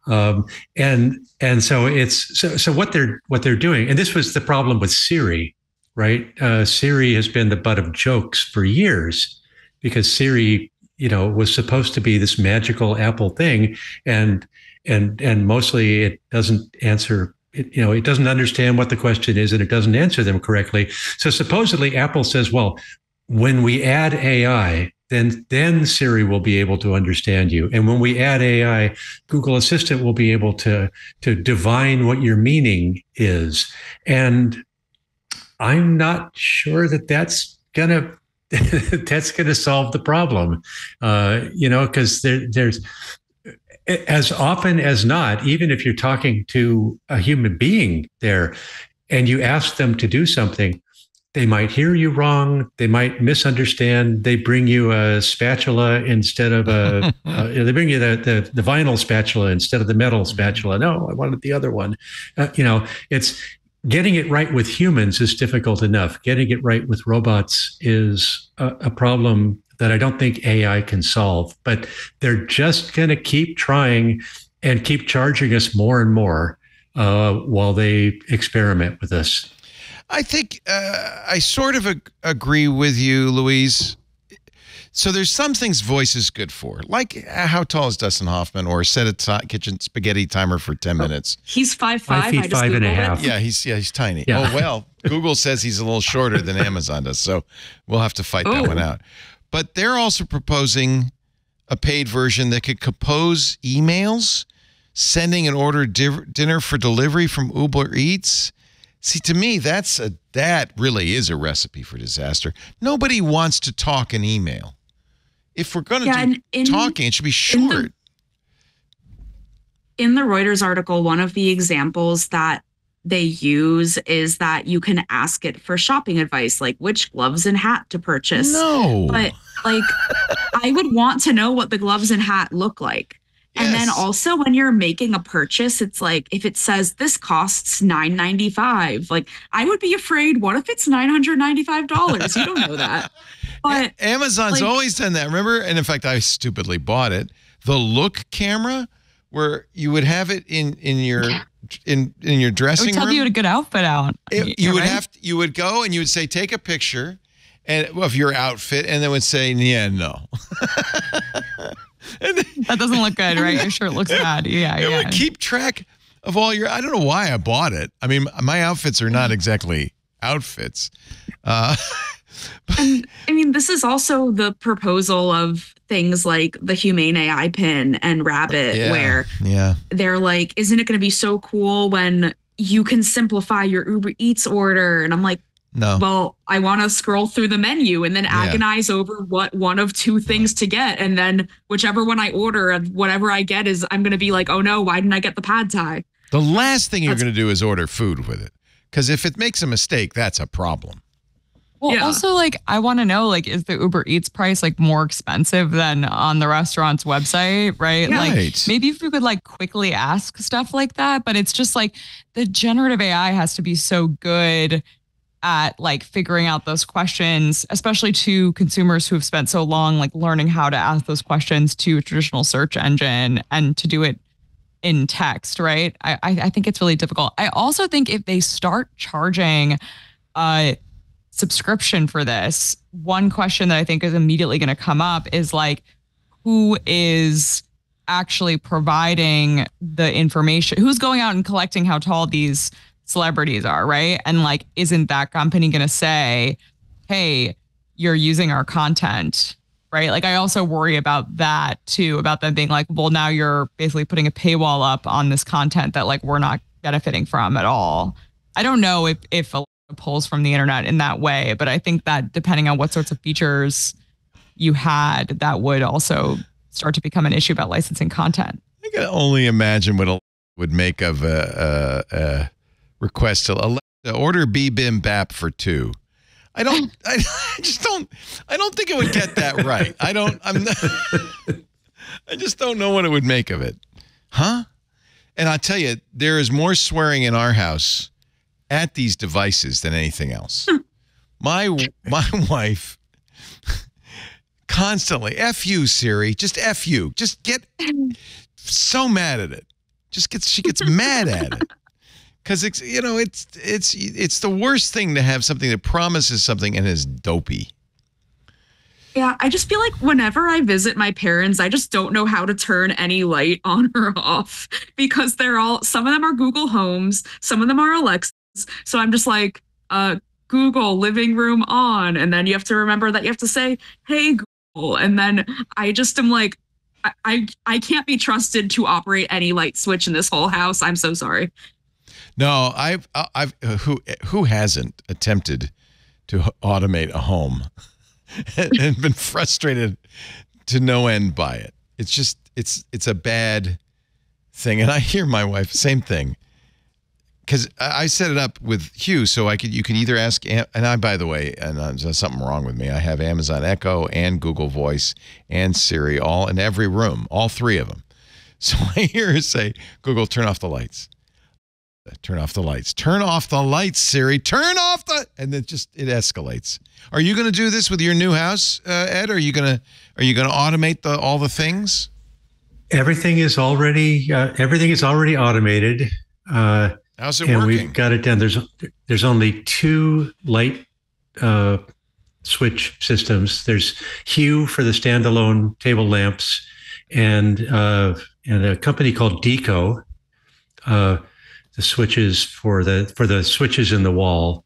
S5: Um, and and so it's so so what they're what they're doing, and this was the problem with Siri, right? Uh, Siri has been the butt of jokes for years because Siri, you know, it was supposed to be this magical Apple thing, and and and mostly it doesn't answer it, you know it doesn't understand what the question is and it doesn't answer them correctly. So supposedly apple says well when we add ai then then siri will be able to understand you. And when we add ai google assistant will be able to to divine what your meaning is. And i'm not sure that that's gonna [LAUGHS] that's gonna solve the problem uh you know because there there's as often as not, even if you're talking to a human being there and you ask them to do something, they might hear you wrong. They might misunderstand. They bring you a spatula instead of a. [LAUGHS] uh, they bring you the, the, the vinyl spatula instead of the metal spatula. No, I wanted the other one. Uh, you know, it's getting it right with humans is difficult enough. Getting it right with robots is a, a problem that I don't think AI can solve. But they're just going to keep trying and keep charging us more and more uh, while they experiment with us.
S1: I think uh, I sort of ag- agree with you, Louise. So there's some things voice is good for, like uh, how tall is Dustin Hoffman, or set a kitchen spaghetti timer for ten minutes.
S4: He's five
S5: Five
S4: five.
S5: feet,
S4: I just
S5: five and a
S4: Googled
S1: Yeah, he's yeah he's tiny.
S5: Yeah.
S1: Oh well, Google says he's a little shorter than Amazon does, so we'll have to fight that
S4: Oh.
S1: one out. But they're also proposing a paid version that could compose emails, sending an order div- dinner for delivery from Uber Eats. See, to me, that's a that really is a recipe for disaster. Nobody wants to talk and email. If we're going to
S4: Yeah,
S1: do
S4: in-
S1: talking, it should be
S4: in the-
S1: short.
S4: in the Reuters article, one of the examples that they use is that you can ask it for shopping advice, like which gloves and hat to purchase.
S1: no,
S4: But like, [LAUGHS] I would want to know what the gloves and hat look like. And then also when you're making a purchase, it's like if it says this costs nine ninety five, like I would be afraid. What if it's nine hundred ninety five dollars? You don't know that. [LAUGHS] But
S1: Amazon's
S4: like-
S1: always done that. Remember? And in fact, I stupidly bought it. The Look camera, where you would have it in in your in in your
S6: It
S1: dressing
S6: would tell
S1: room.
S6: you a good outfit out.
S1: It- you would
S6: right?
S1: have to, you would go and you would say take a picture and of your outfit and then would say yeah no. [LAUGHS] and then
S6: That doesn't look good, right? Your shirt looks [LAUGHS] bad. Yeah,
S1: it
S6: yeah.
S1: would keep track of all your. I don't know why I bought it. I mean, my outfits are not exactly outfits. Uh, [LAUGHS]
S4: and I mean, this is also the proposal of things like the Humane AI pin and Rabbit,
S1: yeah,
S4: where
S1: yeah.
S4: they're like, isn't it going to be so cool when you can simplify your Uber Eats order? And I'm like,
S1: No.
S4: well, I want to scroll through the menu and then
S1: Yeah.
S4: agonize over what one of two things to get. And then whichever one I order and whatever I get is, I'm going to be like, oh no, why didn't I get the pad thai?
S1: The last thing you're going to do is order food with it. Because if it makes a mistake, that's a problem.
S6: Well,
S4: Yeah.
S6: also, like, I want to know, like, is the Uber Eats price like more expensive than on the restaurant's website, right?
S1: Right.
S6: Like, maybe if we could like quickly ask stuff like that, but it's just like the generative AI has to be so good at like figuring out those questions, especially to consumers who have spent so long like learning how to ask those questions to a traditional search engine and to do it in text, right? I I, I think it's really difficult. I also think if they start charging uh subscription for this, one question that I think is immediately going to come up is like, who is actually providing the information? Who's going out and collecting how tall these celebrities are, right? And like, isn't that company going to say, hey, you're using our content? Right. Like, I also worry about that too, about them being like, well, now you're basically putting a paywall up on this content that like we're not benefiting from at all. I don't know if, if a pulls from the internet in that way. But I think that depending on what sorts of features you had, that would also start to become an issue about licensing content.
S1: I can only imagine what a would make of a, a, a request to Alexa, order bibimbap for two. I don't. [LAUGHS] I, I just don't. I don't think it would get that right. I don't. I'm. Not, I just don't know what it would make of it, huh? And I tell you, there is more swearing in our house at these devices than anything else. Hmm. my my [LAUGHS] wife constantly f you Siri, just f you, just get so mad at it. Just gets she gets mad at it [LAUGHS] because it's you know it's it's it's the worst thing to have something that promises something and is dopey.
S4: Yeah, I just feel like whenever I visit my parents, I just don't know how to turn any light on or [LAUGHS] off because they're all some of them are Google Homes, some of them are Alexas. So I'm just like, uh, Google living room on, and then you have to remember that you have to say, "Hey Google," and then I just am like, I I, I can't be trusted to operate any light switch in this whole house. I'm so sorry.
S1: No, I've I've uh, who who hasn't attempted to automate a home [LAUGHS] and been frustrated to no end by it. It's just it's it's a bad thing, and I hear my wife same thing. Because I set it up with Hue, so I could you could either ask, and I by the way, and uh, something wrong with me. I have Amazon Echo and Google Voice and Siri all in every room, all three of them. [LAUGHS] So I hear her say, "Google, turn off the lights." Turn off the lights. Turn off the lights, Siri. Turn off the, and then just it escalates. Are you going to do this with your new house, uh, Ed? Are you gonna are you going to automate the all the things?
S5: Everything is already uh, everything is already automated. Uh,
S1: How's it
S5: and
S1: working?
S5: we've got it done. There's there's only two light uh, switch systems. There's Hue for the standalone table lamps, and uh, and a company called Deco, uh, the switches for the for the switches in the wall.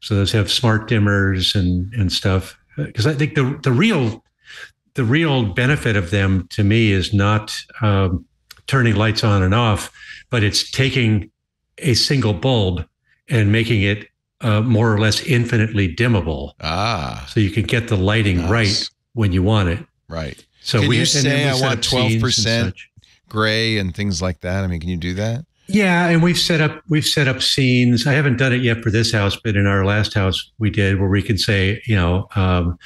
S5: So those have smart dimmers and and stuff. Because I think the the real the real benefit of them to me is not um, turning lights on and off, but it's taking a single bulb and making it uh, more or less infinitely dimmable,
S1: ah,
S5: so you can get the lighting
S1: Nice.
S5: right when you want it.
S1: right.
S5: So
S1: Can
S5: we
S1: you
S5: and
S1: say I want
S5: up
S1: 12%?
S5: such.
S1: Gray and things like that. I mean, can you do that?
S5: Yeah, and we've set up we've set up scenes. I haven't done it yet for this house, but in our last house we did where we can say, you know, um,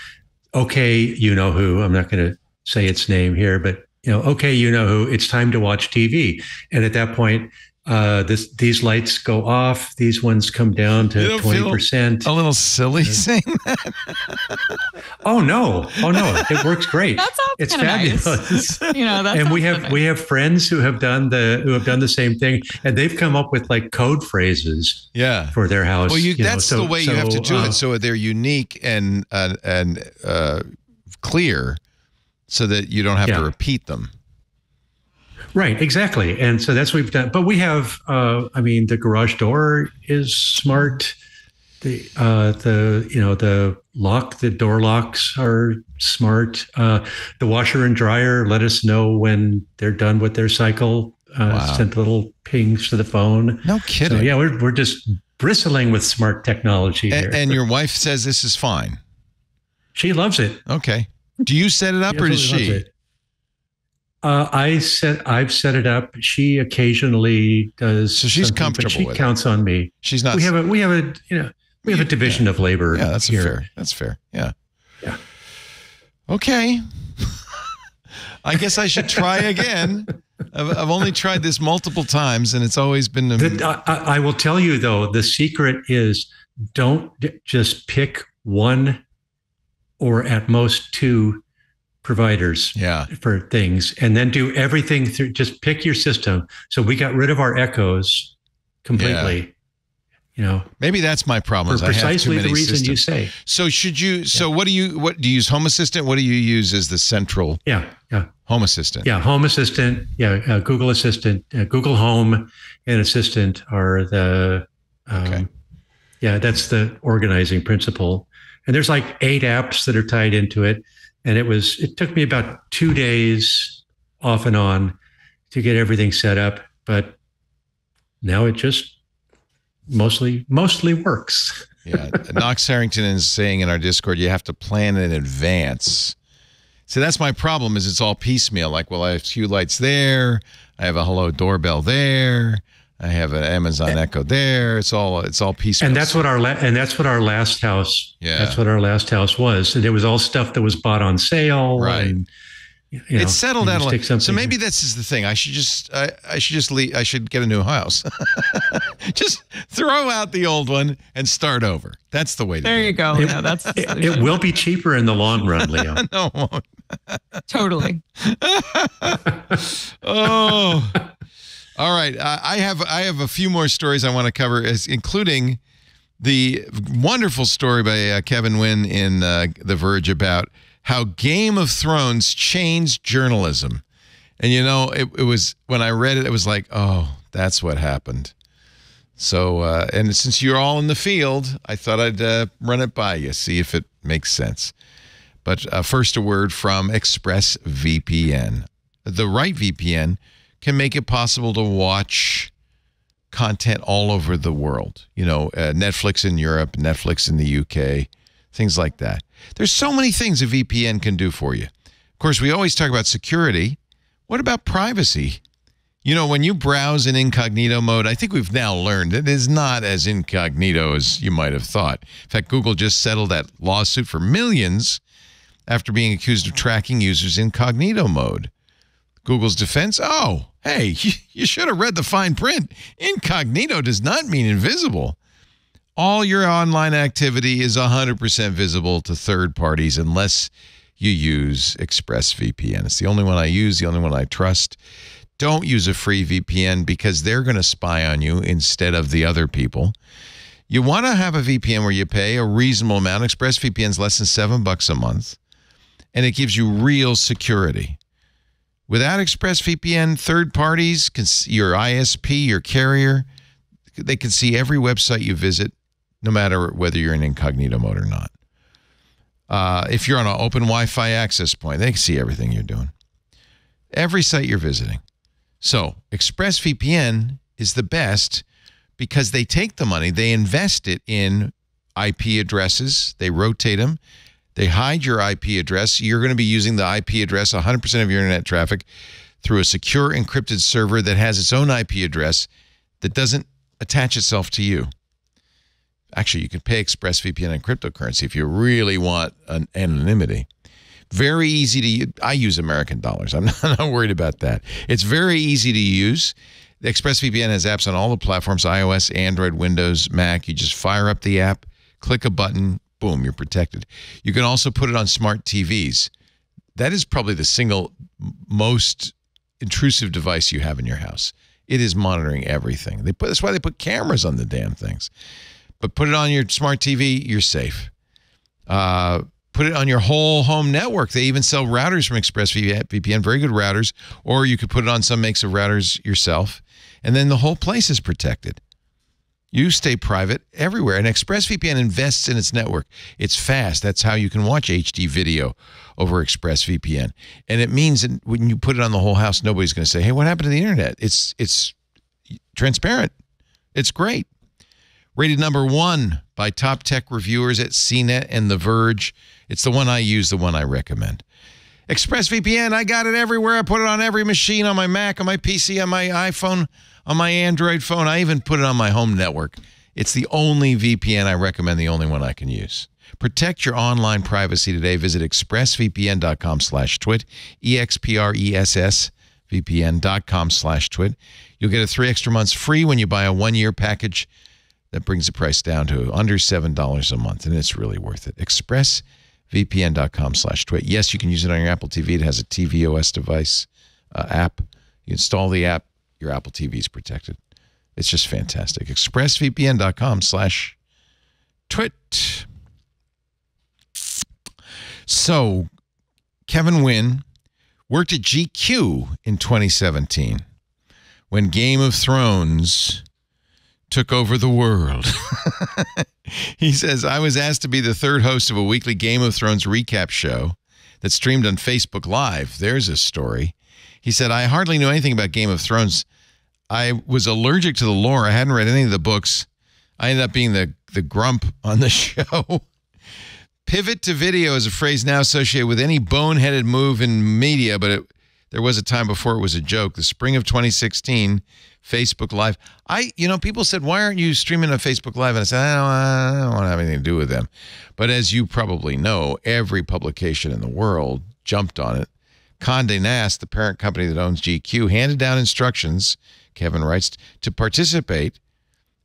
S5: okay, you know who. I'm not going to say its name here, but you know, okay, you know who. It's time to watch TV, and at that point, uh, this these lights go off. These ones come down to twenty percent.
S1: A little silly saying that. [LAUGHS]
S5: Oh no! Oh no! It works great.
S6: That sounds
S5: it's
S6: kinda nice.
S5: fabulous. [LAUGHS]
S6: You know, that
S5: and we
S6: sounds
S5: have
S6: nice.
S5: we have friends who have done the who have done the same thing, and they've come up with like code phrases
S1: Yeah.
S5: for their house.
S1: Well, you,
S5: know,
S1: that's
S5: so-
S1: the way you have to do
S5: uh,
S1: it. So they're unique and uh, and uh, clear, so that you don't have to repeat them.
S5: Right, exactly. And so that's what we've done. But we have, uh, I mean, the garage door is smart. The uh, the you know the lock, the door locks are smart. Uh, the washer and dryer let us know when they're done with their cycle. Uh,
S1: Wow.
S5: Sent little pings to the phone.
S1: No
S5: So
S1: kidding.
S5: yeah, we're we're just bristling with smart technology here.
S1: and, and your wife says this is fine.
S5: she loves it.
S1: Okay. Do you set it up or does she?
S5: Uh, I set. I've set it up. She occasionally does.
S1: So she's comfortable
S5: She
S1: with it.
S5: counts on me.
S1: She's not.
S5: we have a. We have a. You know. We have a division of labor.
S1: yeah, that's fair. That's fair. Yeah.
S5: Yeah.
S1: Okay. [LAUGHS] I guess I should try again. I've, I've only tried this multiple times, and it's always been. A,
S5: The- I, I- I will tell you though, the secret is don't d- just pick one or at most two providers
S1: yeah.
S5: for things and then do everything through just pick your system. So we got rid of our echoes completely. You know,
S1: Maybe that's my problem.
S5: for
S1: is I have too
S5: precisely
S1: many
S5: the reason you
S1: systems.
S5: say.
S1: So should you? So what do you? What do you use? Home Assistant. What do you use as the central
S5: Yeah, yeah.
S1: Home Assistant?
S5: Yeah, Home Assistant, yeah, uh, Google Assistant, uh, Google Home, and Assistant are the, um,
S1: Okay.
S5: yeah, that's the organizing principle. And there's like eight apps that are tied into it, and it was it took me about two days off and on to get everything set up, but now it just mostly mostly works. [LAUGHS]
S1: Yeah. Knox Harrington is saying in our Discord, you have to plan in advance. So that's my problem. Is it's all piecemeal. Like, well, I have Hue lights there. I have a Hello doorbell there. I have an Amazon Echo there. It's all it's all piecemeal.
S5: and that's what our la- and that's what our last house
S1: Yeah.
S5: that's what our last house was and it was all stuff that was bought on sale
S1: Right.
S5: and, you know,
S1: it's settled
S5: you
S1: down a lot. So maybe this is the thing. I should just I, I should just leave, I should get a new house. [LAUGHS] just throw out the old one and start over. That's the way to
S6: There
S1: do
S6: you
S1: it.
S6: go.
S5: It-
S6: No, that's
S5: it, it will be cheaper in the long run leo [LAUGHS]
S1: No, it won't.
S6: totally. [LAUGHS]
S1: oh all right I I have i have a few more stories i want to cover as including the wonderful story by uh, kevin nguyen in uh, the verge about how game of thrones changed journalism. And you know it, it was when i read it it was like oh that's what happened. So uh, and since you're all in the field i thought i'd uh, run it by you see if it makes sense. But uh, first, a word from ExpressVPN. The right VPN can make it possible to watch content all over the world. You know, uh, Netflix in Europe, Netflix in the UK, things like that. There's so many things a VPN can do for you. Of course, we always talk about security. What about privacy? You know, when you browse in incognito mode, I think we've now learned it is not as incognito as you might have thought. In fact, Google just settled that lawsuit for millions after being accused of tracking users incognito mode. Google's defense oh, hey, [LAUGHS] you should have read the fine print. Incognito does not mean invisible. All your online activity is 100% visible to third parties unless you use ExpressVPN. It's the only one I use, the only one I trust. Don't use a free VPN because they're going to spy on you instead of the other people. You want to have a VPN where you pay a reasonable amount. ExpressVPN is less than seven bucks a month, and it gives you real security. Without ExpressVPN, third parties, your ISP, your carrier, they can see every website you visit, no matter whether you're in incognito mode or not. Uh, if you're on an open Wi-Fi access point, they can see everything you're doing. Every site you're visiting. So ExpressVPN is the best because they take the money, they invest it in IP addresses, they rotate them, they hide your IP address. You're going to be using the IP address, 100% of your internet traffic, through a secure encrypted server that has its own IP address that doesn't attach itself to you. Actually, you can pay ExpressVPN in cryptocurrency if you really want an anonymity. Very easy to use. I use American dollars. [LAUGHS] I'm not, worried about that. It's very easy to use. ExpressVPN has apps on all the platforms iOS, Android, Windows, Mac. You just fire up the app, click a button, boom, you're protected. You can also put it on smart TVs. That is probably the single most intrusive device you have in your house. It is monitoring everything. They put, that's why they put cameras on the damn things. But put it on your smart TV, you're safe. Uh, put it on your whole home network. They even sell routers from ExpressVPN, very good routers, or you could put it on some makes of routers yourself, and then the whole place is protected. You stay private everywhere, and ExpressVPN invests in its network. It's fast. That's how you can watch HD video over ExpressVPN, and it means that when you put it on the whole house, nobody's going to say, "Hey, what happened to the internet?" It's it's transparent. It's great. Rated number one by top tech reviewers at CNET and The Verge. It's the one I use, the one I recommend. ExpressVPN, I got it everywhere. I put it on every machine on my Mac, on my PC, on my iPhone, on my Android phone. I even put it on my home network. It's the only VPN I recommend, the only one I can use. Protect your online privacy today. Visit expressvpn.com slash twit, E-X-P-R-E-S-S, vpn.com slash twit. You'll get a three extra months free when you buy a one-year package. That brings the price down to under $7 a month, and it's really worth it. Expressvpn.com slash twit. Yes, you can use it on your Apple TV. It has a tvOS device uh, app. You install the app, your Apple TV is protected. It's just fantastic. ExpressVPN.com slash twit. So, Kevin Nguyen worked at GQ in 2017 when Game of Thrones took over the world. [LAUGHS] he says, I was asked to be the third host of a weekly Game of Thrones recap show that streamed on Facebook Live. There's a story. He said, I hardly knew anything about Game of Thrones. I was allergic to the lore. I hadn't read any of the books. I ended up being the, the grump on the [LAUGHS] show. Pivot to video is a phrase now associated with any boneheaded move in media, but it, there was a time before it was a joke. The spring of 2016, Facebook Live. I, you know, people said, why aren't you streaming on Facebook Live? And I said, I don't, I don't want to have anything to do with them. But as you probably know, every publication in the world jumped on it. Condé Nast, the parent company that owns GQ, handed down instructions, Kevin writes, to participate.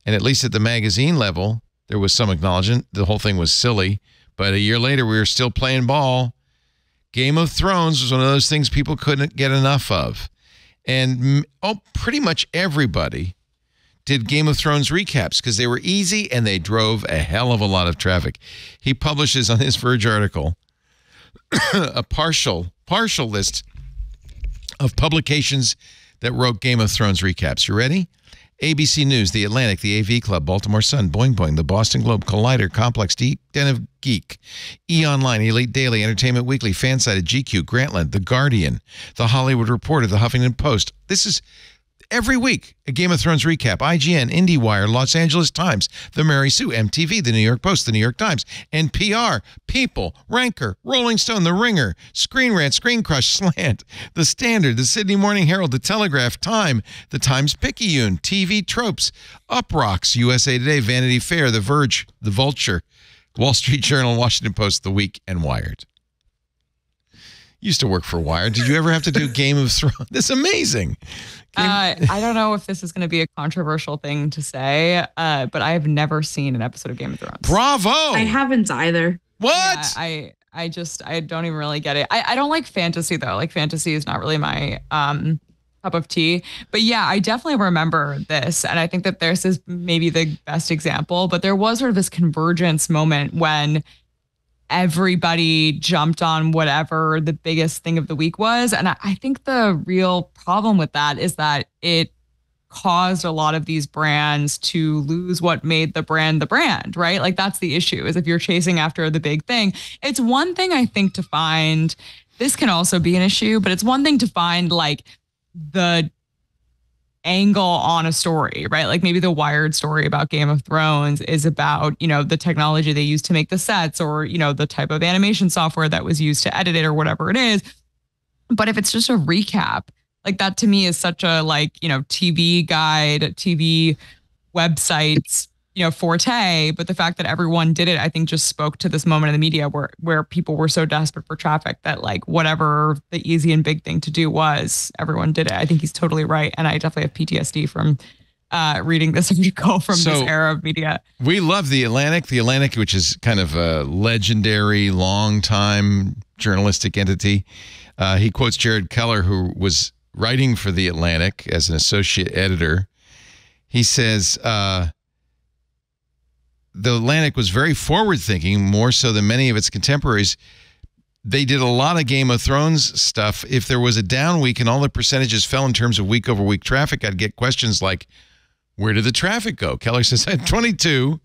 S1: And at least at the magazine level, there was some acknowledgement. The whole thing was silly. But a year later, we were still playing ball. Game of Thrones was one of those things people couldn't get enough of and oh, pretty much everybody did Game of Thrones recaps because they were easy and they drove a hell of a lot of traffic. He publishes on his Verge article [COUGHS] a partial partial list of publications that wrote Game of Thrones recaps. You ready? ABC News, The Atlantic, The AV Club, Baltimore Sun, Boing Boing, The Boston Globe, Collider, Complex, D Den of Geek, E Online, Elite Daily, Entertainment Weekly, Fansided, GQ, Grantland, The Guardian, The Hollywood Reporter, The Huffington Post. This is Every week, a Game of Thrones recap. IGN, IndieWire, Los Angeles Times, The Mary Sue, MTV, The New York Post, The New York Times, NPR, People, Ranker, Rolling Stone, The Ringer, Screen Rant, Screen Crush, [LAUGHS] Slant, The Standard, The Sydney Morning Herald, The Telegraph, Time, The Times Picayune, TV Tropes, Uproxx, USA Today, Vanity Fair, The Verge, The Vulture, Wall Street Journal, Washington Post, The Week, and Wired. Used to work for Wired. Did you ever have to do Game of Thrones? [LAUGHS] That's amazing.
S6: Uh, I don't know if this is going to be a controversial thing to say, uh, but I have never seen an episode of Game of Thrones.
S1: Bravo.
S4: I haven't either.
S1: what?
S6: Yeah, I I just I don't even really get it. I, I don't like fantasy though. Like fantasy is not really my um cup of tea. But yeah, I definitely remember this. And I think that this is maybe the best example. But there was sort of this convergence moment when everybody jumped on whatever the biggest thing of the week was. And I, I think the real problem with that is that it caused a lot of these brands to lose what made the brand the brand, right? Like that's the issue is if you're chasing after the big thing. It's one thing I think to find this can also be an issue, but it's one thing to find like the angle on a story, right? Like maybe the wired story about Game of Thrones is about, you know, the technology they used to make the sets or, you know, the type of animation software that was used to edit it or whatever it is. But if it's just a recap, like that to me is such a like, you know, TV guide, TV websites, you know, forte. But the fact that everyone did it, I think just spoke to this moment in the media where where people were so desperate for traffic that like whatever the easy and big thing to do was, everyone did it. I think he's totally right. And I definitely have PTSD from uh, reading this [LAUGHS] article from
S1: So-
S6: this era of media.
S1: We love the Atlantic. The Atlantic, which is kind of a legendary, long-time journalistic entity. Uh, he quotes Jared Keller, who was writing for the Atlantic as an associate editor. He says uh, the Atlantic was very forward-thinking, more so than many of its contemporaries. They did a lot of Game of Thrones stuff. If there was a down week and all the percentages fell in terms of week over week traffic, I'd get questions like, where did the traffic go? Keller [LAUGHS] says, I had 22.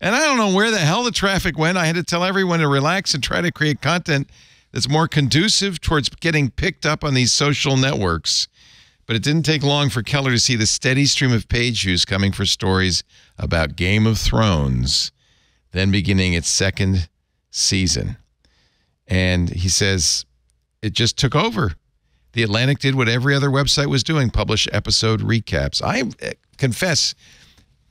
S1: And I don't know where the hell the traffic went. I had to tell everyone to relax and try to create content that's more conducive towards getting picked up on these social networks. But it didn't take long for Keller to see the steady stream of page views coming for stories about Game of Thrones, then beginning its second season. And he says it just took over. The Atlantic did what every other website was doing publish episode recaps. I eh, confess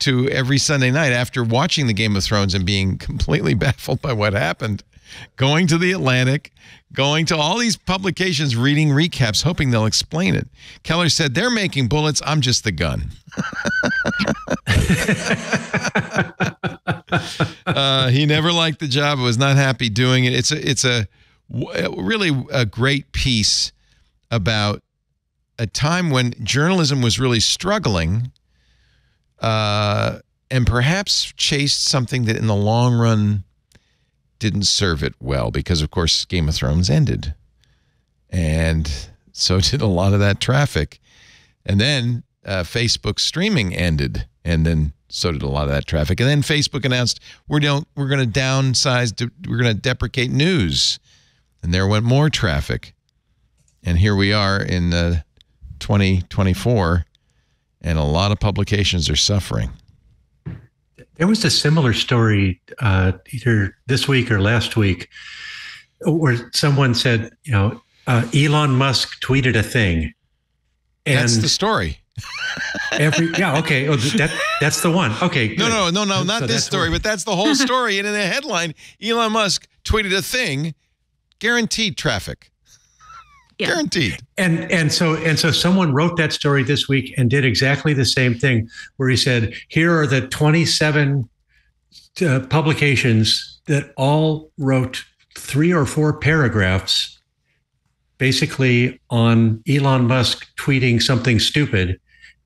S1: to every Sunday night after watching the Game of Thrones and being completely [LAUGHS] baffled by what happened, going to the Atlantic, going to all these publications, reading recaps, hoping they'll explain it. Keller said, They're making bullets. I'm just the gun. [LAUGHS] uh, he never liked the job, was not happy doing it. It's a, it's a w- really a great piece about a time when journalism was really struggling uh, and perhaps chased something that in the long run didn't serve it well because, of course, Game of Thrones ended. And so [LAUGHS] did a lot of that traffic. And then uh, Facebook streaming ended. And then so did a lot of that traffic. And then Facebook announced we're don't we're going to downsize, we're going to deprecate news, and there went more traffic. And here we are in uh, 2024, and a lot of publications are suffering.
S5: There was a similar story uh, either this week or last week where someone said, you know, uh, Elon Musk tweeted a thing. And
S1: That's the story. [LAUGHS]
S5: every, yeah, okay. Oh, that, that's the one. Okay.
S1: No,
S5: good.
S1: no, no, no, not
S5: So
S1: this story, but that's the whole story. and in the headline, Elon Musk tweeted a thing, guaranteed traffic.
S4: Yeah.
S1: Guaranteed.
S5: And and so and so someone wrote that story this week and did exactly the same thing where he said here are the 27 uh, publications that all wrote three or four paragraphs basically on Elon Musk tweeting something stupid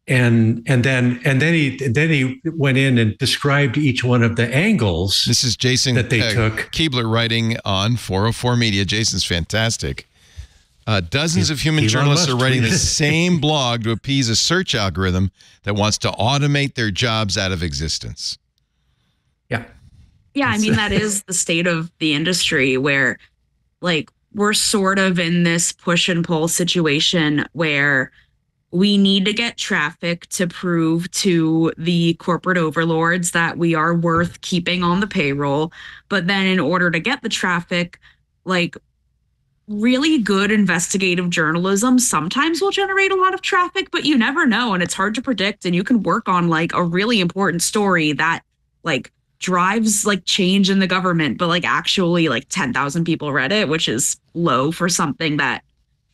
S5: and and then and then he then he went in and described each one of the angles
S1: This is Jason
S5: That they
S1: uh,
S5: took.
S1: Koebler writing on 404 Media. Jason's fantastic. Uh, dozens of human
S5: Elon
S1: journalists are
S5: Musk
S1: writing the [LAUGHS] same blog to appease a search algorithm that wants to automate their jobs out of existence.
S5: yeah
S4: Yeah, I mean [LAUGHS] that is the state of the industry where like we're sort of in this push and pull situation where we need to get traffic to prove to the corporate overlords that we are worth keeping on the payroll. But then, in order to get the traffic, like really good investigative journalism sometimes will generate a lot of traffic, but you never know. And it's hard to predict. And you can work on like a really important story that, like, drives like change in the government, but like actually like 10,000 people read it, which is low for something that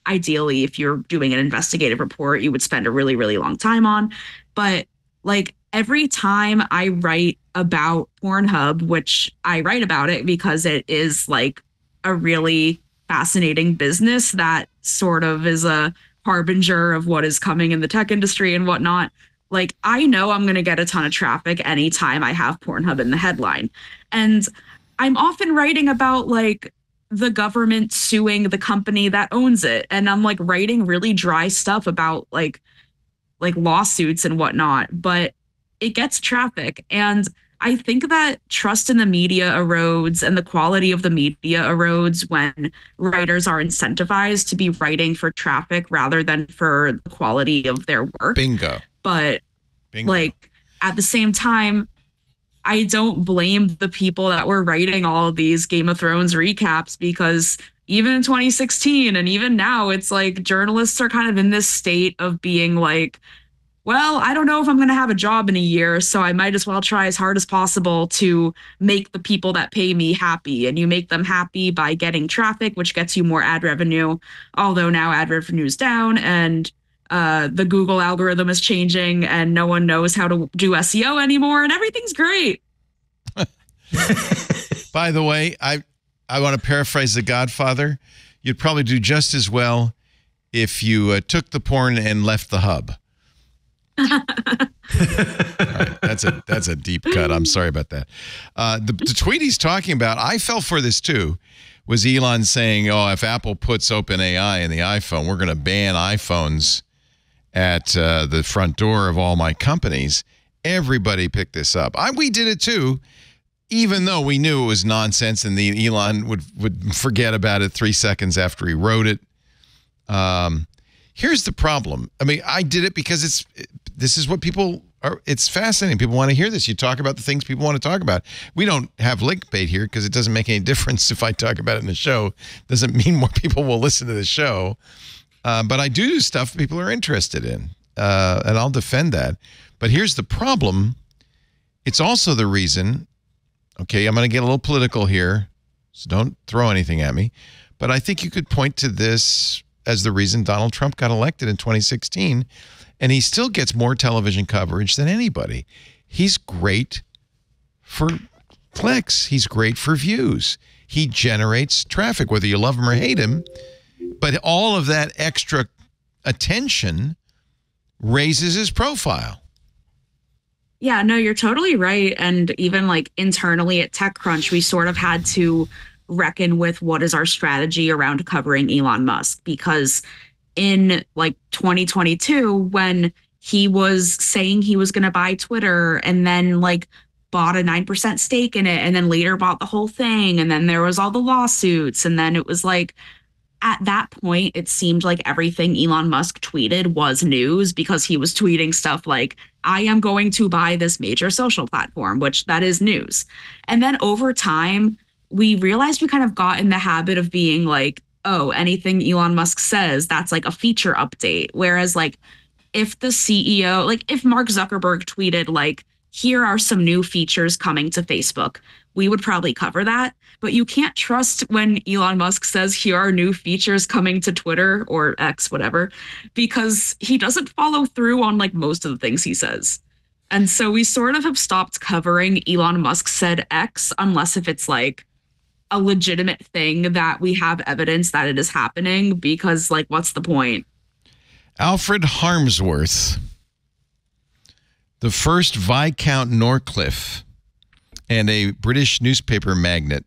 S4: ideally if you're doing an investigative report you would spend a really really long time on but like every time i write about pornhub which i write about it because it is like a really fascinating business that sort of is a harbinger of what is coming in the tech industry and whatnot. Like i know i'm going to get a ton of traffic anytime i have pornhub in the headline. And i'm often writing about like the government suing the company that owns it. And i'm like writing really dry stuff about like like lawsuits and whatnot. But it gets traffic. And i think that trust in the media erodes and the quality of the media erodes when writers are incentivized to be writing for traffic rather than for the quality of their work
S1: Bingo.
S4: but
S1: Bingo.
S4: like at the same time I don't blame the people that were writing all of these Game of Thrones recaps because even in 2016 and even now, it's like journalists are kind of in this state of being like, well, I don't know if I'm going to have a job in a year, so I might as well try as hard as possible to make the people that pay me happy. And you make them happy by getting traffic, which gets you more ad revenue. Although now ad revenue is down and uh, the Google algorithm is changing and no one knows how to do SEO anymore and everything's great. [LAUGHS]
S1: By the way, I I want to paraphrase The Godfather. You'd probably do just as well if you uh, took the porn and left the hub. Right, that's a that's a deep cut. I'm sorry about that. Uh, the, the tweet he's talking about, I fell for this too. Was Elon saying, "Oh, if Apple puts OpenAI in the iPhone, we're going to ban iPhones at uh, the front door of all my companies." Everybody picked this up. I, we did it too, even though we knew it was nonsense, and the Elon would would forget about it three seconds after he wrote it. Um, here's the problem. I mean, I did it because it's this is what people are. It's fascinating. People want to hear this. You talk about the things people want to talk about. We don't have link bait here because it doesn't make any [LAUGHS] difference if I talk about it in the show. Doesn't [LAUGHS] mean more people will listen to the show. Uh, but I do stuff people are interested in, uh, and I'll defend that. But here's the problem. It's also the reason. Okay, I'm going to get a little political here, so don't throw anything at me. But I think you could point to this as the reason Donald Trump got elected in 2016, and he still gets more television coverage than anybody. He's great for clicks, he's great for views. He generates traffic, whether you love him or hate him. But all of that extra attention raises his profile.
S4: Yeah, no, you're totally right. And even like internally at TechCrunch, we sort of had to reckon with what is our strategy around covering Elon Musk because in like 2022 when he was saying he was going to buy Twitter and then like bought a 9% stake in it and then later bought the whole thing and then there was all the lawsuits and then it was like at that point it seemed like everything Elon Musk tweeted was news because he was tweeting stuff like I am going to buy this major social platform which that is news. And then over time we realized we kind of got in the habit of being like, oh, anything Elon Musk says, that's like a feature update. Whereas, like, if the CEO, like, if Mark Zuckerberg tweeted, like, here are some new features coming to Facebook, we would probably cover that. But you can't trust when Elon Musk says, here are new features coming to Twitter or X, whatever, because he doesn't follow through on like most of the things he says. And so we sort of have stopped covering Elon Musk said X unless if it's like, a legitimate thing that we have evidence that it is happening because like what's the point
S1: Alfred Harmsworth, the first Viscount Northcliffe and a British newspaper magnate,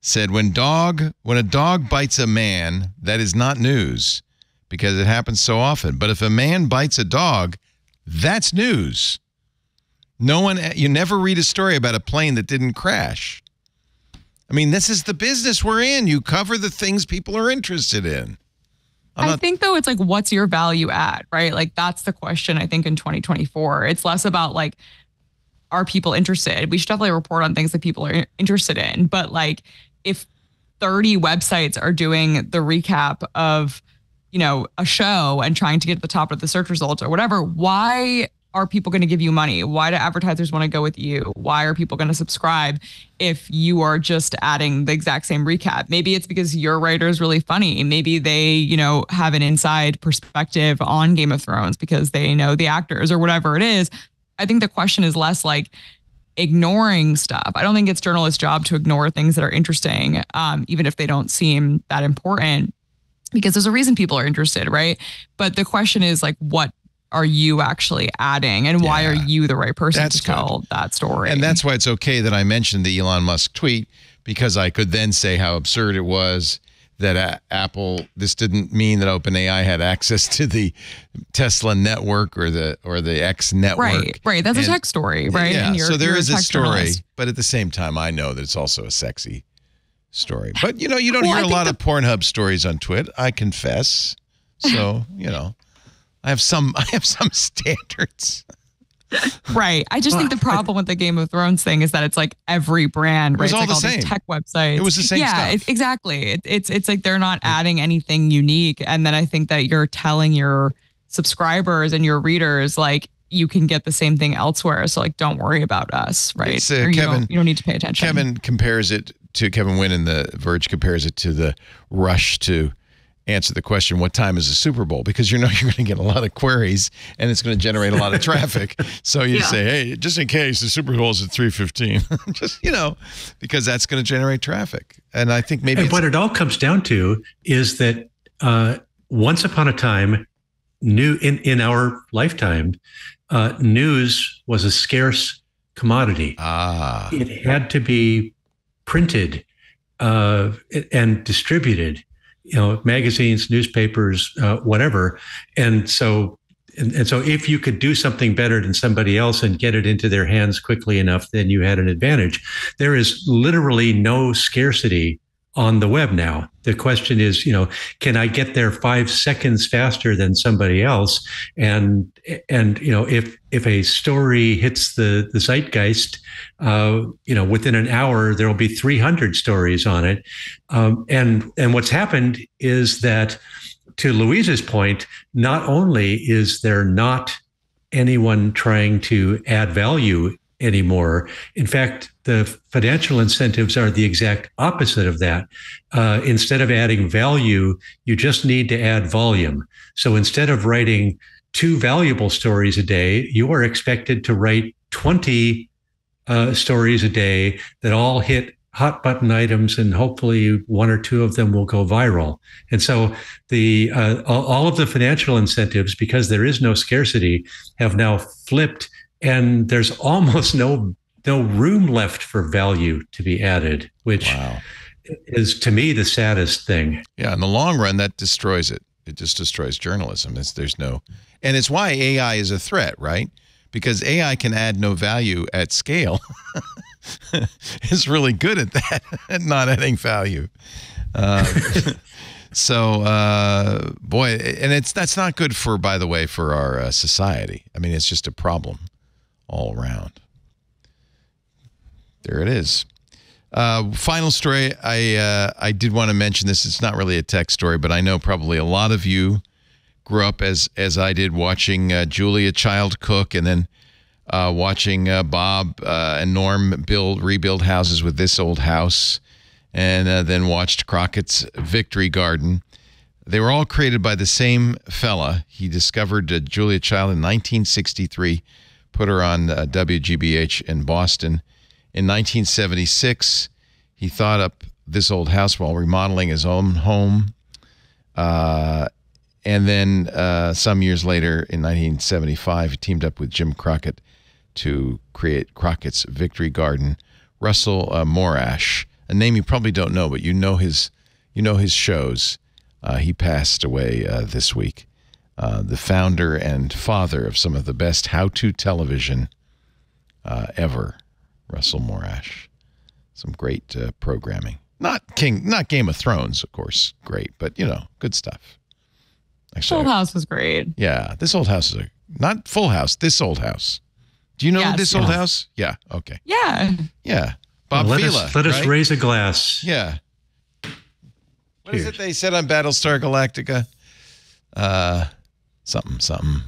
S1: said when dog when a dog bites a man, that is not news because it happens so often. But if a man bites a dog, that's news. No one you never read a story about a plane that didn't crash. I mean, this is the business we're in. You cover the things people are interested in. I'm
S6: I think though it's like what's your value add, right? Like that's the question I think in 2024. It's less about like are people interested? We should definitely report on things that people are interested in, but like if 30 websites are doing the recap of, you know, a show and trying to get to the top of the search results or whatever, why are people going to give you money? Why do advertisers want to go with you? Why are people going to subscribe if you are just adding the exact same recap? Maybe it's because your writer is really funny. Maybe they, you know, have an inside perspective on Game of Thrones because they know the actors or whatever it is. I think the question is less like ignoring stuff. I don't think it's journalists' job to ignore things that are interesting, um, even if they don't seem that important, because there's a reason people are interested, right? But the question is like, what are you actually adding, and why
S1: Yeah.
S6: are you the right person
S1: That's
S6: to tell that story?
S1: And that's why it's okay that I mentioned the Elon Musk tweet because I could then say how absurd it was that a- Apple. This didn't mean that OpenAI had access to the Tesla network or the or the X network.
S6: right, right. That's
S1: And-
S6: a tech story, right?
S1: Yeah. So there is a
S6: tech
S1: story,
S6: journalist.
S1: but at the same time, I know that it's also a sexy story. But you know, you don't
S6: Well,
S1: hear a lot
S6: the-
S1: of Pornhub stories on twitter I confess. So [LAUGHS] you know, I have some. [LAUGHS] I have some standards.
S6: Right. I just think the problem with the Game of Thrones thing is that it's like every brand, right?
S1: all
S6: it's like
S1: the
S6: all these
S1: same.
S6: tech websites.
S1: It was the same
S6: yeah, it- exactly. It, it's it's like they're not adding anything unique, and then I think that you're telling your subscribers and your readers like you can get the same thing elsewhere. So like, don't worry about us, right?
S1: It's, uh,
S6: you
S1: Kevin-
S6: don't, you don't need to pay attention.
S1: Kevin compares it to Kevin Nguyen and the Verge compares it to the rush to answer the question, "What time is the Super Bowl?" Because you know [LAUGHS] you're going to get a lot of queries and it's going to generate a lot of traffic. [LAUGHS] so you
S4: Yeah.
S1: say, "Hey, just in case the Super Bowl is at 3:15," [LAUGHS] just you know, because that's going to generate traffic. And I think maybe
S5: And what it all comes down to is that uh, once upon a time, new in, in our lifetime, uh, news was a scarce commodity.
S1: ah,
S5: It had to be printed uh, and distributed, you know, magazines, newspapers, uh, whatever. And so, and, and so, if you could do something better than somebody else and get it into their hands quickly enough, then you had an advantage. There is literally no scarcity on the web now. The question is, you know, can I get there five seconds faster than somebody else? And and you know, if if a story hits the the zeitgeist, uh, you know, within an hour there will be 300 stories on it. Um, and and what's happened is that, to Louise's point, not only is there not anyone trying to add value anymore. In fact, the financial incentives are the exact opposite of that. Uh, instead of adding value, you just need to add volume. So instead of writing two valuable stories a day, you are expected to write 20 uh, stories a day that all hit hot button items, and hopefully one or two of them will go viral. And so the uh, all all of the financial incentives, because there is no scarcity, have now flipped and there's almost no no room left for value to be added, which
S1: wow.
S5: is to me the saddest thing.
S1: Yeah, in the long run, that destroys it. It just destroys journalism. It's, there's no, and it's why AI is a threat, right? Because AI can add no value at scale. [LAUGHS] it's really good at that, [LAUGHS] at not adding value. Uh, [LAUGHS] so, uh, boy, and it's that's not good for, by the way, for our uh, society. I mean, it's just a problem all around. There it is. Uh, final story. I uh, I did want to mention this. It's not really a tech story, but I know probably a lot of you grew up as as I did, watching uh, Julia Child cook, and then uh, watching uh, Bob uh, and Norm build rebuild houses with this old house, and then watched Crockett's Victory Garden. They were all created by the same fella. He discovered Julia Child in 1963, put her on uh, WGBH in Boston. In 1976, he thought up this old house while remodeling his own home. Uh, and then uh, some years later, in 1975, he teamed up with Jim Crockett to create Crockett's Victory Garden. Russell uh, Morash, a name you probably don't know, but you know his, you know his shows. Uh, he passed away uh, this week. Uh, the founder and father of some of the best how-to television uh, ever. Russell Morash. Some great uh, programming. Not King, not Game of Thrones, of course, great, but you know, good stuff. Actually,
S6: Old House was great.
S1: yeah, this old house is a not Full House. This old house. Do you know
S6: Yes,
S1: this old house? Yeah. Okay.
S6: Yeah.
S1: Yeah. Bob
S5: let
S1: Vila.
S5: us, let us raise a glass.
S1: Yeah. What is
S5: Cheers.
S1: it they said on Battlestar Galactica? Uh, something, something.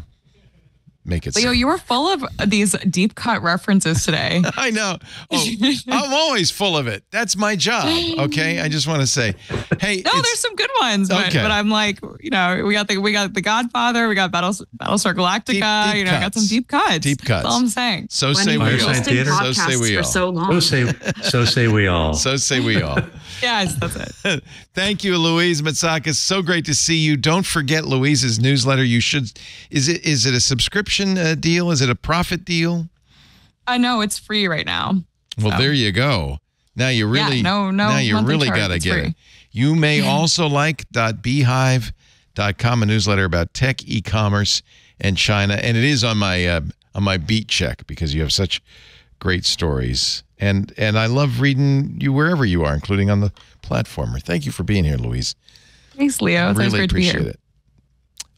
S1: Make it.
S6: Leo,
S1: simple.
S6: you were full of these deep cut references today. [LAUGHS]
S1: I know. Oh, I'm always full of it. That's my job. Okay. I just want to say, hey,
S6: No, there's some good ones, but,
S1: Okay.
S6: but I'm like, you know, we got the we got the Godfather, we got Battle Battlestar Galactica,
S1: Deep- deep
S6: you know, got some deep cuts.
S1: Deep cuts.
S6: That's all I'm saying.
S1: so say we all.
S5: Fireside Theater.
S1: So say we all.
S4: so long.
S5: So say, so say we all.
S1: So say we all. [LAUGHS]
S6: Yes, that's it. [LAUGHS]
S1: Thank you, Louise Matsakis. So great to see you. Don't forget Louise's newsletter. You should. Is it is it a subscription uh, deal? Is it a profit deal?
S6: I know it's free right now.
S1: Well,
S6: So.
S1: there you go. Now you really, Yeah,
S6: no- no
S1: Now you really got to get
S6: free.
S1: it. You may also like .beehiiv.com, a newsletter about tech, e-commerce, and China, and it is on my uh, on my beat check because you have such great stories, and and I love reading you wherever you are, including on the platformer. Thank you for being here, Louise.
S6: Thanks, Leo. It's always
S1: really
S6: great to be
S1: appreciate
S6: here.
S1: it.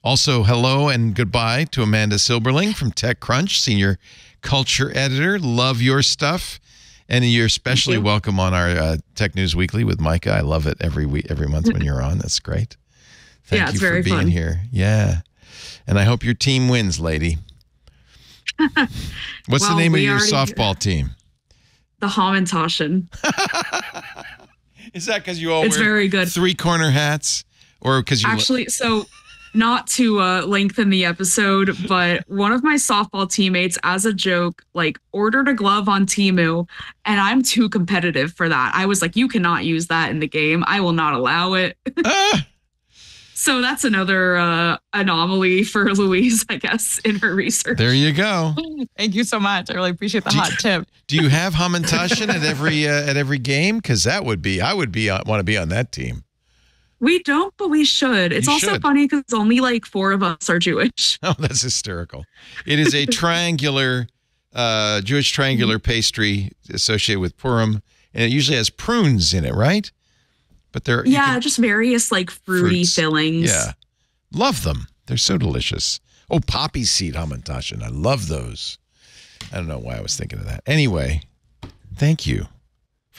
S1: Also, hello and goodbye to Amanda Silberling from TechCrunch, senior culture editor. Love your stuff, and you're especially
S4: you.
S1: welcome on our uh, Tech News Weekly with Micah. I love it every week, every month when you're on. That's great. [LAUGHS] Thank
S4: Yeah,
S1: you for being
S4: fun.
S1: here. Yeah, and I hope your team wins, lady. [LAUGHS] What's the name of your softball team? [LAUGHS]
S4: The Hamantashen.
S1: Is that because you all
S4: It's
S1: wear
S4: very good.
S1: three corner hats, or because you
S4: Actually, so not to uh, lengthen the episode, but one of my softball teammates, as a joke, like ordered a glove on Temu, and I'm too competitive for that. I was like, "You cannot use that in the game. I will not allow it." [LAUGHS]
S1: Ah!
S4: So that's another uh, anomaly for [LAUGHS] Louise, I guess, in her research.
S1: There you go.
S6: Thank you so much. I really appreciate the
S1: Do you-
S6: hot tip.
S1: Do you have [LAUGHS] Hamantashen at every uh, at every game? Because that would be I would be uh, want to be on that team.
S4: We don't, but we should. It's
S1: You
S4: also
S1: should.
S4: funny because only like four of us are Jewish. [LAUGHS]
S1: Oh, that's hysterical. It is a [LAUGHS] triangular uh, Jewish triangular pastry associated with Purim, and it usually has prunes in it, right? But they're
S4: Yeah,
S1: can-
S4: just various like fruity
S1: Fruits.
S4: fillings.
S1: yeah, love them. They're so delicious. Oh, poppy seed Hamantashen. I love those. I don't know why I was thinking of that. Anyway, thank you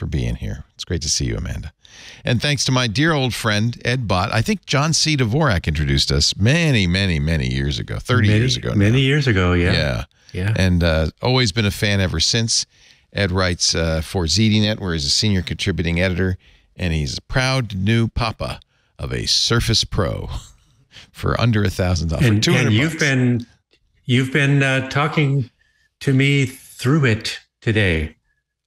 S1: for being here. It's great to see you, Amanda. And thanks to my dear old friend, Ed Bott. I think John C. Dvorak introduced us many, many, many years ago, 30
S5: many,
S1: years ago. now.
S5: Many years ago, yeah.
S1: Yeah.
S5: Yeah.
S1: And uh, always been a fan ever since. Ed writes uh, for ZDNet, where he's a senior contributing editor, and he's a proud new papa of a Surface Pro [LAUGHS] for under a thousand dollars.
S5: And, and you've been you've been uh, talking to me through it today.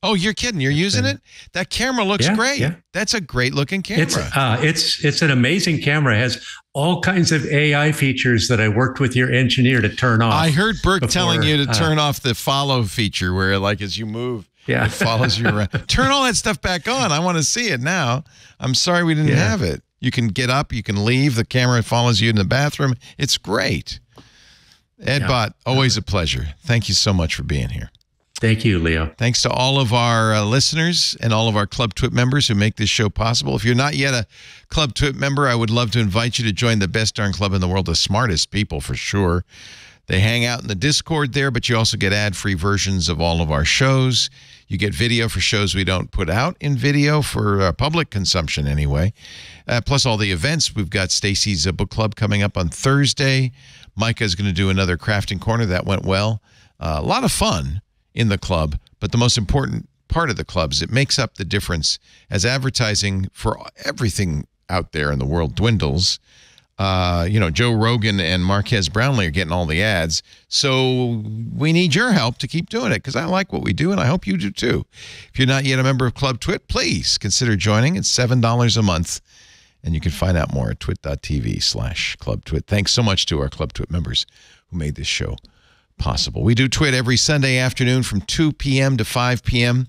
S1: Oh, you're kidding! You're using it? That camera looks
S5: Yeah,
S1: great.
S5: yeah.
S1: That's a great looking camera.
S5: It's uh, it's it's an amazing camera. It has all kinds of AI features that I worked with your engineer to turn off.
S1: I heard Burke
S5: before,
S1: telling you to
S5: uh,
S1: turn off the follow feature, where like as you move,
S5: Yeah.
S1: it follows you around. [LAUGHS] Turn all that stuff back on. I want to see it now. I'm sorry we didn't
S5: Yeah.
S1: have it. You can get up, you can leave. The camera follows you in the bathroom. It's great. Ed
S5: Yeah.
S1: Bott, always a pleasure. Thank you so much for being here.
S5: Thank you, Leo.
S1: Thanks to all of our uh, listeners and all of our Club Twit members who make this show possible. If you're not yet a Club Twit member, I would love to invite you to join the best darn club in the world, the smartest people for sure. They hang out in the Discord there, but you also get ad free versions of all of our shows. You get video for shows we don't put out in video for uh, public consumption anyway. Uh, plus, all the events. We've got Stacy's uh, book club coming up on Thursday. Micah's going to do another crafting corner. That went well. Uh, a lot of fun in the club, but the most important part of the club is it makes up the difference as advertising for everything out there in the world dwindles. Uh, you know, Joe Rogan and Marques Brownlee are getting all the ads. So we need your help to keep doing it because I like what we do and I hope you do too. If you're not yet a member of Club Twit, please consider joining. It's $7 a month. And you can find out more at twit.tv slash Club Twit. Thanks so much to our Club Twit members who made this show possible. We do Twit every Sunday afternoon from 2 p.m. to 5 p.m.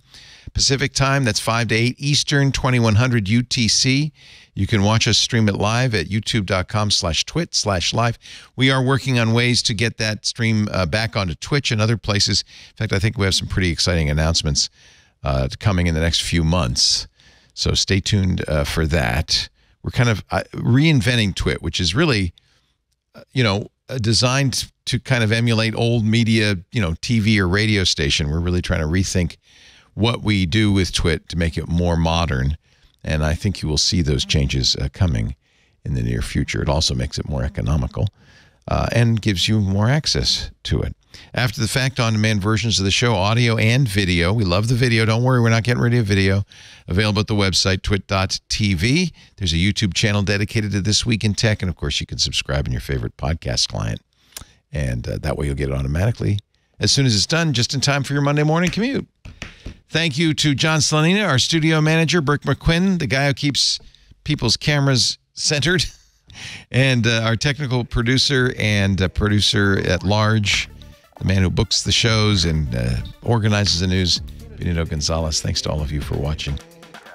S1: Pacific time. That's 5 to 8 Eastern, 2100 UTC. You can watch us stream it live at youtube.com slash twit slash live. We are working on ways to get that stream uh, back onto Twitch and other places. In fact, I think we have some pretty exciting announcements uh, coming in the next few months. So stay tuned uh, for that. We're kind of uh, reinventing Twit, which is really you know, uh, designed to kind of emulate old media, you know, TV or radio station. We're really trying to rethink what we do with Twit to make it more modern. And I think you will see those changes uh, coming in the near future. It also makes it more economical uh, and gives you more access to it. After the fact, on demand versions of the show, audio and video. We love the video. Don't worry, we're not getting rid of video. Available at the website, twit.tv. There's a YouTube channel dedicated to This Week in Tech. And of course, you can subscribe in your favorite podcast client. And uh, that way you'll get it automatically as soon as it's done, just in time for your Monday morning commute. Thank you to John Slanina, our studio manager, Burke McQuinn, the guy who keeps people's cameras centered, [LAUGHS] and uh, our technical producer and uh, producer at large, the man who books the shows and uh, organizes the news, Benito Gonzalez. Thanks to all of you for watching.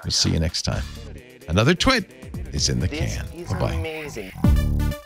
S1: We'll see you next time. Another twit is in the can. Bye bye.